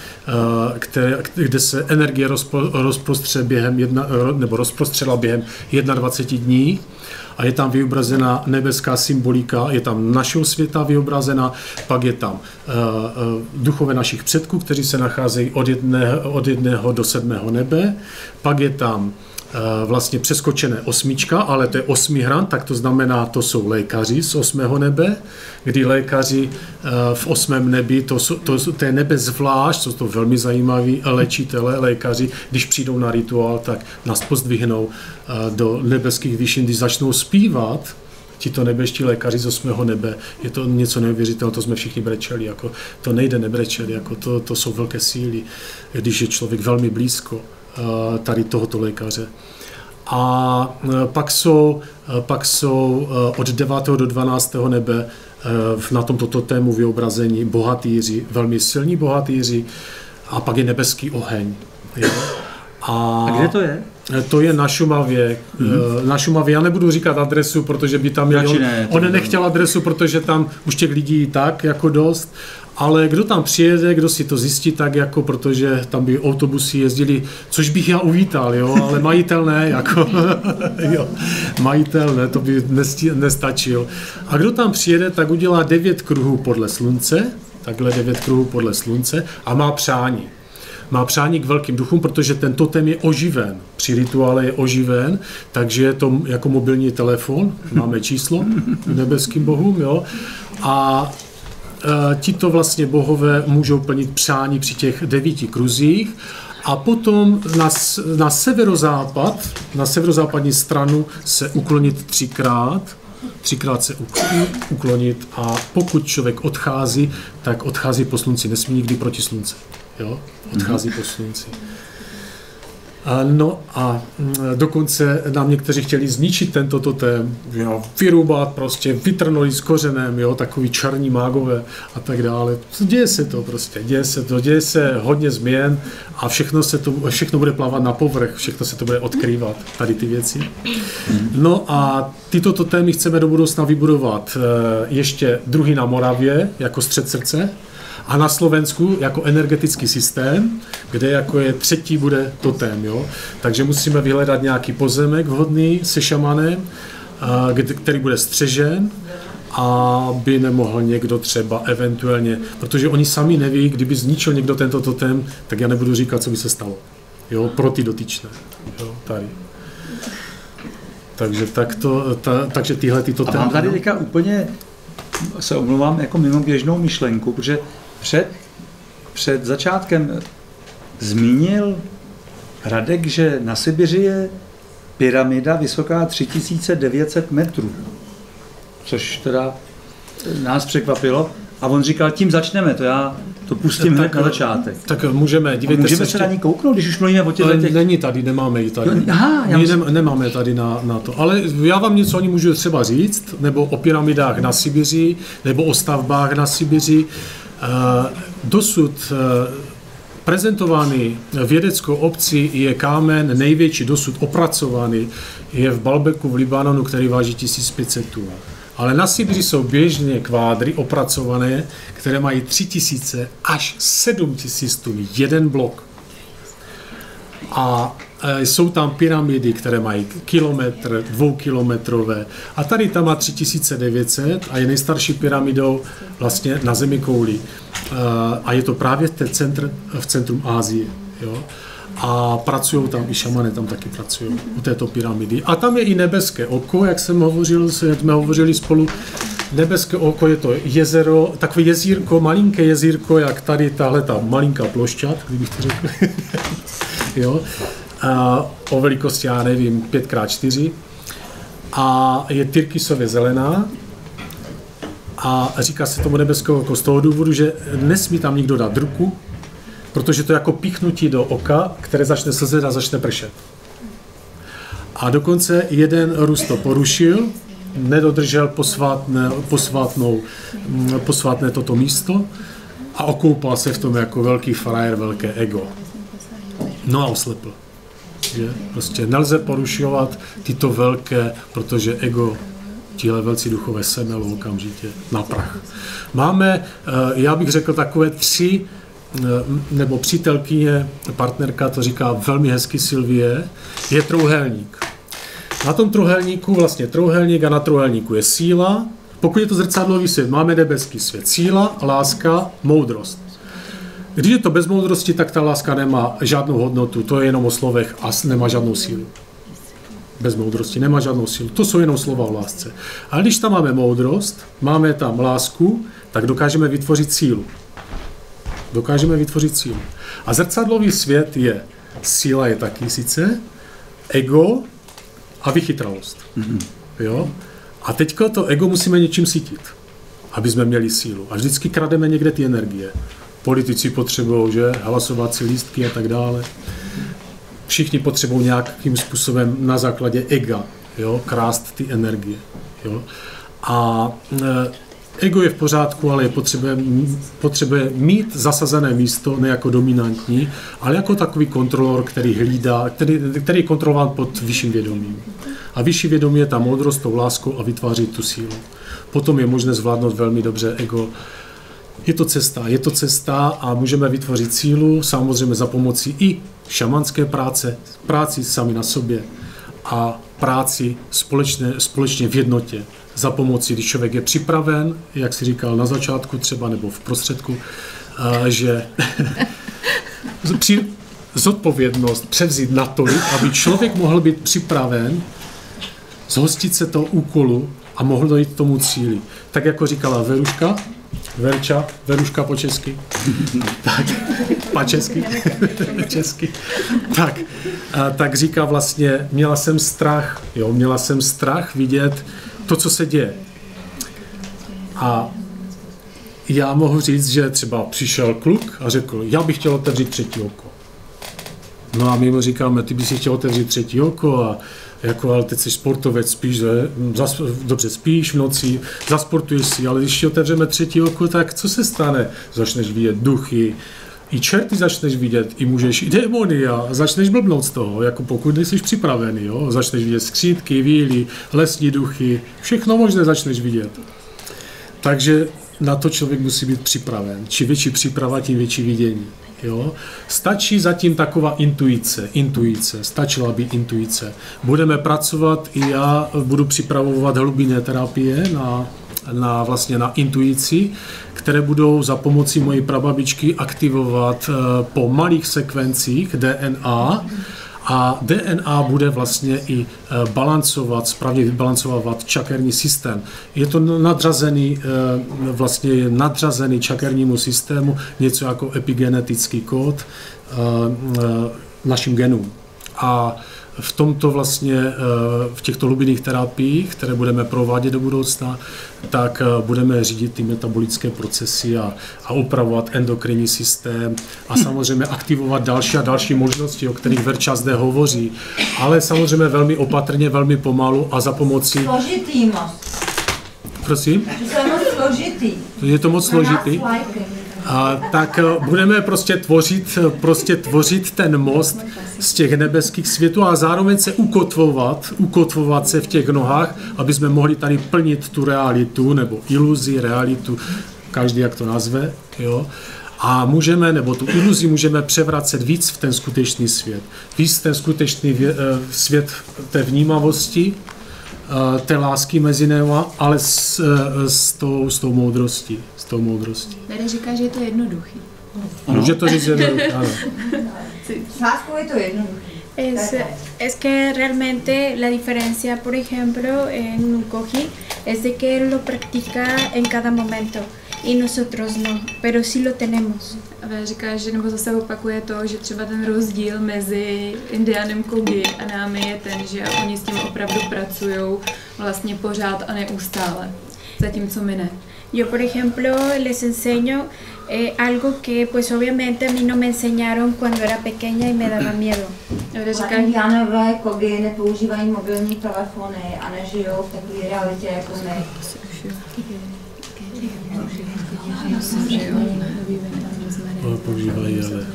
které, kde se energie rozpo, rozprostře během jedna, nebo rozprostřela během 21 dní a je tam vyobrazena nebeská symbolika, je tam našeho světa vyobrazena, pak je tam uh, duchové našich předků, kteří se nacházejí od jedného, od jedného do sedmého nebe, pak je tam Eh, vlastně přeskočené osmička, ale to je osmi hran, tak to znamená, to jsou lékaři z osmého nebe, kdy lékaři eh, v osmém nebi, to, to, to je nebe zvlášť, jsou to velmi zajímaví léčitele, lékaři, když přijdou na rituál, tak nás pozdvihnou eh, do nebeských výšin, když začnou zpívat, tito nebeští lékaři z osmého nebe, je to něco neuvěřitelného, to jsme všichni brečeli, jako to nejde nebrečeli, jako to, to jsou velké síly, když je člověk velmi blízko. Eh, tady tohoto lékaře. A eh, pak jsou, eh, pak jsou od 9. do 12. nebe na tomto totému vyobrazení bohatýři, velmi silní bohatýři a pak je nebeský oheň. A, a kde to je? To je na Šumavě. Mm-hmm. Na Šumavě. Já nebudu říkat adresu, protože by tam. On, ne, on nechtěl adresu, protože tam už těch lidí tak jako dost. Ale kdo tam přijede, kdo si to zjistí, tak jako, protože tam by autobusy jezdili, což bych já uvítal, jo, ale majitel ne, jako, jo, majitel ne, to by nestačil. A kdo tam přijede, tak udělá devět kruhů podle slunce, takhle devět kruhů podle slunce a má přání. Má přání k velkým duchům, protože ten totem je oživen. Při rituále je oživen, takže je to jako mobilní telefon, máme číslo nebeským bohům, jo. A Eh, tito vlastně bohové můžou plnit přání při těch devíti kruzích a potom na, na severozápad, na severozápadní stranu se uklonit třikrát, třikrát se uklonit a pokud člověk odchází, tak odchází po slunci, nesmí nikdy proti slunce. Jo? Odchází po slunci. No a mm, dokonce nám někteří chtěli zničit tento totém, jo, vyrůbat prostě, vytrnuli s kořenem, jo, takový černí mágové a tak dále. Děje se to prostě, děje se to, děje se hodně změn a všechno, se to, všechno bude plavat na povrch, všechno se to bude odkrývat, tady ty věci. No a tyto totémy chceme do budoucna vybudovat eh, ještě druhý na Moravě, jako střed srdce, a na Slovensku jako energetický systém, kde jako je třetí bude totém. Jo? Takže musíme vyhledat nějaký pozemek vhodný se šamanem, který bude střežen, aby nemohl někdo třeba eventuálně, protože oni sami neví, kdyby zničil někdo tento totem, tak já nebudu říkat, co by se stalo. Jo, pro ty dotyčné. Jo, tady. Takže, tak to, ta, takže tyhle tyto A mám tady teďka úplně, se omlouvám, jako mimo běžnou myšlenku, protože před, před začátkem zmínil Radek, že na Sibiři je pyramida vysoká 3900 metrů, což teda nás překvapilo. A on říkal, tím začneme, to já to pustím hned na začátek. Tak můžeme, dívejte můžeme se, se na ní kouknout, když už mluvíme o těch... těch... Není tady, nemáme ji tady. aha, já My musím... nemáme tady na, na to. Ale já vám něco o ní můžu třeba říct, nebo o pyramidách na Sibiři, nebo o stavbách na Sibiři. Eh, dosud eh, prezentovaný vědeckou obci je kámen největší dosud opracovaný, je v Balbeku v Libanonu, který váží 1500 tun. Ale na Sibiři jsou běžně kvádry opracované, které mají 3000 až 7000 tun, jeden blok. A jsou tam pyramidy, které mají kilometr, dvoukilometrové. A tady tam má 3900 a je nejstarší pyramidou vlastně na zemi kouli. Eh, a je to právě v, centr, v centrum Ázie. Jo? A pracují tam, i šamany tam taky pracují u této pyramidy. A tam je i nebeské oko, jak jsem hovořil, jsme hovořili spolu. Nebeské oko je to jezero, takové jezírko, malinké jezírko, jak tady tahle ta malinká plošťat, kdybych to řekl. jo o velikosti, já nevím, 5x4 a je tyrkysově zelená a říká se tomu nebeskou oko z toho důvodu, že nesmí tam nikdo dát ruku, protože to je jako píchnutí do oka, které začne slzet a začne pršet. A dokonce jeden Rus to porušil, nedodržel posvátné, posvátnou, posvátné toto místo a okoupal se v tom jako velký frajer, velké ego. No a oslepl. Že? Prostě nelze porušovat tyto velké, protože ego tihle velcí duchové semelou okamžitě na prach. Máme, eh, já bych řekl, takové tři eh, nebo přítelkyně, partnerka, to říká velmi hezky Silvie, je trouhelník. Na tom trouhelníku, vlastně trouhelník a na trouhelníku je síla, pokud je to zrcadlový svět, máme nebeský svět. Síla, láska, moudrost. Když je to bez moudrosti, tak ta láska nemá žádnou hodnotu, to je jenom o slovech a nemá žádnou sílu. Bez moudrosti nemá žádnou sílu. To jsou jenom slova o lásce. Ale když tam máme moudrost, máme tam lásku, tak dokážeme vytvořit sílu. Dokážeme vytvořit sílu. A zrcadlový svět je, síla je taky sice, ego a vychytralost. Mm-hmm. Jo? A teďka to ego musíme něčím sítit, aby jsme měli sílu. A vždycky krademe někde ty energie. Politici potřebují, že, hlasovací lístky a tak dále. Všichni potřebují nějakým způsobem na základě ega, jo, krást ty energie. Jo. A e, ego je v pořádku, ale je potřebuje, potřebuje mít zasazené místo ne jako dominantní, ale jako takový kontrolor, který hlídá, který, který je kontrolován pod vyšším vědomím. A vyšší vědomí je ta moudrost, tou láskou a vytváří tu sílu. Potom je možné zvládnout velmi dobře ego. Je to cesta, je to cesta a můžeme vytvořit sílu, samozřejmě za pomocí i šamanské práce, práci sami na sobě a práci společně, společně v jednotě za pomocí, když člověk je připraven, jak si říkal na začátku třeba nebo v prostředku, že při zodpovědnost převzít natolik, aby člověk mohl být připraven zhostit se toho úkolu a mohl dojít k tomu cíli. Tak jako říkala Veruška, Verča, Veruška po česky, tak, po česky, česky, tak, a, tak říká vlastně, měla jsem strach, jo, měla jsem strach vidět to, co se děje. A já mohu říct, že třeba přišel kluk a řekl, já bych chtěl otevřít třetí oko. No a my mu říkáme, ty bys si chtěl otevřít třetí oko a jako, ale teď jsi sportovec, spíš, zas, dobře spíš v noci, zasportuješ si, ale když ti otevřeme třetí oko, tak co se stane? Začneš vidět duchy, i čerty začneš vidět, i můžeš i démony a začneš blbnout z toho, jako pokud nejsi připravený, jo? začneš vidět skřítky, víly, lesní duchy, všechno možné začneš vidět. Takže na to člověk musí být připraven. Čím větší příprava, tím větší vidění. Jo? Stačí zatím taková intuice, intuice, stačila by intuice. Budeme pracovat, i já budu připravovat hlubinné terapie na, na, vlastně na intuici, které budou za pomocí mojí prababičky aktivovat eh, po malých sekvencích DNA, a DNA bude vlastně i eh, balancovat, správně vybalancovat čakerní systém. Je to nadřazený, eh, vlastně nadřazený čakernímu systému, něco jako epigenetický kód eh, našim genům. A v tomto vlastně, eh, v těchto hlubinných terapiích, které budeme provádět do budoucna, tak eh, budeme řídit ty metabolické procesy a, a upravovat endokrinní systém a samozřejmě aktivovat další a další možnosti, o kterých Verča zde hovoří, ale samozřejmě velmi opatrně, velmi pomalu a za pomocí... Složitý moc. Prosím? To je moc složitý. Je to moc složitý? Tak eh, budeme prostě tvořit, prostě tvořit ten most z těch nebeských světů a zároveň se ukotvovat, ukotvovat se v těch nohách, aby jsme mohli tady plnit tu realitu nebo iluzi, realitu, každý jak to nazve, jo. A můžeme, nebo tu iluzi můžeme převracet víc v ten skutečný svět. Víc ten skutečný vě, eh, svět té vnímavosti, eh, té lásky mezi nema, ale s, s, tou, s tou moudrostí. S tou moudrostí. Tady říká, že je to jednoduchý. Může to říct jednoduché, ano. Sáskou je to jednoduché. Es, es que realmente la diferencia, por ejemplo, en un koji es de que él lo practica en cada momento y nosotros no, pero sí lo tenemos. A říká, že nebo zase opakuje to, že třeba ten rozdíl mezi Indianem Kogi a námi je ten, že oni s tím opravdu pracují vlastně pořád a neustále, zatímco my ne. Yo, por ejemplo, les enseño eh, algo que pues obviamente a mí no me enseñaron cuando era pequeña y me daba miedo. A Vera Ale říká, indiánové kogy nepoužívají mobilní telefony a nežijou v takové realitě jako my. No, používají, ale...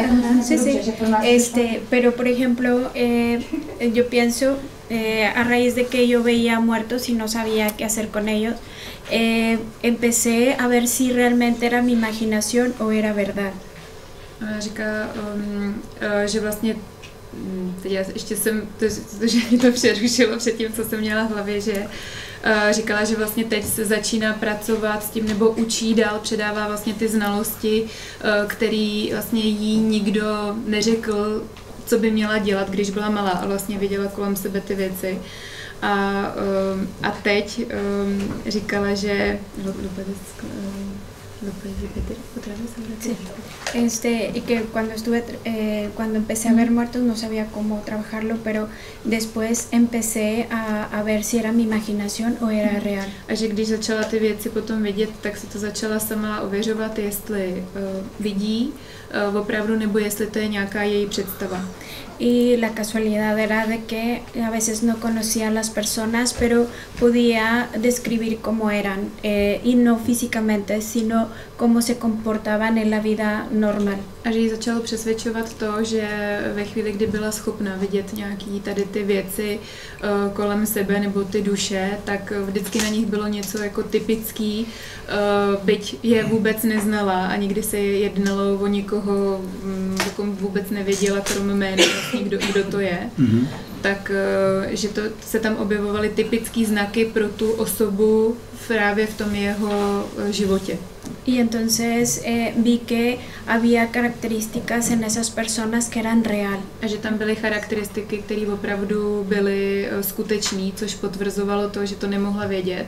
Ajá, sí, sí. Este, pero por ejemplo, eh, yo pienso, eh, a raíz de que yo veía muertos y no sabía qué hacer con ellos, eh, empecé a ver si realmente era mi imaginación o era verdad. A říká, um, uh, že vlastně mm, teď já ještě jsem, to, to, že mě to přerušilo před tím, co jsem měla v hlavě, že uh, říkala, že vlastně teď se začíná pracovat s tím, nebo učí dál, předává vlastně ty znalosti, uh, který vlastně jí nikdo neřekl, co by měla dělat, když byla malá a vlastně viděla kolem sebe ty věci. A, um, a teď um, říkala, že... Lo, puedes, repetir otra vez ahora Sí. Este, y que cuando estuve, eh, cuando empecé a ver muertos no sabía cómo trabajarlo, pero después empecé a, a ver si era mi imaginación o era real. A že když začala ty věci potom vidět, tak si to začala sama ověřovat, jestli uh, vidí uh, opravdu, nebo jestli to je nějaká její představa. Y la casualidad era de que a veces no conocía a las personas, pero podía describir cómo eran, eh, y no físicamente, sino cómo se comportaban en la vida normal. A že ji začalo přesvědčovat to, že ve chvíli, kdy byla schopna vidět nějaký tady ty věci uh, kolem sebe nebo ty duše, tak vždycky na nich bylo něco jako typický, uh, byť je vůbec neznala a nikdy se jednalo o nikoho, mm, o kom vůbec nevěděla, krom jména kdo, kdo to je. Mhm. tak eh, že to se tam objevovaly typické znaky pro tu osobu právě v tom jeho eh, životě. Y entonces eh, vi que había características en esas personas que eran real. A že tam byly charakteristiky, které opravdu byly eh, skutečné, což potvrzovalo to, že to nemohla vědět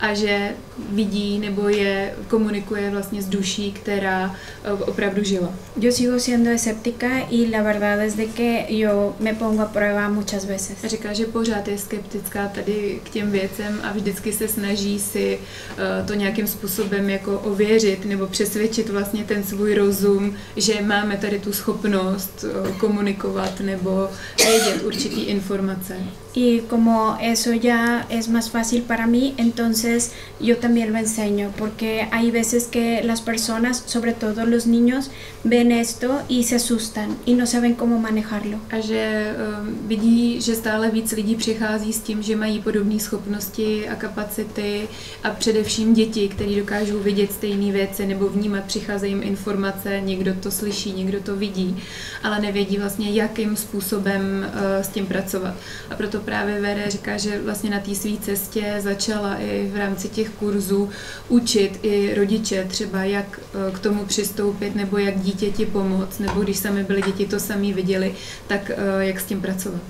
a že vidí nebo je komunikuje vlastně s duší, která eh, opravdu žila. Yo sigo siendo escéptica y la verdad es de que yo me pongo a prueba muchas veces. A říká, že pořád je skeptická tady k těm věcem a vždycky se snaží si eh, to nějakým způsobem jako ověřit nebo přesvědčit vlastně ten svůj rozum, že máme tady tu schopnost eh, komunikovat nebo vědět určitý informace. Y como eso ya es más fácil para mí, entonces yo también lo enseño, porque hay veces que las personas, sobre todo los niños, ven esto y se asustan y no saben cómo manejarlo. A že um, vidí, že stále víc lidí přichází s tím, že mají podobné schopnosti a kapacity a především děti, které dokážou vidět stejné věci nebo vnímat, přicházejí jim informace, někdo to slyší, někdo to vidí, ale nevědí vlastně, jakým způsobem uh, s tím pracovat. A proto právě Vere říká, že vlastně na té své cestě začala i v rámci těch kurzů učit i rodiče třeba, jak uh, k tomu přistoupit nebo jak dítěti pomoct, nebo když sami byli děti, to sami viděli, tak uh, jak s tím pracovat.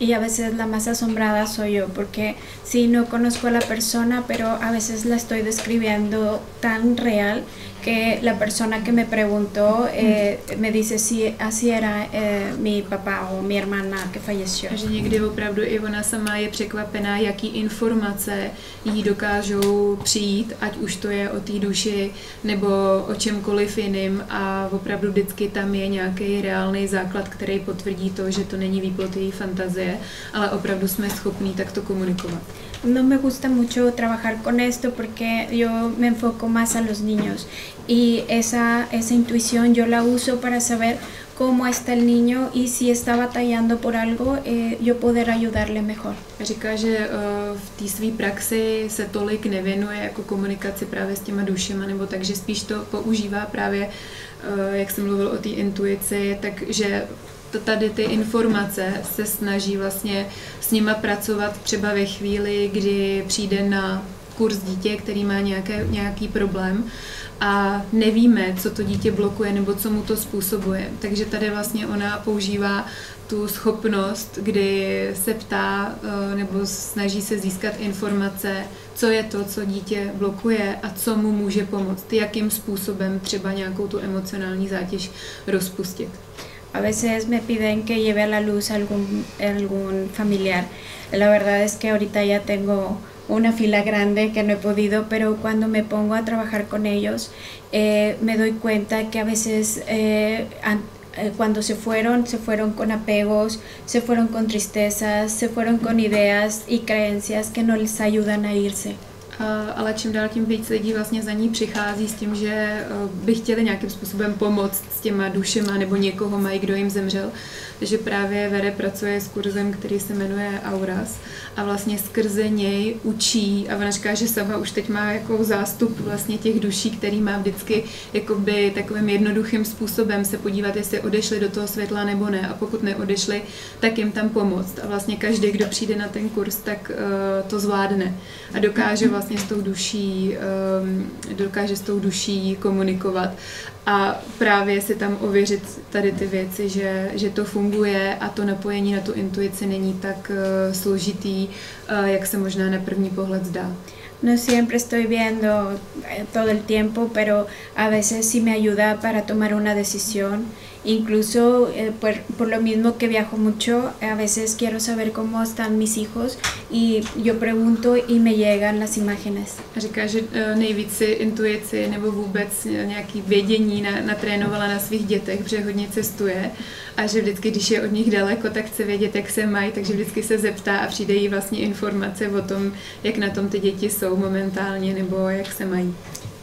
Y a veces la más asombrada soy yo, porque sí, no conozco a la persona, pero a veces la estoy describiendo tan real que la persona que me preguntó eh, me dice si así era eh, mi papá o mi hermana que falleció. Že někdy opravdu i ona sama je překvapená, jaký informace jí dokážou přijít, ať už to je o té duši nebo o čemkoliv jiným a opravdu vždycky tam je nějaký reálný základ, který potvrdí to, že to není výplod její fantazie, ale opravdu jsme schopní takto komunikovat. No me gusta mucho trabajar con esto porque yo me enfoco más a los niños y esa, esa intuición yo la uso para saber cómo está el niño y si está batallando por algo, eh, yo poder ayudarle mejor. Říká, že eh, v té své praxi se tolik nevěnuje jako komunikaci právě s těma dušema, nebo takže spíš to používá právě, eh, jak jsem mluvil o té intuici, takže tady ty informace se snaží vlastně s nima pracovat třeba ve chvíli, kdy přijde na kurz dítě, který má nějaké, nějaký problém a nevíme, co to dítě blokuje nebo co mu to způsobuje. Takže tady vlastně ona používá tu schopnost, kdy se ptá eh, nebo snaží se získat informace, co je to, co dítě blokuje a co mu může pomoct, jakým způsobem třeba nějakou tu emocionální zátěž rozpustit. A veces me piden que lleve a la luz algún, algún familiar. La verdad es que ahorita ya tengo una fila grande que no he podido, pero cuando me pongo a trabajar con ellos, eh, me doy cuenta que a veces eh, eh, cuando se fueron, se fueron con apegos, se fueron con tristezas, se fueron con ideas y creencias que no les ayudan a irse. Ale čím dál tím víc lidí vlastně za ní přichází s tím, že by chtěli nějakým způsobem pomoct s těma dušema nebo někoho mají, kdo jim zemřel. Takže právě Vere pracuje s kurzem, který se jmenuje Auras a vlastně skrze něj učí a ona říká, že sama už teď má jako zástup vlastně těch duší, který má vždycky jakoby takovým jednoduchým způsobem se podívat, jestli odešli do toho světla nebo ne. A pokud neodešli, tak jim tam pomoct. A vlastně každý, kdo přijde na ten kurz, tak uh, to zvládne. A dokáže vlastně s tou duší um, dokáže s tou duší komunikovat a právě si tam ověřit tady ty věci, že, že to funguje a to napojení na tu intuici není tak uh, složitý, uh, jak se možná na první pohled zdá. No siempre estoy viendo eh, todo el tiempo, pero a veces sí me ayuda para tomar una decisión Incluso eh, por, por, lo mismo que viajo mucho, a veces quiero saber cómo están mis hijos y yo pregunto y me llegan las imágenes. Říká, že uh, nejvíc si intuici nebo vůbec nějaký vědění na, natrénovala na svých dětech, protože hodně cestuje a že vždycky, když je od nich daleko, tak chce vědět, jak se mají, takže vždycky se zeptá a přijde jí vlastně informace o tom, jak na tom ty děti jsou momentálně nebo jak se mají.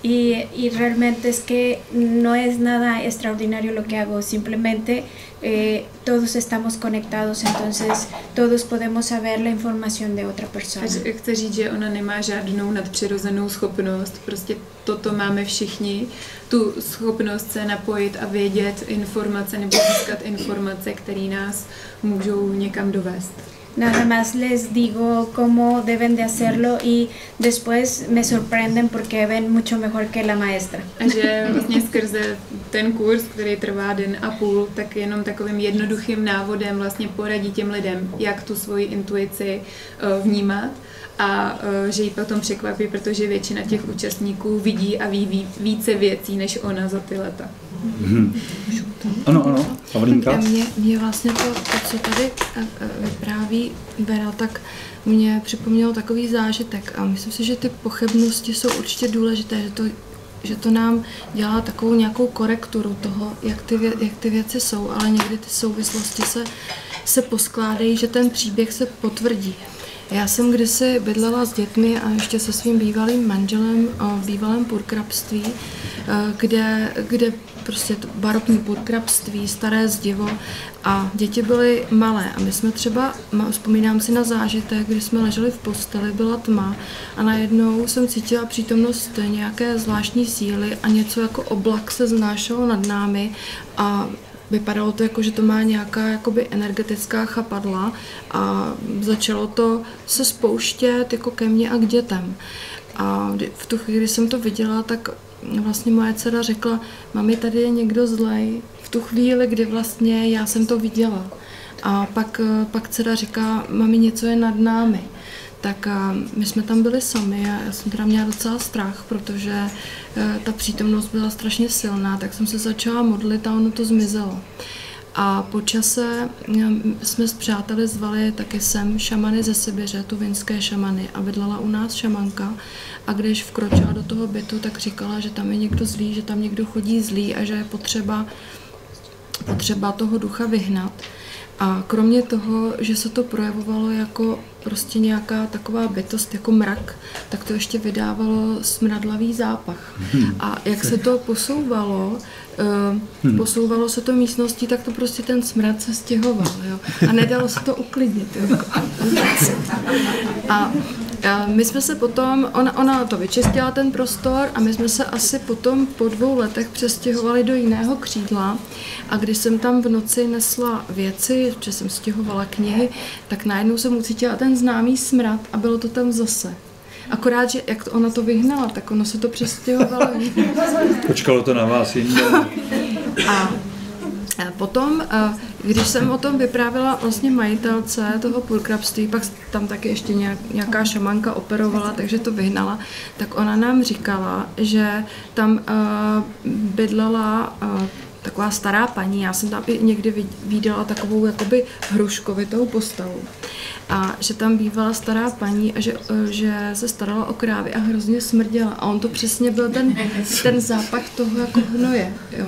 Y, y, realmente es que no es nada extraordinario lo que hago, simplemente eh, todos estamos conectados, entonces todos podemos saber la información de otra persona. Chce říct, že ona nemá žádnou nadpřirozenou schopnost, prostě toto máme všichni, tu schopnost se napojit a vědět informace nebo získat informace, které nás můžou někam dovést. Nada más les digo cómo deben de hacerlo y después me sorprenden porque ven mucho mejor que la maestra. A že vlastně skrze ten kurz, který trvá den a půl, tak jenom takovým jednoduchým návodem vlastně poradí těm lidem, jak tu svoji intuici uh, vnímat a uh, že ji potom překvapí, protože většina těch účastníků vidí a ví více věcí než ona za ty leta. Mm-hmm. Ano, ano, Pavlínka. Mě, mě vlastně to, to, co tady eh, eh, vypráví Vera, tak mě připomnělo takový zážitek a myslím si, že ty pochybnosti jsou určitě důležité, že to, že to nám dělá takovou nějakou korekturu toho, jak ty, vě, jak ty věci jsou, ale někdy ty souvislosti se, se poskládají, že ten příběh se potvrdí. Já jsem kdysi bydlela s dětmi a ještě se svým bývalým manželem v bývalém purkrabství, eh, kde, kde prostě to barokní podkrabství, staré zdivo a děti byly malé a my jsme třeba, vzpomínám si na zážitek, kdy jsme leželi v posteli, byla tma a najednou jsem cítila přítomnost nějaké zvláštní síly a něco jako oblak se znášelo nad námi a vypadalo to jako, že to má nějaká jakoby energetická chapadla a začalo to se spouštět jako ke mně a k dětem. A v tu chvíli, kdy jsem to viděla, tak vlastně moje dcera řekla, mami, tady je někdo zlej. V tu chvíli, kdy vlastně já jsem to viděla. A pak, pak dcera říká, mami, něco je nad námi. Tak my jsme tam byli sami a já jsem teda měla docela strach, protože e, ta přítomnost byla strašně silná, tak jsem se začala modlit a ono to zmizelo. A po čase jsme s přáteli zvali taky sem šamany ze Sibiře, tu vinské šamany a bydlela u nás šamanka a když vkročila do toho bytu, tak říkala, že tam je někdo zlý, že tam někdo chodí zlý a že je potřeba, potřeba toho ducha vyhnat. A kromě toho, že se to projevovalo jako prostě nějaká taková bytost, jako mrak, tak to ještě vydávalo smradlavý zápach. Hmm. A jak se to posouvalo, hmm. posouvalo se to místností, tak to prostě ten smrad se stěhoval. Jo? A nedalo se to uklidnit. Jo? A my jsme se potom, ona, ona to vyčistila ten prostor a my jsme se asi potom po dvou letech přestěhovali do jiného křídla a když jsem tam v noci nesla věci, že jsem stěhovala knihy, tak najednou jsem ucítila ten známý smrad a bylo to tam zase. Akorát, že jak ona to vyhnala, tak ono se to přestěhovalo. Počkalo to na vás jinde. A Potom, když jsem o tom vyprávěla vlastně majitelce toho půlkrabství, pak tam taky ještě nějaká šamanka operovala, takže to vyhnala, tak ona nám říkala, že tam bydlela taková stará paní, já jsem tam i někdy viděla takovou jakoby hruškovitou postavu. A že tam bývala stará paní a že, eh, že se starala o krávy a hrozně smrděla. A on to přesně byl ten, ten zápach toho jako hnoje. Jo.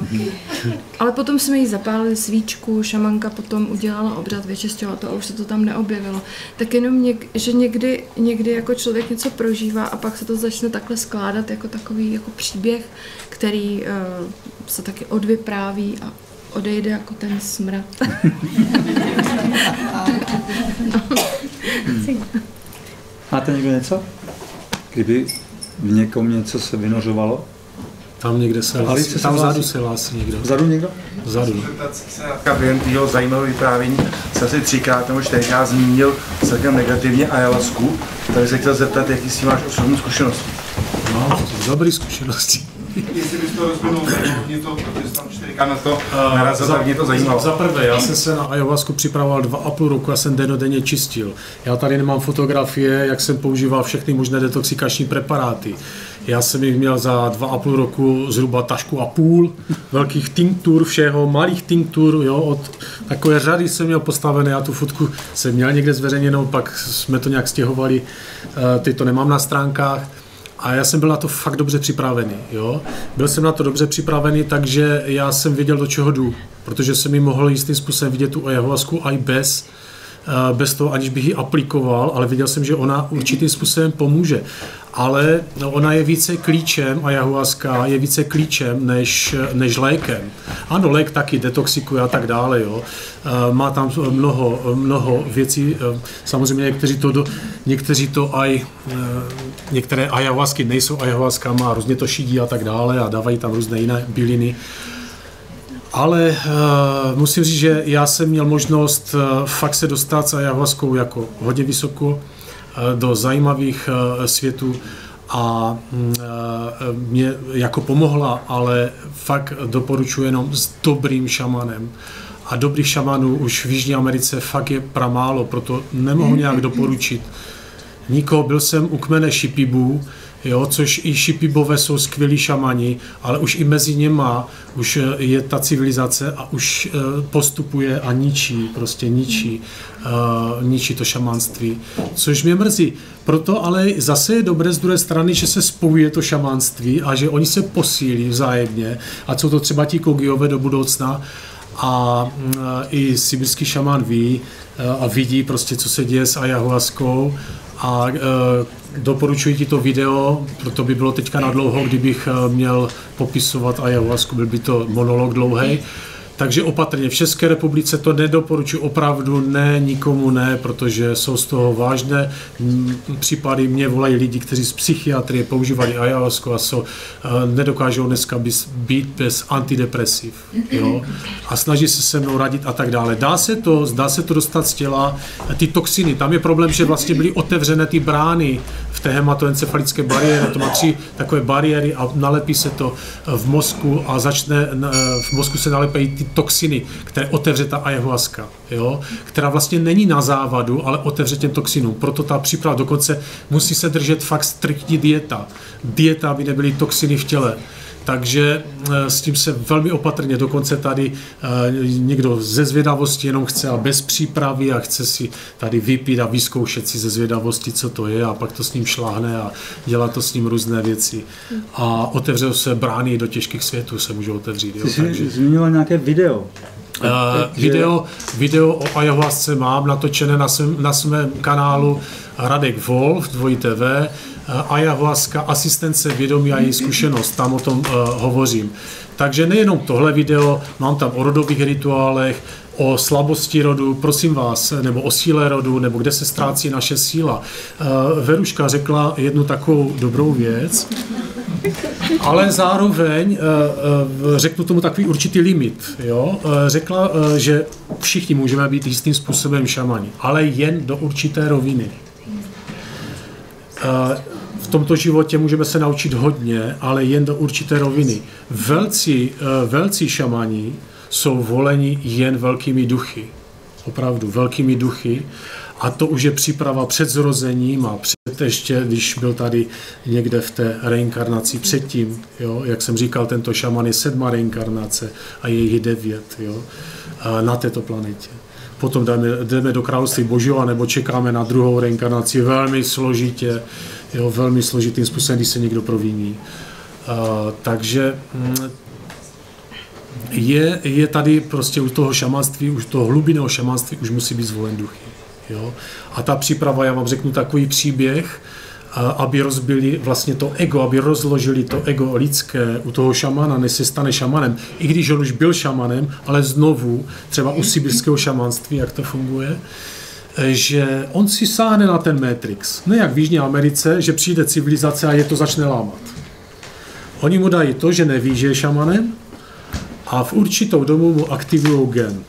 Ale potom jsme jí zapálili svíčku, šamanka potom udělala obřad, vyčistila to a už se to tam neobjevilo. Tak jenom, něk, že někdy, někdy jako člověk něco prožívá a pak se to začne takhle skládat jako takový jako příběh, který uh, se taky odvypráví a odejde jako ten smrad. Máte někdo něco? Kdyby v někom něco se vynořovalo? Tam někde se hlásí, tam vzadu se hlásí někdo. Vzadu někdo? Vzadu. Během tvého zajímavého vyprávění se asi třikrát nebo čtyřikrát zmínil celkem negativně ayahuasku. Tak se chtěl zeptat, jaký si máš osobní zkušenosti. No, dobrý zkušenosti. Jestli bys to rozvinul, mě to, protože tam na to narazil, tak mě to zajímalo. Za prvé, já jsem se na ayahuasku připravoval dva a půl roku, já jsem denodenně čistil. Já tady nemám fotografie, jak jsem používal všechny možné detoxikační preparáty. Já jsem jich měl za dva a půl roku zhruba tašku a půl, velkých tinktur, všeho, malých tinktur, jo, od takové řady jsem měl postavené, já tu fotku jsem měl někde zveřejněnou, pak jsme to nějak stěhovali, eh, teď to nemám na stránkách. A já jsem byl na to fakt dobře připravený. Jo? Byl jsem na to dobře připravený, takže já jsem věděl, do čeho jdu, protože jsem mi mohl jistým způsobem vidět tu ayahuasku i bez, bez toho, aniž bych ji aplikoval, ale viděl jsem, že ona určitým způsobem pomůže. Ale ona je více klíčem, ayahuasca je více klíčem než, než lékem. Ano, lék taky detoxikuje a tak dále. Jo. Eh, Má tam mnoho, mnoho věcí. eh, Samozřejmě někteří to, do, někteří to aj, eh, některé ayahuasky nejsou ayahuascama, různě to šidí a tak dále a dávají tam různé jiné byliny. Ale uh, musím říct, že já jsem měl možnost uh, fakt se dostat s ayahuaskou jako hodně vysoko uh, do zajímavých uh, světů a uh, mě jako pomohla, ale fakt doporučuji jenom s dobrým šamanem. A dobrých šamanů už v Jižní Americe fakt je pramálo, proto nemohu nějak doporučit. Nikoho, byl jsem u kmene šipibů, jo, což i šipibové jsou skvělí šamani, ale už i mezi něma už eh, je ta civilizace a už eh, postupuje a ničí, prostě ničí, uh, ničí to šamanství, což mě mrzí. Proto ale zase je dobré z druhé strany, že se spojuje to šamanství a že oni se posílí vzájemně. A jsou to třeba ti kogiové do budoucna, a mm, i sibirský šamán ví a vidí prostě, co se děje s ayahuaskou a e, doporučuji ti to video, proto by bylo teďka na dlouho, kdybych eh, měl popisovat ayahuasku, byl by to monolog dlouhý. Takže opatrně, v České republice to nedoporučuji opravdu ne, nikomu ne, protože jsou z toho vážné mm, případy. Mě volají lidi, kteří z psychiatrie používali ayahuasku a jsou, eh, nedokážou dneska být bez antidepresiv. Jo? A snaží se se mnou radit a tak dále. Dá se to, dá se to dostat z těla, ty toxiny. Tam je problém, že vlastně byly otevřené ty brány v té hematoencefalické bariéře. To má tři takové bariéry a nalepí se to v mozku a začne, n- v mozku se nalepejí ty toxiny, které otevře ta ayahuasca, jo? která vlastně není na závadu, ale otevře těm toxinům. Proto ta příprava dokonce musí se držet fakt striktní dieta. Dieta, aby nebyly toxiny v těle. Takže eh, s tím se velmi opatrně, dokonce tady eh, někdo ze zvědavosti jenom chce a bez přípravy a chce si tady vypít a vyzkoušet si ze zvědavosti, co to je a pak to s ním šláhne a dělá to s ním různé věci. A otevřou se brány do těžkých světů, se můžou otevřít. Jo? Jsi Takže, zmínila nějaké video. Uh, video, video o ayahuasce mám natočené na svém, na svém kanálu Radek Wolf, dvojí TV, uh, ayahuasca, asistence vědomí a její zkušenost, tam o tom uh, hovořím. Takže nejenom tohle video, mám tam o rodových rituálech, o slabosti rodu, prosím vás, nebo o síle rodu, nebo kde se ztrácí naše síla. Uh, Veruška řekla jednu takovou dobrou věc, ale zároveň eh, eh, řeknu tomu takový určitý limit. Jo? Eh, Řekla, eh, že všichni můžeme být jistým způsobem šamani, ale jen do určité roviny. Eh, V tomto životě můžeme se naučit hodně, ale jen do určité roviny. Velcí, eh, velcí šamani jsou voleni jen velkými duchy. Opravdu, velkými duchy. A to už je příprava před zrozením a před ještě, když byl tady někde v té reinkarnaci předtím, jo, jak jsem říkal, tento šaman je sedma reinkarnace a je jich devět jo, na této planetě. Potom jdeme, jdeme do království božího, nebo čekáme na druhou reinkarnaci velmi složitě, jo, velmi složitým způsobem, když se někdo proviní. Uh, takže mm, je, je tady prostě u toho šamanství, už toho hlubinného šamanství už musí být zvolen duchy. Jo? A ta příprava, já vám řeknu takový příběh, aby rozbili vlastně to ego, aby rozložili to ego lidské u toho šamana, než se stane šamanem. I když on už byl šamanem, ale znovu, třeba u sibirského šamanství, jak to funguje, že on si sáhne na ten Matrix. Ne jak v Jižní Americe, že přijde civilizace a je to začne lámat. Oni mu dají to, že neví, že je šamanem a v určitou dobu mu aktivují gen.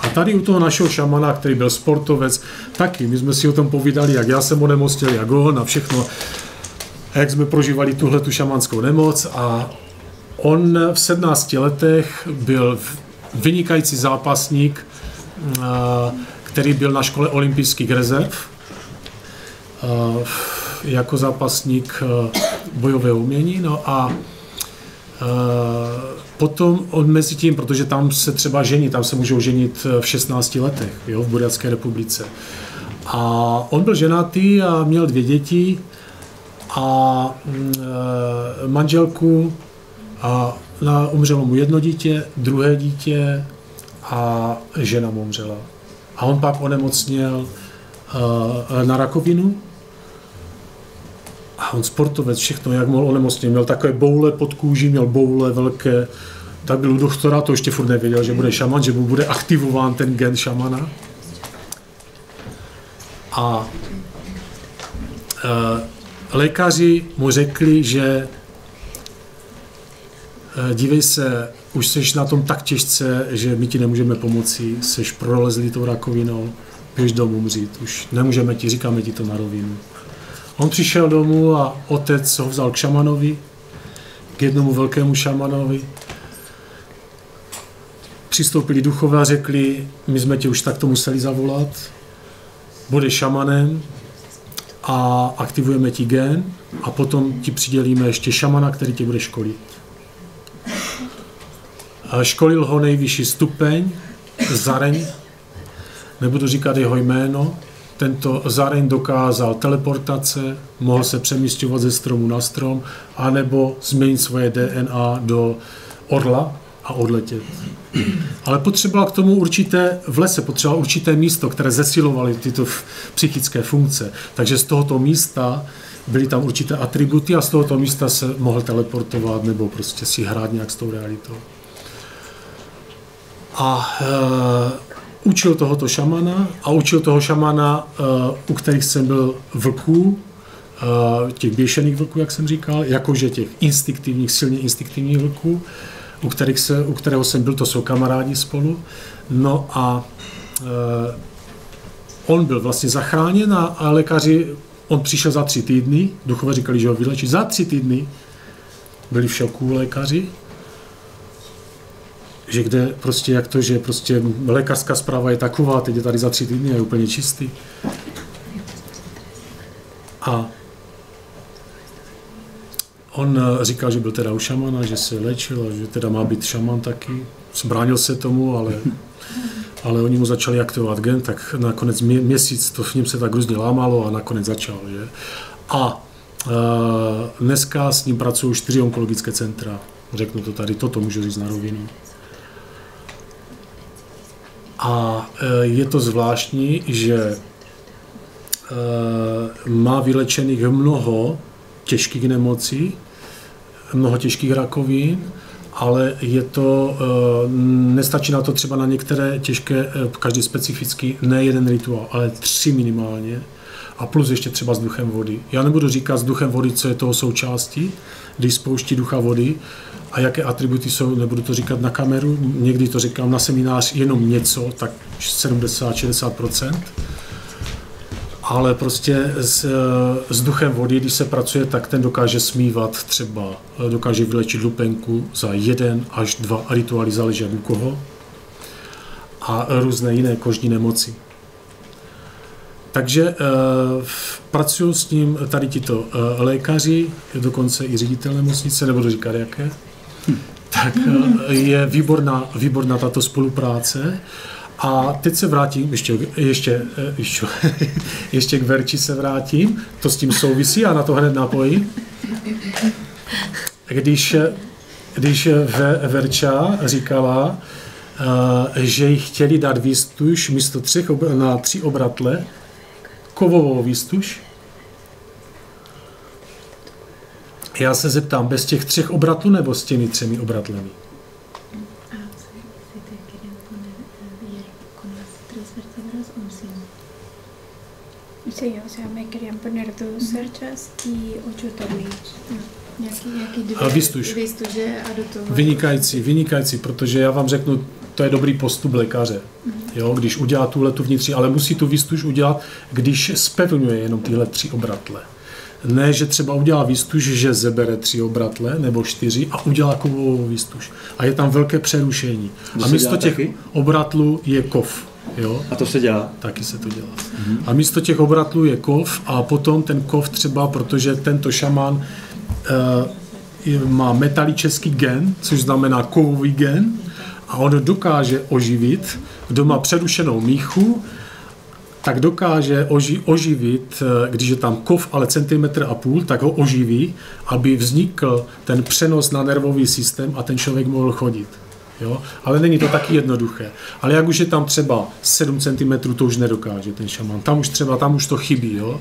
A tady u toho našeho šamana, který byl sportovec, taky, my jsme si o tom povídali, jak já jsem onemocněl, jak on a všechno, jak jsme prožívali tuhle tu šamanskou nemoc a on v 17 letech byl vynikající zápasník, který byl na škole olympijských rezerv jako zápasník bojového umění. No a Potom on mezi tím, protože tam se třeba žení, tam se můžou ženit v 16 letech, jo, v Burjacké republice. A on byl ženatý a měl dvě děti a e, manželku a na, umřelo mu jedno dítě, druhé dítě a žena mu umřela. A on pak onemocněl e, na rakovinu a on sportovec, všechno, jak mohl onemocnit. Měl takové boule pod kůží, měl boule velké, tak byl u doktora, to ještě furt nevěděl, že bude šaman, že mu bude aktivován ten gen šamana. A e, lékaři mu řekli, že dívej se, už jsi na tom tak těžce, že my ti nemůžeme pomoci, jsi prolezlý tou rakovinou, běž domů umřít, už nemůžeme ti, říkáme ti to na rovinu. On přišel domů a otec ho vzal k šamanovi, k jednomu velkému šamanovi. Přistoupili duchové a řekli, my jsme tě už takto museli zavolat, budeš šamanem a aktivujeme ti gen a potom ti přidělíme ještě šamana, který tě bude školit. Školil ho nejvyšší stupeň, Zareň, nebudu říkat jeho jméno, tento Zareň dokázal teleportace, mohl se přemístěvat ze stromu na strom, anebo změnit svoje DNA do orla a odletět. Ale potřeboval k tomu určité, v lese potřeboval určité místo, které zesilovaly tyto psychické funkce. Takže z tohoto místa byly tam určité atributy a z tohoto místa se mohl teleportovat nebo prostě si hrát nějak s tou realitou. A e, učil tohoto šamana a učil toho šamana, uh, u kterých jsem byl vlků, uh, těch běšených vlků, jak jsem říkal, jakože těch instinktivních, silně instinktivních vlků, u, kterých se, u kterého jsem byl, to jsou kamarádi spolu. No a uh, on byl vlastně zachráněn a, a lékaři, on přišel za tři týdny, duchové říkali, že ho vylečí, za tři týdny byli v šoku lékaři, že kde prostě jak to, že prostě lékařská zpráva je taková, teď je tady za tři týdny, je úplně čistý. A on eh, říkal, že byl teda u šamana, že se léčil a že teda má být šaman taky. Zbránil se tomu, ale, ale oni mu začali aktivovat gen, tak nakonec mě, měsíc to v něm se tak různě lámalo a nakonec začal. Že? A uh, dneska s ním pracují čtyři onkologické centra. Řeknu to tady, toto můžu říct na rovinu. A e, je to zvláštní, že e, má vylečených mnoho těžkých nemocí, mnoho těžkých rakovin, ale je to, e, nestačí na to třeba na některé těžké, každý specifický, ne jeden rituál, ale tři minimálně a plus ještě třeba s duchem vody. Já nebudu říkat s duchem vody, co je toho součástí, když spouští ducha vody, a jaké atributy jsou, nebudu to říkat na kameru, někdy to říkám na seminář jenom něco, tak 70-60%. Ale prostě s, s duchem vody, když se pracuje, tak ten dokáže smívat třeba, dokáže vylečit lupenku za jeden až dva rituály, záleží u koho. A různé jiné kožní nemoci. Takže uh, pracují s ním tady tito uh, lékaři, dokonce i ředitel nemocnice, nebudu říkat jaké. Tak uh, je výborná, výborná tato spolupráce. A teď se vrátím, ještě, ještě, ještě, ještě k Verči se vrátím, to s tím souvisí a na to hned napojím. Když, když Verča říkala, že jí chtěli dát výstuž místo třech na tři obratle, kovovou výstuž. Já se zeptám, bez těch třech obratlů nebo s těmi třemi obratlemi? Sí, o sea, me querían poner dos cerchas y ocho tornillos. Nějaký, nějaký dvě, A výstuže a do toho. Vynikající, vynikající, protože já vám řeknu, to je dobrý postup lékaře. Jo, když udělá tuhle tu vnitřní, ale musí tu výstuž udělat, když spevňuje jenom tyhle tři obratle. Ne, že třeba udělá výstuž, že zebere tři obratle nebo čtyři a udělá kovovou výstuž. A je tam velké přerušení. To A místo těch taky? obratlů je kov. Jo? A to se dělá. Taky se to dělá. A místo těch obratlů je kov a potom ten kov třeba, protože tento šaman eh, má metaličeský gen, což znamená kovový gen, a on dokáže oživit, kdo má přerušenou míchu, tak dokáže oži, oživit, eh, když je tam kov, ale centimetr a půl, tak ho oživí, aby vznikl ten přenos na nervový systém a ten člověk mohl chodit. Jo? Ale není to taky jednoduché. Ale jak už je tam třeba 7 cm, to už nedokáže ten šaman. Tam už třeba, tam už to chybí. Jo?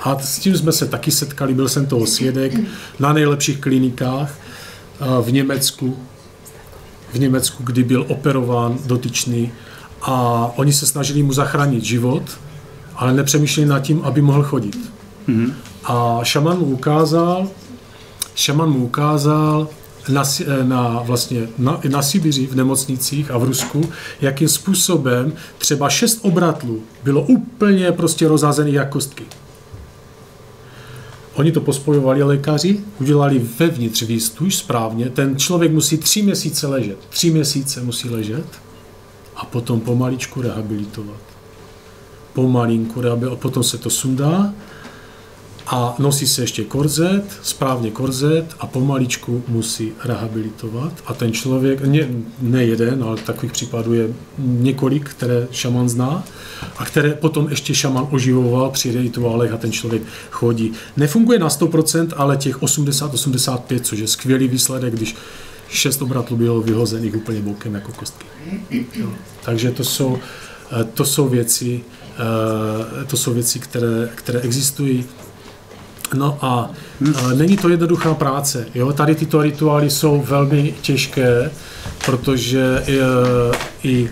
A s tím jsme se taky setkali, byl jsem toho svědek na nejlepších klinikách eh, v Německu, v Německu, kdy byl operován dotyčný a oni se snažili mu zachránit život, ale nepřemýšleli nad tím, aby mohl chodit. A šaman mu ukázal, šaman mu ukázal na, eh, na, vlastně, na, na Sibiři v nemocnicích a v Rusku, jakým způsobem třeba šest obratlů bylo úplně prostě rozházený jak kostky. Oni to pospojovali lékaři, udělali vevnitř výstuž správně. Ten člověk musí tři měsíce ležet. Tři měsíce musí ležet a potom pomaličku rehabilitovat. Pomalinku rehabilitovat, potom se to sundá a nosí se ještě korzet, správně korzet a pomaličku musí rehabilitovat. A ten člověk, ne, ne jeden, ale takových případů je několik, které šaman zná a které potom ještě šaman oživoval při rituálech a ten člověk chodí. Nefunguje na 100%, ale těch 80-85, což je skvělý výsledek, když šest obratlů bylo vyhozených úplně bokem jako kostky. Jo. Takže to jsou, eh, to jsou věci, eh, to jsou věci, které, které existují. No a e, není to jednoduchá práce. Jo? Tady tyto rituály jsou velmi těžké, protože e, i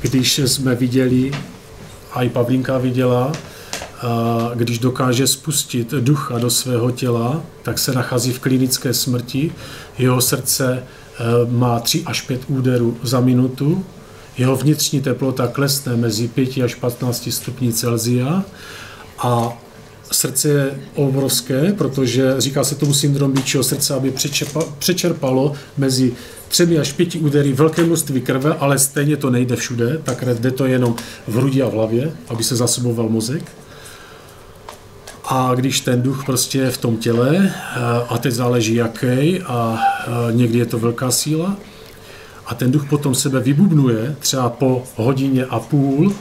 když jsme viděli, a i Pavlínka viděla, když dokáže spustit ducha do svého těla, tak se nachází v klinické smrti. Jeho srdce e, má 3 až 5 úderů za minutu. Jeho vnitřní teplota klesne mezi 5 až 15 stupní Celsia a srdce je obrovské, protože říká se tomu syndrom býčího srdce, aby přečerpa, přečerpalo mezi třemi až pěti údery velké množství krve, ale stejně to nejde všude, tak jde to jenom v hrudi a v hlavě, aby se zasoboval mozek. A když ten duch prostě je v tom těle, eh, a teď záleží jaký, a eh, někdy je to velká síla, a ten duch potom sebe vybubnuje, třeba po hodině a půl,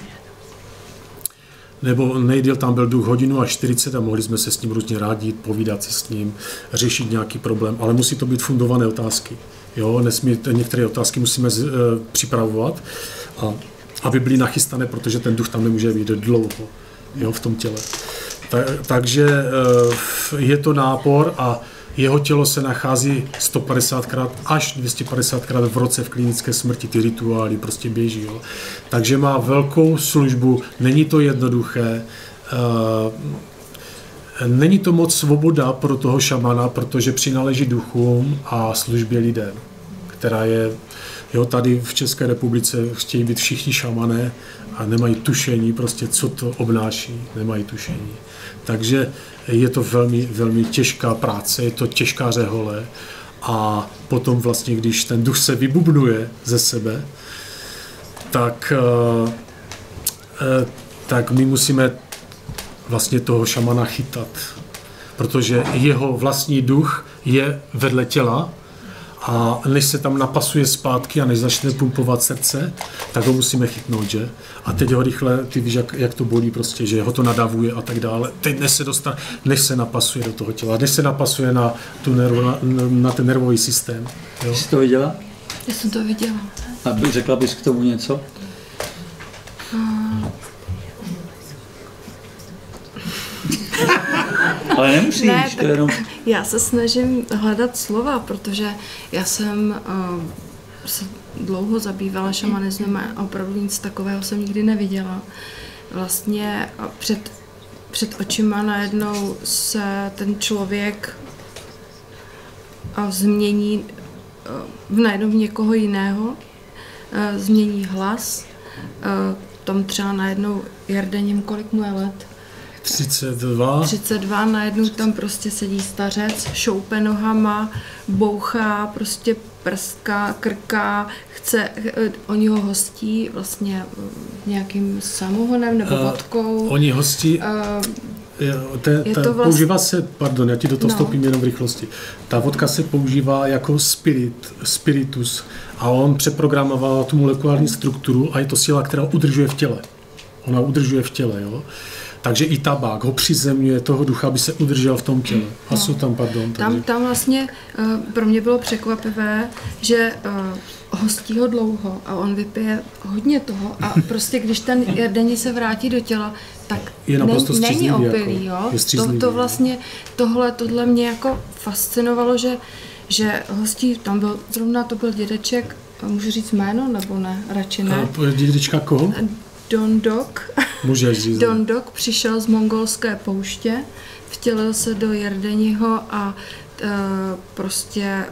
nebo nejdél tam byl duch hodinu a 40 a mohli jsme se s ním různě rádit, povídat si s ním, řešit nějaký problém, ale musí to být fundované otázky. Jo, nesmí, některé otázky musíme z, e, připravovat, a, aby byly nachystané, protože ten duch tam nemůže být dlouho jo, v tom těle. Ta, takže e, je to nápor a jeho tělo se nachází 150krát až 250krát v roce v klinické smrti, ty rituály prostě běží. Jo. Takže má velkou službu, není to jednoduché, eh, není to moc svoboda pro toho šamana, protože přináleží duchům a službě lidem, která je, jo, tady v České republice chtějí být všichni šamané a nemají tušení prostě, co to obnáší, nemají tušení. Takže je to velmi, velmi těžká práce, je to těžká řehole a potom vlastně, když ten duch se vybubnuje ze sebe, tak eh, eh, tak my musíme vlastně toho šamana chytat, protože jeho vlastní duch je vedle těla a než se tam napasuje zpátky a než začne pumpovat srdce, tak ho musíme chytnout, že? A teď ho rychle, ty víš, jak, jak to bolí prostě, že ho to nadavuje a tak dále. Teď než se dostane, než se napasuje do toho těla, než se napasuje na, tu nervo, na, na ten nervový systém. Jo? Jsi to viděla? Já jsem to viděla. A by, řekla bys k tomu něco? Ale nemusíš, Ne, to jenom... Já se snažím hledat slova, protože já jsem uh, se dlouho zabývala šamanismem a opravdu nic takového jsem nikdy neviděla. Vlastně uh, před, před očima najednou se ten člověk uh, změní uh, najednou v někoho jiného, uh, změní hlas, uh, tam třeba najednou Jardením, kolik mu je let? 32. 32, najednou tam prostě sedí stařec, šoupe nohama, bouchá, prostě prská, krká, chce, eh, oni ho hostí vlastně eh, nějakým samohonem nebo Eh, vodkou. Oni hostí, Eh, Je, te, Je ta, to vlast- Používá se, pardon, já ti do toho No. vstoupím jenom v rychlosti. Ta vodka se používá jako spirit, spiritus a on přeprogramoval tu molekulární strukturu a je to síla, která udržuje v těle. Ona udržuje v těle, jo. Takže i tabák ho přizemňuje toho ducha, aby se udržel v tom těle. A jsou tam, pardon. Tam, Takže, tam vlastně uh, pro mě bylo překvapivé, že uh, hostí ho dlouho a on vypije hodně toho a prostě když ten jardení se vrátí do těla, tak Je naprosto není opilý, jako, jo? je To, to vlastně, tohle, tohle mě jako fascinovalo, že, že hostí, tam byl, zrovna to byl dědeček, můžu říct jméno nebo ne, radši ne, a dědička koho? Dondok, Můžeš říct. Dondok přišel z mongolské pouště, vtělil se do Jerdeniho a e, prostě e,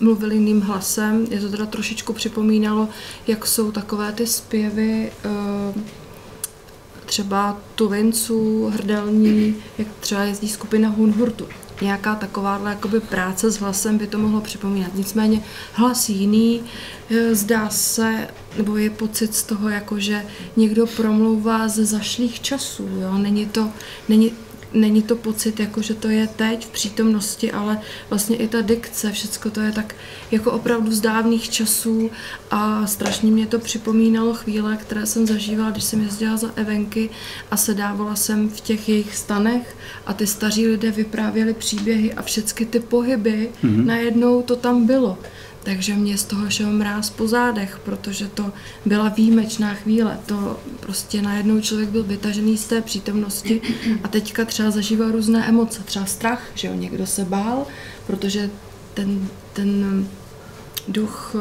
mluvil jiným hlasem. Je to teda trošičku připomínalo, jak jsou takové ty zpěvy e, třeba tuvinců, hrdelní, jak třeba jezdí skupina Hunhurtu. Nějaká takováhle jakoby práce s hlasem by to mohlo připomínat. Nicméně hlas jiný, e, zdá se, nebo je pocit z toho, jako že někdo promlouvá ze zašlých časů. Jo? Není, to, není, není to pocit, jako že to je teď v přítomnosti, ale vlastně i ta dikce, všecko to je tak jako opravdu z dávných časů a strašně mě to připomínalo chvíle, které jsem zažívala, když jsem jezdila za evenky a sedávala jsem v těch jejich stanech a ty staří lidé vyprávěli příběhy a všechny ty pohyby, mm-hmm. najednou to tam bylo. Takže mě z toho šel mráz po zádech, protože to byla výjimečná chvíle. To prostě najednou člověk byl vytažený z té přítomnosti a teďka třeba zažíval různé emoce, třeba strach, že jo, někdo se bál, protože ten, ten duch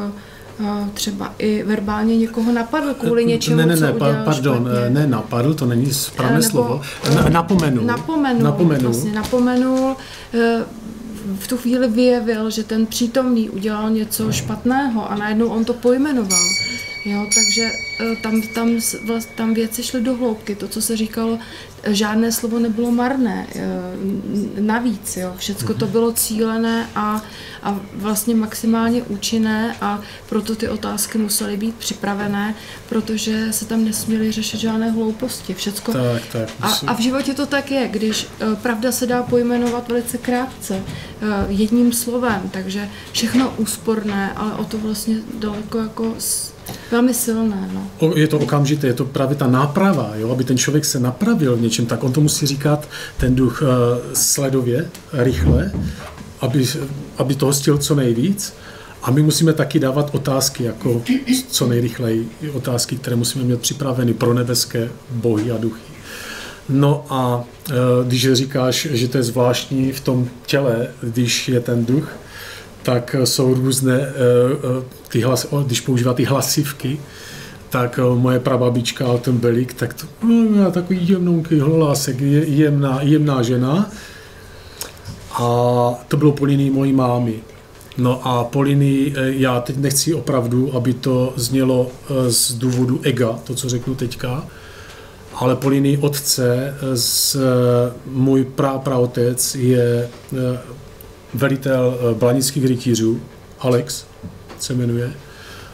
eh, třeba i verbálně někoho napadl kvůli něčemu, ne, ne, co ne, udělal pa, pardon, špatně. ne, napadl, to není správné slovo. eh, Na, napomenul. Napomenul, Napomenul. Vlastně napomenul, eh, v tu chvíli vyjevil, že ten přítomný udělal něco špatného a najednou on to pojmenoval. Jo, takže eh, tam, tam, tam věci šly do hloubky. To, co se říkalo, eh, žádné slovo nebylo marné. n- Navíc, jo, všecko to bylo cílené a, a vlastně maximálně účinné a proto ty otázky musely být připravené, protože se tam nesměly řešit žádné hlouposti. Všecko Tak, tak. a, musím- a v životě to tak je, když pravda se dá pojmenovat velice krátce, jedním slovem, takže všechno úsporné, ale o to vlastně daleko jako s, velmi silné. No. Je to okamžité, je to právě ta náprava, jo? aby ten člověk se napravil v něčem, tak on to musí říkat ten duch uh, sledově, rychle, aby, aby toho stil co nejvíc. A my musíme taky dávat otázky, jako co nejrychleji, otázky, které musíme mít připraveny pro nebeské bohy a duchy. No a e, když říkáš, že to je zvláštní v tom těle, když je ten duch, tak jsou různé, e, e, ty hlas, když používá ty hlasivky, tak e, moje prababička ten Belik, tak to no, měla takový jemnouký hlolásek, je- jemná, jemná žena. A to bylo po linii mojí mámy. No a po linii, já teď nechci opravdu, aby to znělo z důvodu ega, to, co řeknu teďka, ale po linii otce z, můj pra, praotec je eh, velitel eh, blanických rytířů, Alex se jmenuje.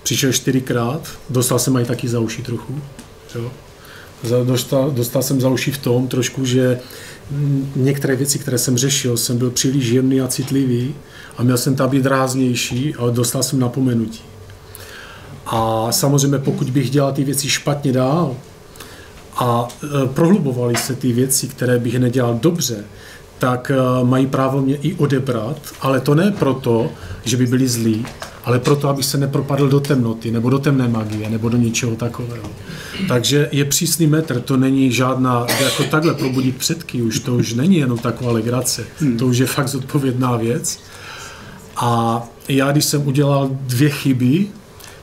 Přišel čtyřikrát, dostal jsem aj taky za uši trochu. Jo. Dostal, dostal jsem za uši v tom trošku, že některé věci, které jsem řešil, jsem byl příliš jemný a citlivý a měl jsem tam být ráznější, ale dostal jsem napomenutí. A samozřejmě pokud bych dělal ty věci špatně dál a e, prohlubovaly se ty věci, které bych nedělal dobře, tak e, mají právo mě i odebrat, ale to ne proto, že by byli zlí, ale proto, abych se nepropadl do temnoty, nebo do temné magie, nebo do něčeho takového. Takže je přísný metr, to není žádná, jako takhle probudit předky už, to už není jenom taková legrace, to už je fakt zodpovědná věc. A já, když jsem udělal dvě chyby,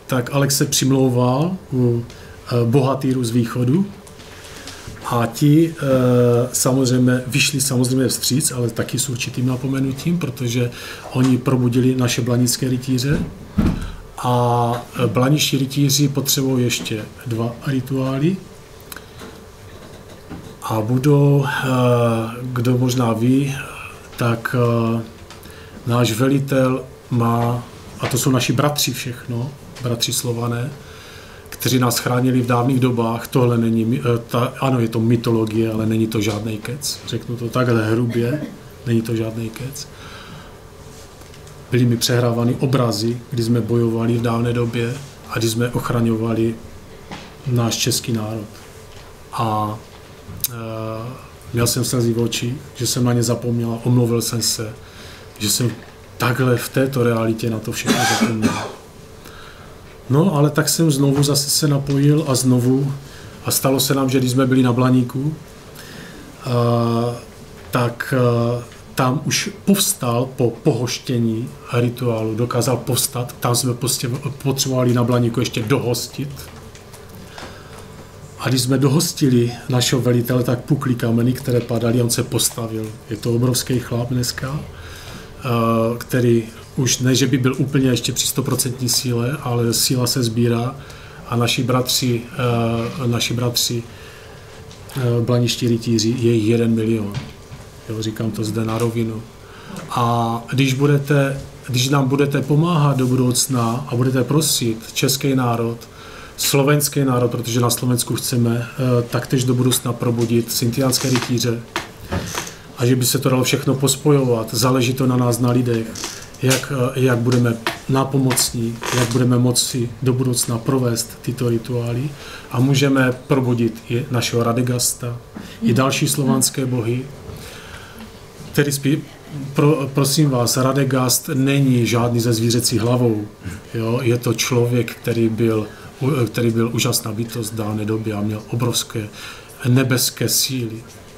tak Alex se přimlouval u eh, bohatýrů z východu a ti eh, samozřejmě vyšli samozřejmě vstříc, ale taky s určitým napomenutím, protože oni probudili naše blanické rytíře. A eh, blaniští rytíři potřebují ještě dva rituály. A budou, eh, kdo možná ví, tak eh, náš velitel má, a to jsou naši bratři všechno, bratři Slované, kteří nás chránili v dávných dobách. Tohle není, eh, ta, ano, je to mytologie, ale není to žádný kec. Řeknu to takhle hrubě, není to žádný kec. Byly mi přehrávány obrazy, kdy jsme bojovali v dávné době a kdy jsme ochraňovali náš český národ. A e, měl jsem slzy v oči, že jsem na ně zapomněl omluvil jsem se, že jsem takhle v této realitě na to všechno zapomněl. No, ale tak jsem znovu zase se napojil a znovu a stalo se nám, že když jsme byli na Blaníku, a, tak a, tam už povstal po pohoštění rituálu, dokázal povstat, tam jsme prostě potřebovali na Blaníku ještě dohostit. A když jsme dohostili našeho velitele, tak pukly kameny, které padaly, on se postavil. Je to obrovský chlap dneska, který už ne, že by byl úplně ještě při 100% síle, ale síla se sbírá a naši bratři, eh, naši bratři eh, blaniští rytíři je jich jeden milion. Jo, říkám to zde na rovinu. A když, budete, když nám budete pomáhat do budoucna a budete prosit český národ, slovenský národ, protože na Slovensku chceme eh, taktéž do budoucna probudit syntiánské rytíře a že by se to dalo všechno pospojovat. Záleží to na nás, na lidech, jak, eh, jak budeme nápomocní, jak budeme moci do budoucna provést tyto rituály a můžeme probudit i našeho Radegasta, i další slovanské bohy, který spí, pro, prosím vás, Radegast není žádný ze zvířecí hlavou. Jo? Je to člověk, který byl, u- který byl úžasná bytost v dávné době a měl obrovské nebeské síly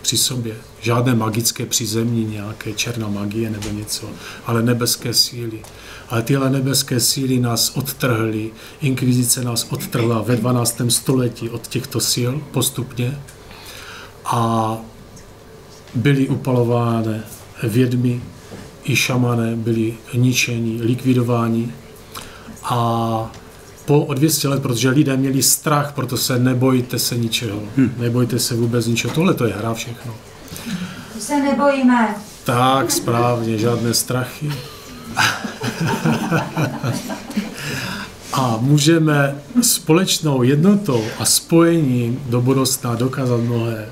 při sobě. Žádné magické přizemní, nějaké černá magie nebo něco, ale nebeské síly. Ale tyhle nebeské síly nás odtrhly, inkvizice nás odtrhla ve 12. století od těchto sil postupně a byly upalovány vědmy i šamané, byli ničeni, likvidováni a po o 200 let, protože lidé měli strach, proto se nebojte se ničeho, nebojte se vůbec ničeho, tohle to je hra všechno. To se nebojíme. Tak, správně, žádné strachy. A můžeme společnou jednotou a spojením do budoucna dokázat mnohé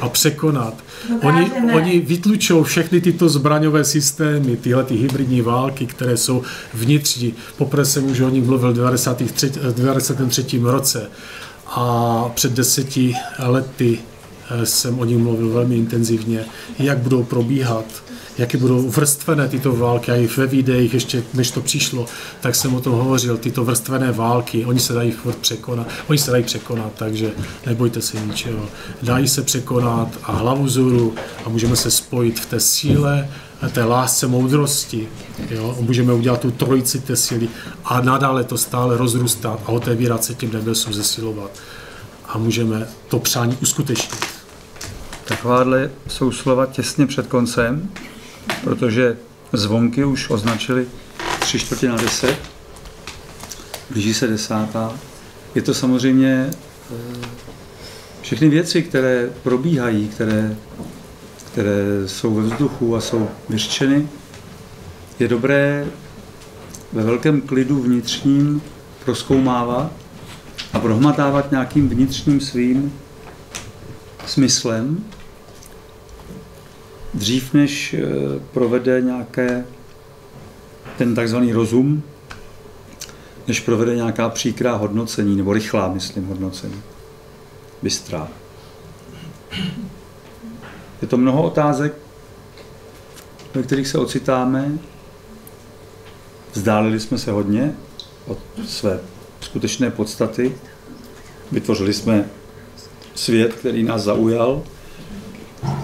a překonat. Oni, Dokážeme. oni vytlučou všechny tyto zbraňové systémy, tyhle ty hybridní války, které jsou vnitřní. Poprvé jsem už o nich mluvil v 93, v 93. roce a před deseti lety eh, jsem o nich mluvil velmi intenzivně, jak budou probíhat, jaké budou vrstvené tyto války, a i ve videích ještě, než to přišlo, tak jsem o tom hovořil, tyto vrstvené války, oni se dají překonat, oni se dají překonat, takže nebojte se ničeho. Dají se překonat a hlavu zuru a můžeme se spojit v té síle, té lásce moudrosti. Jo? Můžeme udělat tu trojici té síly a nadále to stále rozrůstat a otevírat se těm nebesům, zesilovat. A můžeme to přání uskutečnit. Takováhle jsou slova těsně před koncem, protože zvonky už označili tři čtvrtě na deset, blíží se desátá. Je to samozřejmě eh, všechny věci, které probíhají, které, které jsou ve vzduchu a jsou vyřčeny, je dobré ve velkém klidu vnitřním proskoumávat a prohmatávat nějakým vnitřním svým smyslem, dřív než eh, provede nějaké ten takzvaný rozum, než provede nějaká příkrá hodnocení, nebo rychlá, myslím, hodnocení. Bystrá. Je to mnoho otázek, ve kterých se ocitáme. Vzdálili jsme se hodně od své skutečné podstaty. Vytvořili jsme svět, který nás zaujal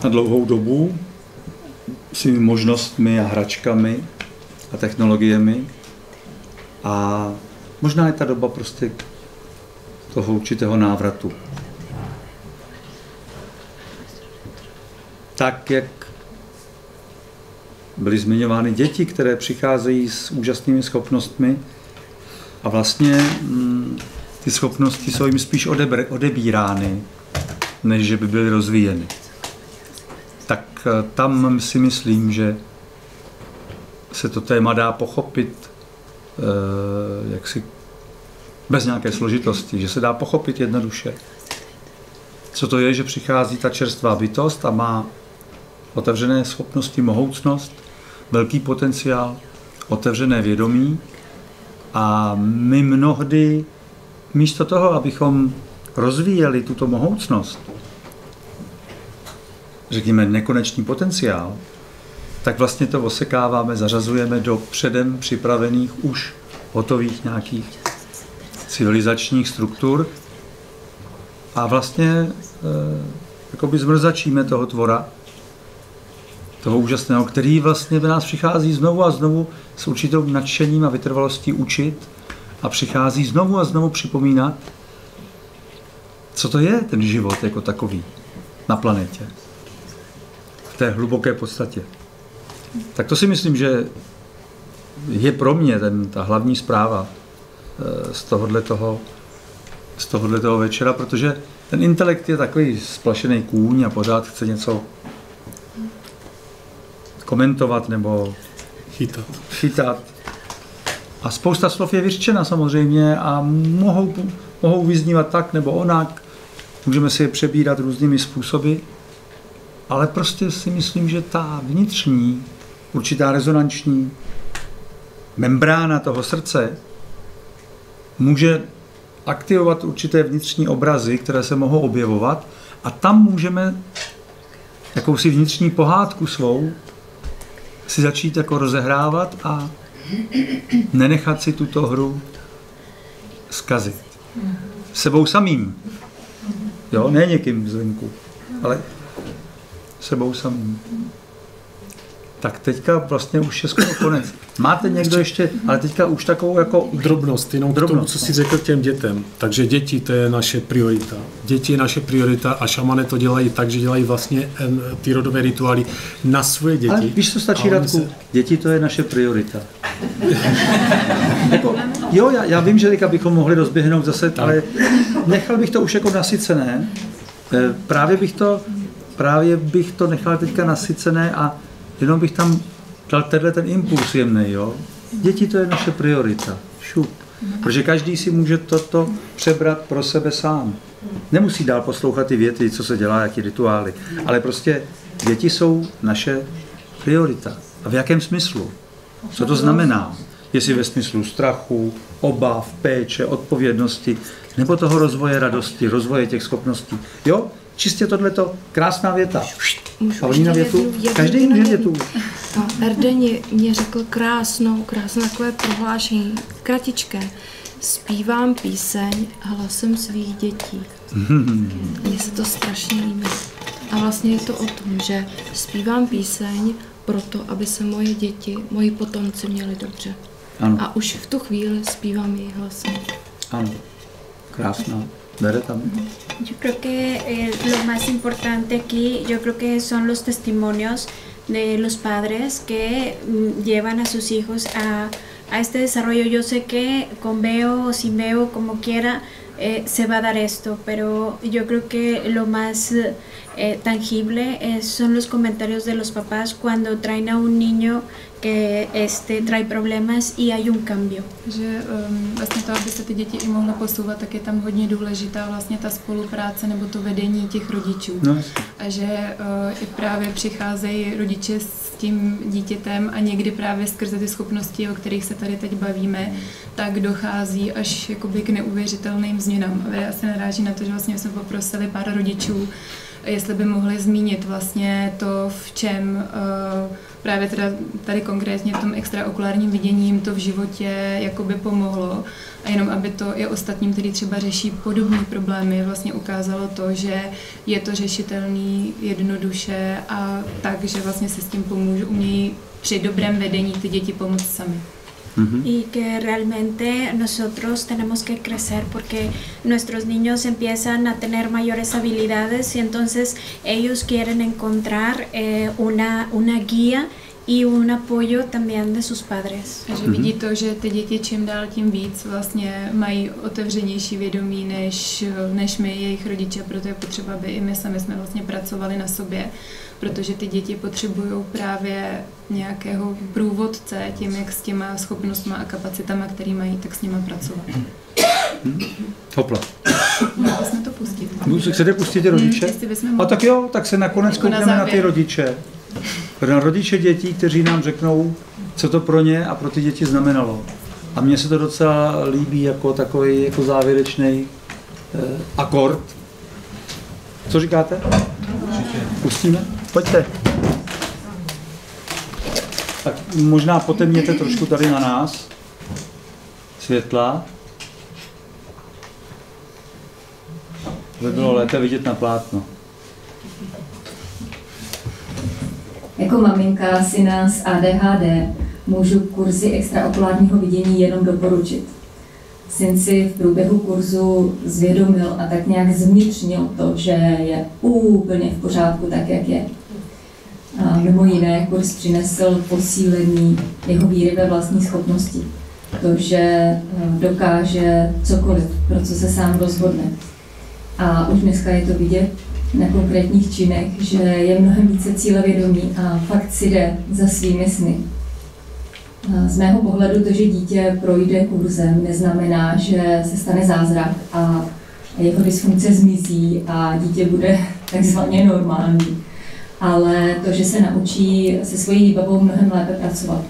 na dlouhou dobu svými možnostmi a hračkami a technologiemi. A možná je ta doba prostě toho určitého návratu. Tak, jak byly zmiňovány děti, které přicházejí s úžasnými schopnostmi a vlastně mm, ty schopnosti jsou jim spíš odebr, odebírány, než že by byly rozvíjeny. Tak eh, tam si myslím, že se to téma dá pochopit eh, jaksi bez nějaké složitosti, že se dá pochopit jednoduše. Co to je, že přichází ta čerstvá bytost a má otevřené schopnosti, mohoucnost, velký potenciál, otevřené vědomí a my mnohdy místo toho, abychom rozvíjeli tuto mohoucnost, řekněme nekonečný potenciál, tak vlastně to osekáváme, zařazujeme do předem připravených už hotových nějakých civilizačních struktur a vlastně e, jakoby zmrzačíme toho tvora, toho úžasného, který vlastně v nás přichází znovu a znovu s určitou nadšením a vytrvalostí učit a přichází znovu a znovu připomínat, co to je ten život jako takový na planetě. Té hluboké podstatě. Tak to si myslím, že je pro mě ten, ta hlavní zpráva eh, z tohohle toho, z tohohle toho večera, protože ten intelekt je takový splašený kůň a pořád chce něco komentovat nebo chytat. chytat. A spousta slov je vyřčena samozřejmě a mohou, mohou vyznívat tak nebo onak. Můžeme si je přebírat různými způsoby, ale prostě si myslím, že ta vnitřní, určitá rezonanční membrána toho srdce může aktivovat určité vnitřní obrazy, které se mohou objevovat a tam můžeme jakousi vnitřní pohádku svou si začít jako rozehrávat a nenechat si tuto hru zkazit. Sebou samým. Jo, ne někým zvenku, ale sebou samým. Tak teďka vlastně už je skoro konec. Máte někdo ještě, ale teďka už takovou jako... Drobnost, jenom Drobnost, k tomu, co si řekl těm dětem. Takže děti, to je naše priorita. Děti je naše priorita a šamané to dělají tak, že dělají vlastně ty rodové rituály na svoje děti. Ale víš, co stačí, Radku? Se... Děti, to je naše priorita. jako, jo, já, já vím, že teďka bychom mohli rozběhnout zase, tak. ale nechal bych to už jako nasycené. Eh, právě bych to, právě bych to nechal teďka nasycené a Jenom bych tam dal tenhle ten impuls jemný, jo. Děti to je naše priorita. Šup. Protože každý si může toto přebrat pro sebe sám. Nemusí dál poslouchat ty věty, co se dělá, jaký rituály. Ale prostě děti jsou naše priorita. A v jakém smyslu? Co to znamená? Jestli ve smyslu strachu, obav, péče, odpovědnosti, nebo toho rozvoje radosti, rozvoje těch schopností. Jo, čistě tohleto, krásná věta. Pavlína větu, každý může větu. No, Erdeni mě řekl krásnou, krásnou takové prohlášení, kratičké. Zpívám píseň hlasem svých dětí. Mně se to strašně líbí. A vlastně je to o tom, že zpívám píseň proto, aby se moje děti, moji potomci měli dobře. Ano. A už v tu chvíli zpívám jejich hlasem. Ano, krásná. Yo creo que eh, lo más importante aquí, yo creo que son los testimonios de los padres que mm, llevan a sus hijos a, a, este desarrollo. Yo sé que con veo o sin veo, como quiera, eh, se va a dar esto, pero yo creo que lo más eh, tangible son los comentarios de los papás cuando traen a un niño que este trae problemas y hay un cambio. Že um, vlastně to, aby se ty děti i mohly posouvat, tak je tam hodně důležitá vlastně ta spolupráce nebo to vedení těch rodičů. No, a že uh, i právě přicházejí rodiče s tím dítětem a někdy právě skrze ty schopnosti, o kterých se tady teď bavíme, tak dochází až jakoby k neuvěřitelným změnám. A já se naráží na to, že vlastně jsme poprosili pár rodičů, jestli by mohli zmínit vlastně to, v čem uh, právě teda tady konkrétně v tom extraokulárním vidění jim to v životě jakoby pomohlo a jenom aby to i ostatním, kteří třeba řeší podobné problémy, vlastně ukázalo to, že je to řešitelný jednoduše a tak, že vlastně se s tím pomůžu, umějí při dobrém vedení ty děti pomoct sami. Y que realmente nosotros tenemos que crecer porque nuestros niños empiezan a tener mayores habilidades y entonces ellos quieren encontrar eh, una, una guía y un apoyo también de sus padres. Takže vidí to, že ty děti čím dál tím víc vlastně mají otevřenější vědomí než, než my, jejich rodiče, proto je potřeba, aby i my sami jsme vlastně pracovali na sobě, protože ty děti potřebují právě nějakého průvodce tím, jak s těma schopnostmi a kapacitama, který mají, tak s nima pracovat. Hopla. Mohli jsme to pustit. Chcete pustit ty rodiče? bychom A tak jo, tak se nakonec Jako na koukneme na ty závěr. rodiče. Na rodiče dětí, kteří nám řeknou, co to pro ně a pro ty děti znamenalo. A mně se to docela líbí jako takový jako závěrečný eh, akord. Co říkáte? Pustíme? Pojďte. Tak možná potemněte trošku tady na nás světla. Aby bylo lépe vidět na plátno. Jako maminka syna s ADHD můžu kurzy extraokulárního vidění jenom doporučit. Syn si v průběhu kurzu zvědomil a tak nějak zvnitřnil to, že je úplně v pořádku tak, jak je. A mimo jiné kurz přinesl posílení jeho víry ve vlastní schopnosti. To, že eh, dokáže cokoliv, pro co se sám rozhodne. A už dneska je to vidět na konkrétních činech, že je mnohem více cílevědomý a fakt si jde za svými sny. Z mého pohledu to, že dítě projde kurzem, neznamená, že se stane zázrak a jeho dysfunkce zmizí a dítě bude takzvaně normální. Ale to, že se naučí se svojí výbavou mnohem lépe pracovat.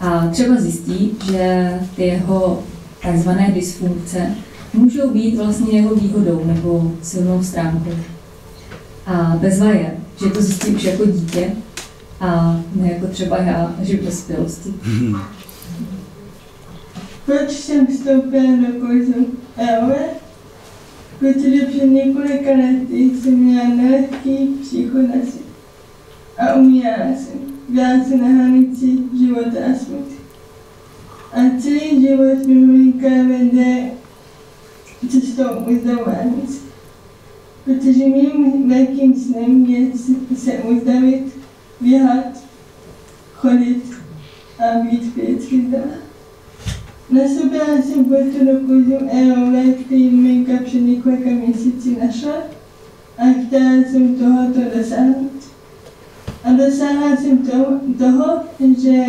A třeba zjistí, že ty jeho takzvané dysfunkce můžou být vlastně jeho výhodou nebo silnou stránkou. A bezva je, že to zjistí už jako dítě a ne jako třeba já až v dospělosti. Proč jsem vstoupila do kurzu EOE? Protože před několika lety jsem měla nelehký psychonaci a umírala jsem. Byla jsem na hranici života a smrti. A celý život mi maminka vede cestou uzdravování se. Protože mým velkým snem je se- se uzdravit, běhat, chodit a být fyzicky zdravá. Nasobila jsem proto do kurzu EOL, který maminka před několika měsíci našla a chtěla jsem tohoto dosáhnout. A dosáhla jsem toho, toho že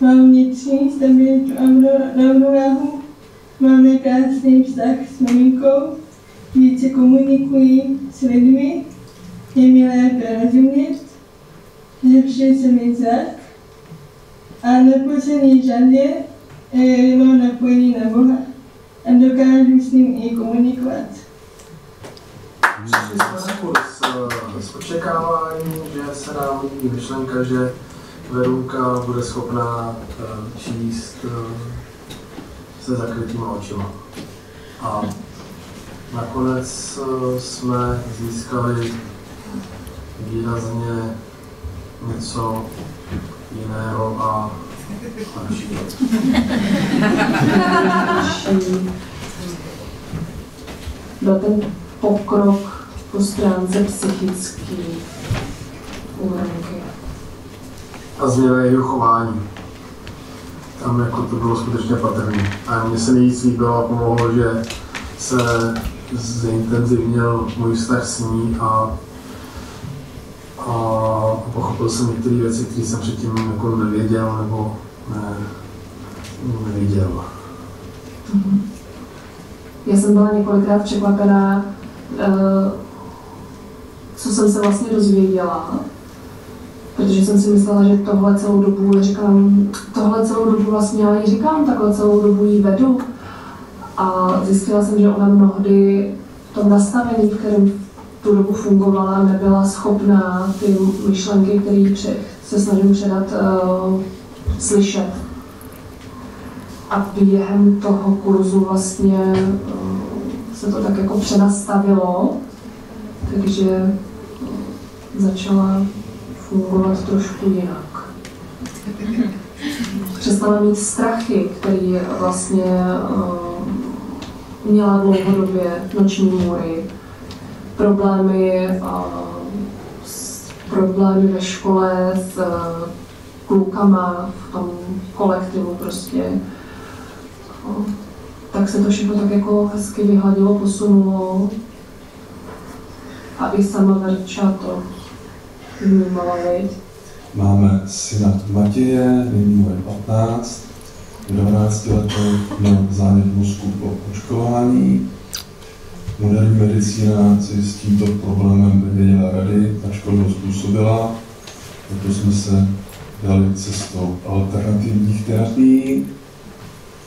mám vnitřní stabilitu a rovno- rovnováhu, máme krásný vztah s maminkou, více komunikuji s lidmi, je mi lépe rozumět, zlepšuje se mi zrak a na poslední řadě eh, mám napojení na Boha a dokážu s ním i komunikovat. Přišli jsme na kurz eh, s očekáváním, že se nám líbí myšlenka, že Verunka bude schopná eh, číst eh, se zakrytýma očima. A nakonec eh, jsme získali výrazně něco jiného a lepšího. byl ten pokrok po stránce psychický u a změna jeho chování. Tam jako to bylo skutečně patrné. A mně se nejvíc líbilo a pomohlo, že se zintenzivnil můj vztah s ní a, a pochopil jsem některé věci, které jsem předtím jako nevěděl nebo ne, neviděl. Mhm. Já jsem byla několikrát překvapená, eh, co jsem se vlastně dozvěděla, protože jsem si myslela, že tohle celou dobu, říkám, tohle celou dobu vlastně ale ji říkám, takhle celou dobu ji vedu. A zjistila jsem, že ona mnohdy v tom nastavení, v kterém tu dobu fungovala, nebyla schopná ty myšlenky, které se snažím předat, uh, slyšet. A během toho kurzu vlastně uh, se to tak jako přenastavilo, takže uh, začala fungovat trošku jinak. Přestala mít strachy, který vlastně uh, měla dlouhodobě noční můry, problémy, uh, s, problémy ve škole s uh, klukama v tom kolektivu prostě. Uh, tak se to všechno tak jako hezky vyhladilo, posunulo, aby sama Verča to vnímala? Máme syna Matěje, nyní mu je 15, v 12 letech měl zánět mozku po očkování. Moderní medicína si s tímto problémem nevěděla rady, ta škodu způsobila, proto jsme se dali cestou alternativních terapií.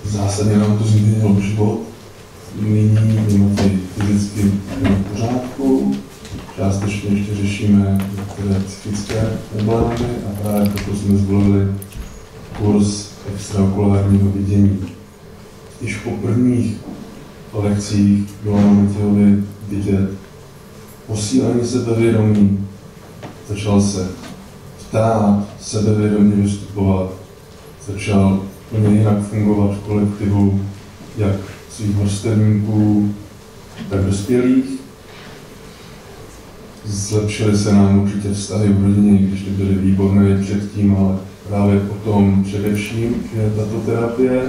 Zásadně nám to změnilo život. Nyní je Matěj fyzicky v pořádku, částečně ještě řešíme některé psychické problémy a právě proto jsme zvolili kurz extraokulárního vidění. Již po prvních lekcích bylo na Matějovi vidět posílení sebevědomí. Začal se ptát, sebevědomě vystupovat, začal úplně jinak fungovat v kolektivu, jak svých vrstevníků, tak dospělých Zlepšily se nám určitě vztahy v rodině, když ty byly výborné předtím, ale právě potom především je tato terapie.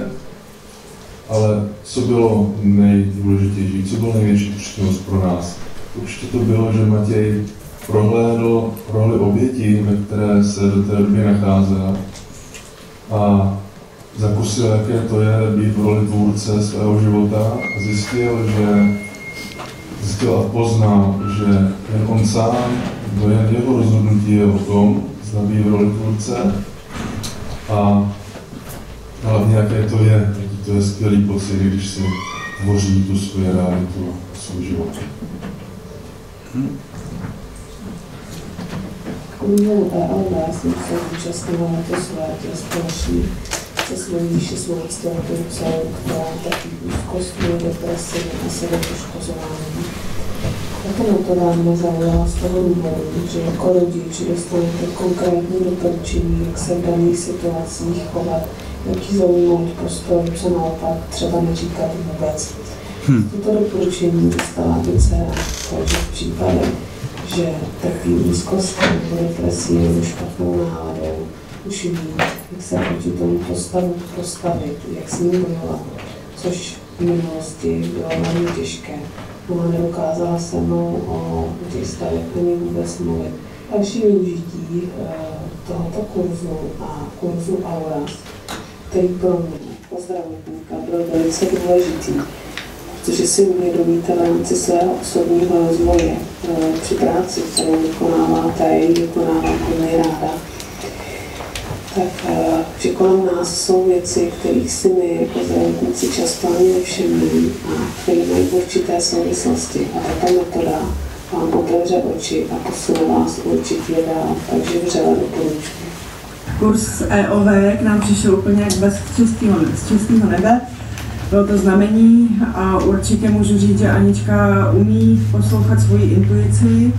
Ale co bylo nejdůležitější, co bylo největší přínos pro nás? Určitě to bylo, že Matěj prohlédl roli oběti, ve které se do té doby nacházel a zakusil, jaké to je být v roli tvůrce svého života a zjistil, že zjistil a poznal, že jen on sám, to jen jeho rozhodnutí je o tom, zda v roli tvůrce a hlavně jaké to je, to je skvělý pocit, když si tvoří tu svoji realitu, svůj život. Hmm. Unionu ELV jsem se zúčastnila letos v létě společně se 16 letou dcerou, která trpí úzkostmi, depresi a sebepoškozování. Tato metoda mě zaujala z toho důvodu, že jako rodič dostanete konkrétní doporučení, jak se v daných situacích chovat, jaký zaujmout postoj, co naopak třeba neříkat vůbec. Hmm. Toto doporučení dostala i dcera, takže v případě, že trpí úzkostí nebo depresí nebo špatnou náladou, už ví, jak se proti tomu postavu postavit, jak s ním bojovat, což v minulosti bylo velmi těžké. Nedokázala se mnou o těch stavech vůbec mluvit. Další využití eh, tohoto kurzu a kurzu Aura, který pro mě jako zdravotníka byl velice důležitý, protože si uvědomíte v rámci svého osobního rozvoje eh, při práci, kterou vykonáváte ji vykonávám hodně ráda, tak že kolem nás jsou věci, kterých si my jako zdravotníci často ani nevšimneme a které mají určité souvislosti. A tato metoda vám otevře oči a posune vás určitě dál, takže vřele doporučuji. Kurs EOV k nám přišel úplně jak bez čistého, z čistého nebe. Bylo to znamení a určitě můžu říct, že Anička umí poslouchat svoji intuici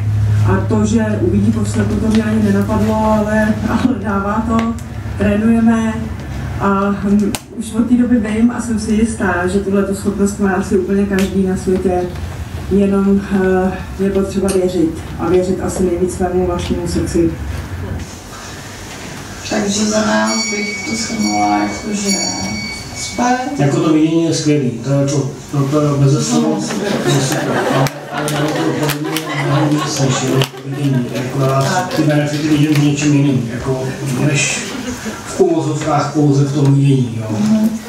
a to, že uvidí poslepu, to mě ani nenapadlo, ale, ale dává to trénujeme a hm, už od té doby vím a jsem si jistá, že tuhle schopnost má asi úplně každý na světě, jenom uh, je potřeba věřit a věřit asi nejvíc svému vlastnímu srdci. Takže za nás bych to shrnula jako, že spát. Jako to vidění je skvělý, to je to, to, to je bez no, super. Ale na rozdíl od toho, slyšeli, vidění, nás ty benefity vidím v něčem jiným, jako než v uvozovkách pouze v tom vidění. Jo.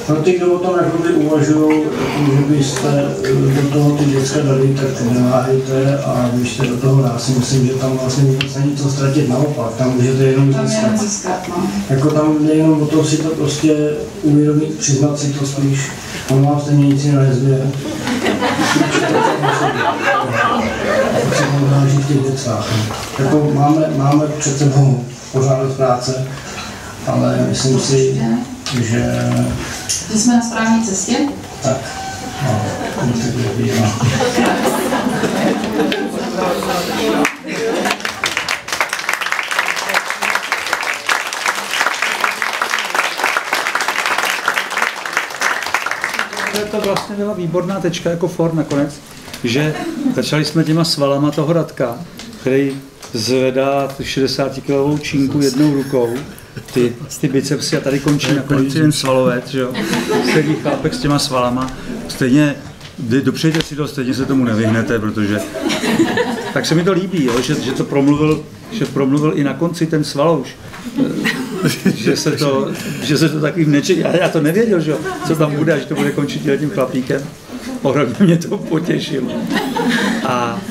Pro ty, kdo o tom jakoby uvažují, jako, že byste eh, do toho ty dětské dali, tak neváhejte a běžte do toho. Já si myslím, že tam vlastně vůbec není co ztratit, naopak, tam můžete jenom Tam získat. jenom získat, no. Jako tam jde jenom o to si to prostě uvědomit, přiznat si to spíš. On vám stejně nic jiného Tak se náleží v těch věcách. no. Jako máme, máme před sebou pořád dost práce, ale myslím si, že Že jsme na správné cestě. tak. No, bude bývá. To vlastně byla výborná tečka jako for nakonec, že začali jsme těma svalama toho Radka, který zvedá 60 kilovou čínku jednou rukou, ty, ty bicepsy a tady končí na konci ten svalovec, že jo. Sedí chlapek s těma svalama, stejně, dopřejte si to, stejně se tomu nevyhnete, protože tak se mi to líbí, jo, že, že to promluvil, že promluvil i na konci ten svalouš. že se to, že se to takový nečekal. Já, já to nevěděl, že jo, co tam bude, až to bude končit tím chlapíkem. Ohromně mě to potěšilo. A,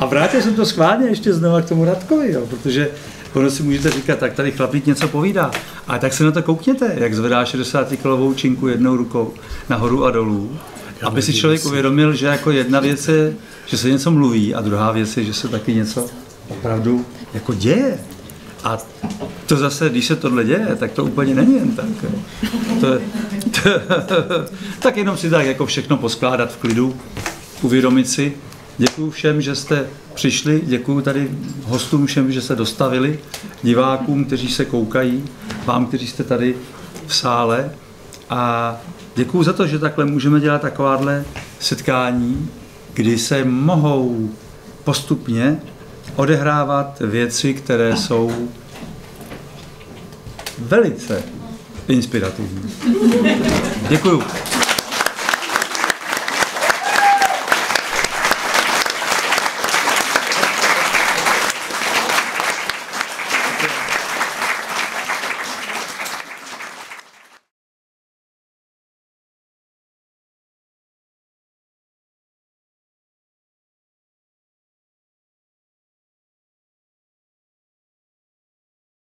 a vrátil jsem to schválně ještě znova k tomu Radkovi, jo, protože ono si můžete říkat, tak tady chlapík něco povídá. A tak se na to koukněte, jak zvedá 60 kilovou činku jednou rukou nahoru a dolů. Aby si člověk uvědomil, že jako jedna věc je, že se něco mluví a druhá věc je, že se taky něco opravdu jako děje. A to zase, když se tohle děje, tak to úplně není jen tak. To, to, tak jenom si tak jako všechno poskládat v klidu, uvědomit si. Děkuji všem, že jste přišli, děkuji tady hostům všem, že se dostavili, divákům, kteří se koukají, vám, kteří jste tady v sále a děkuji za to, že takhle můžeme dělat takováhle setkání, kdy se mohou postupně odehrávat věci, které jsou velice inspirativní. Děkuju.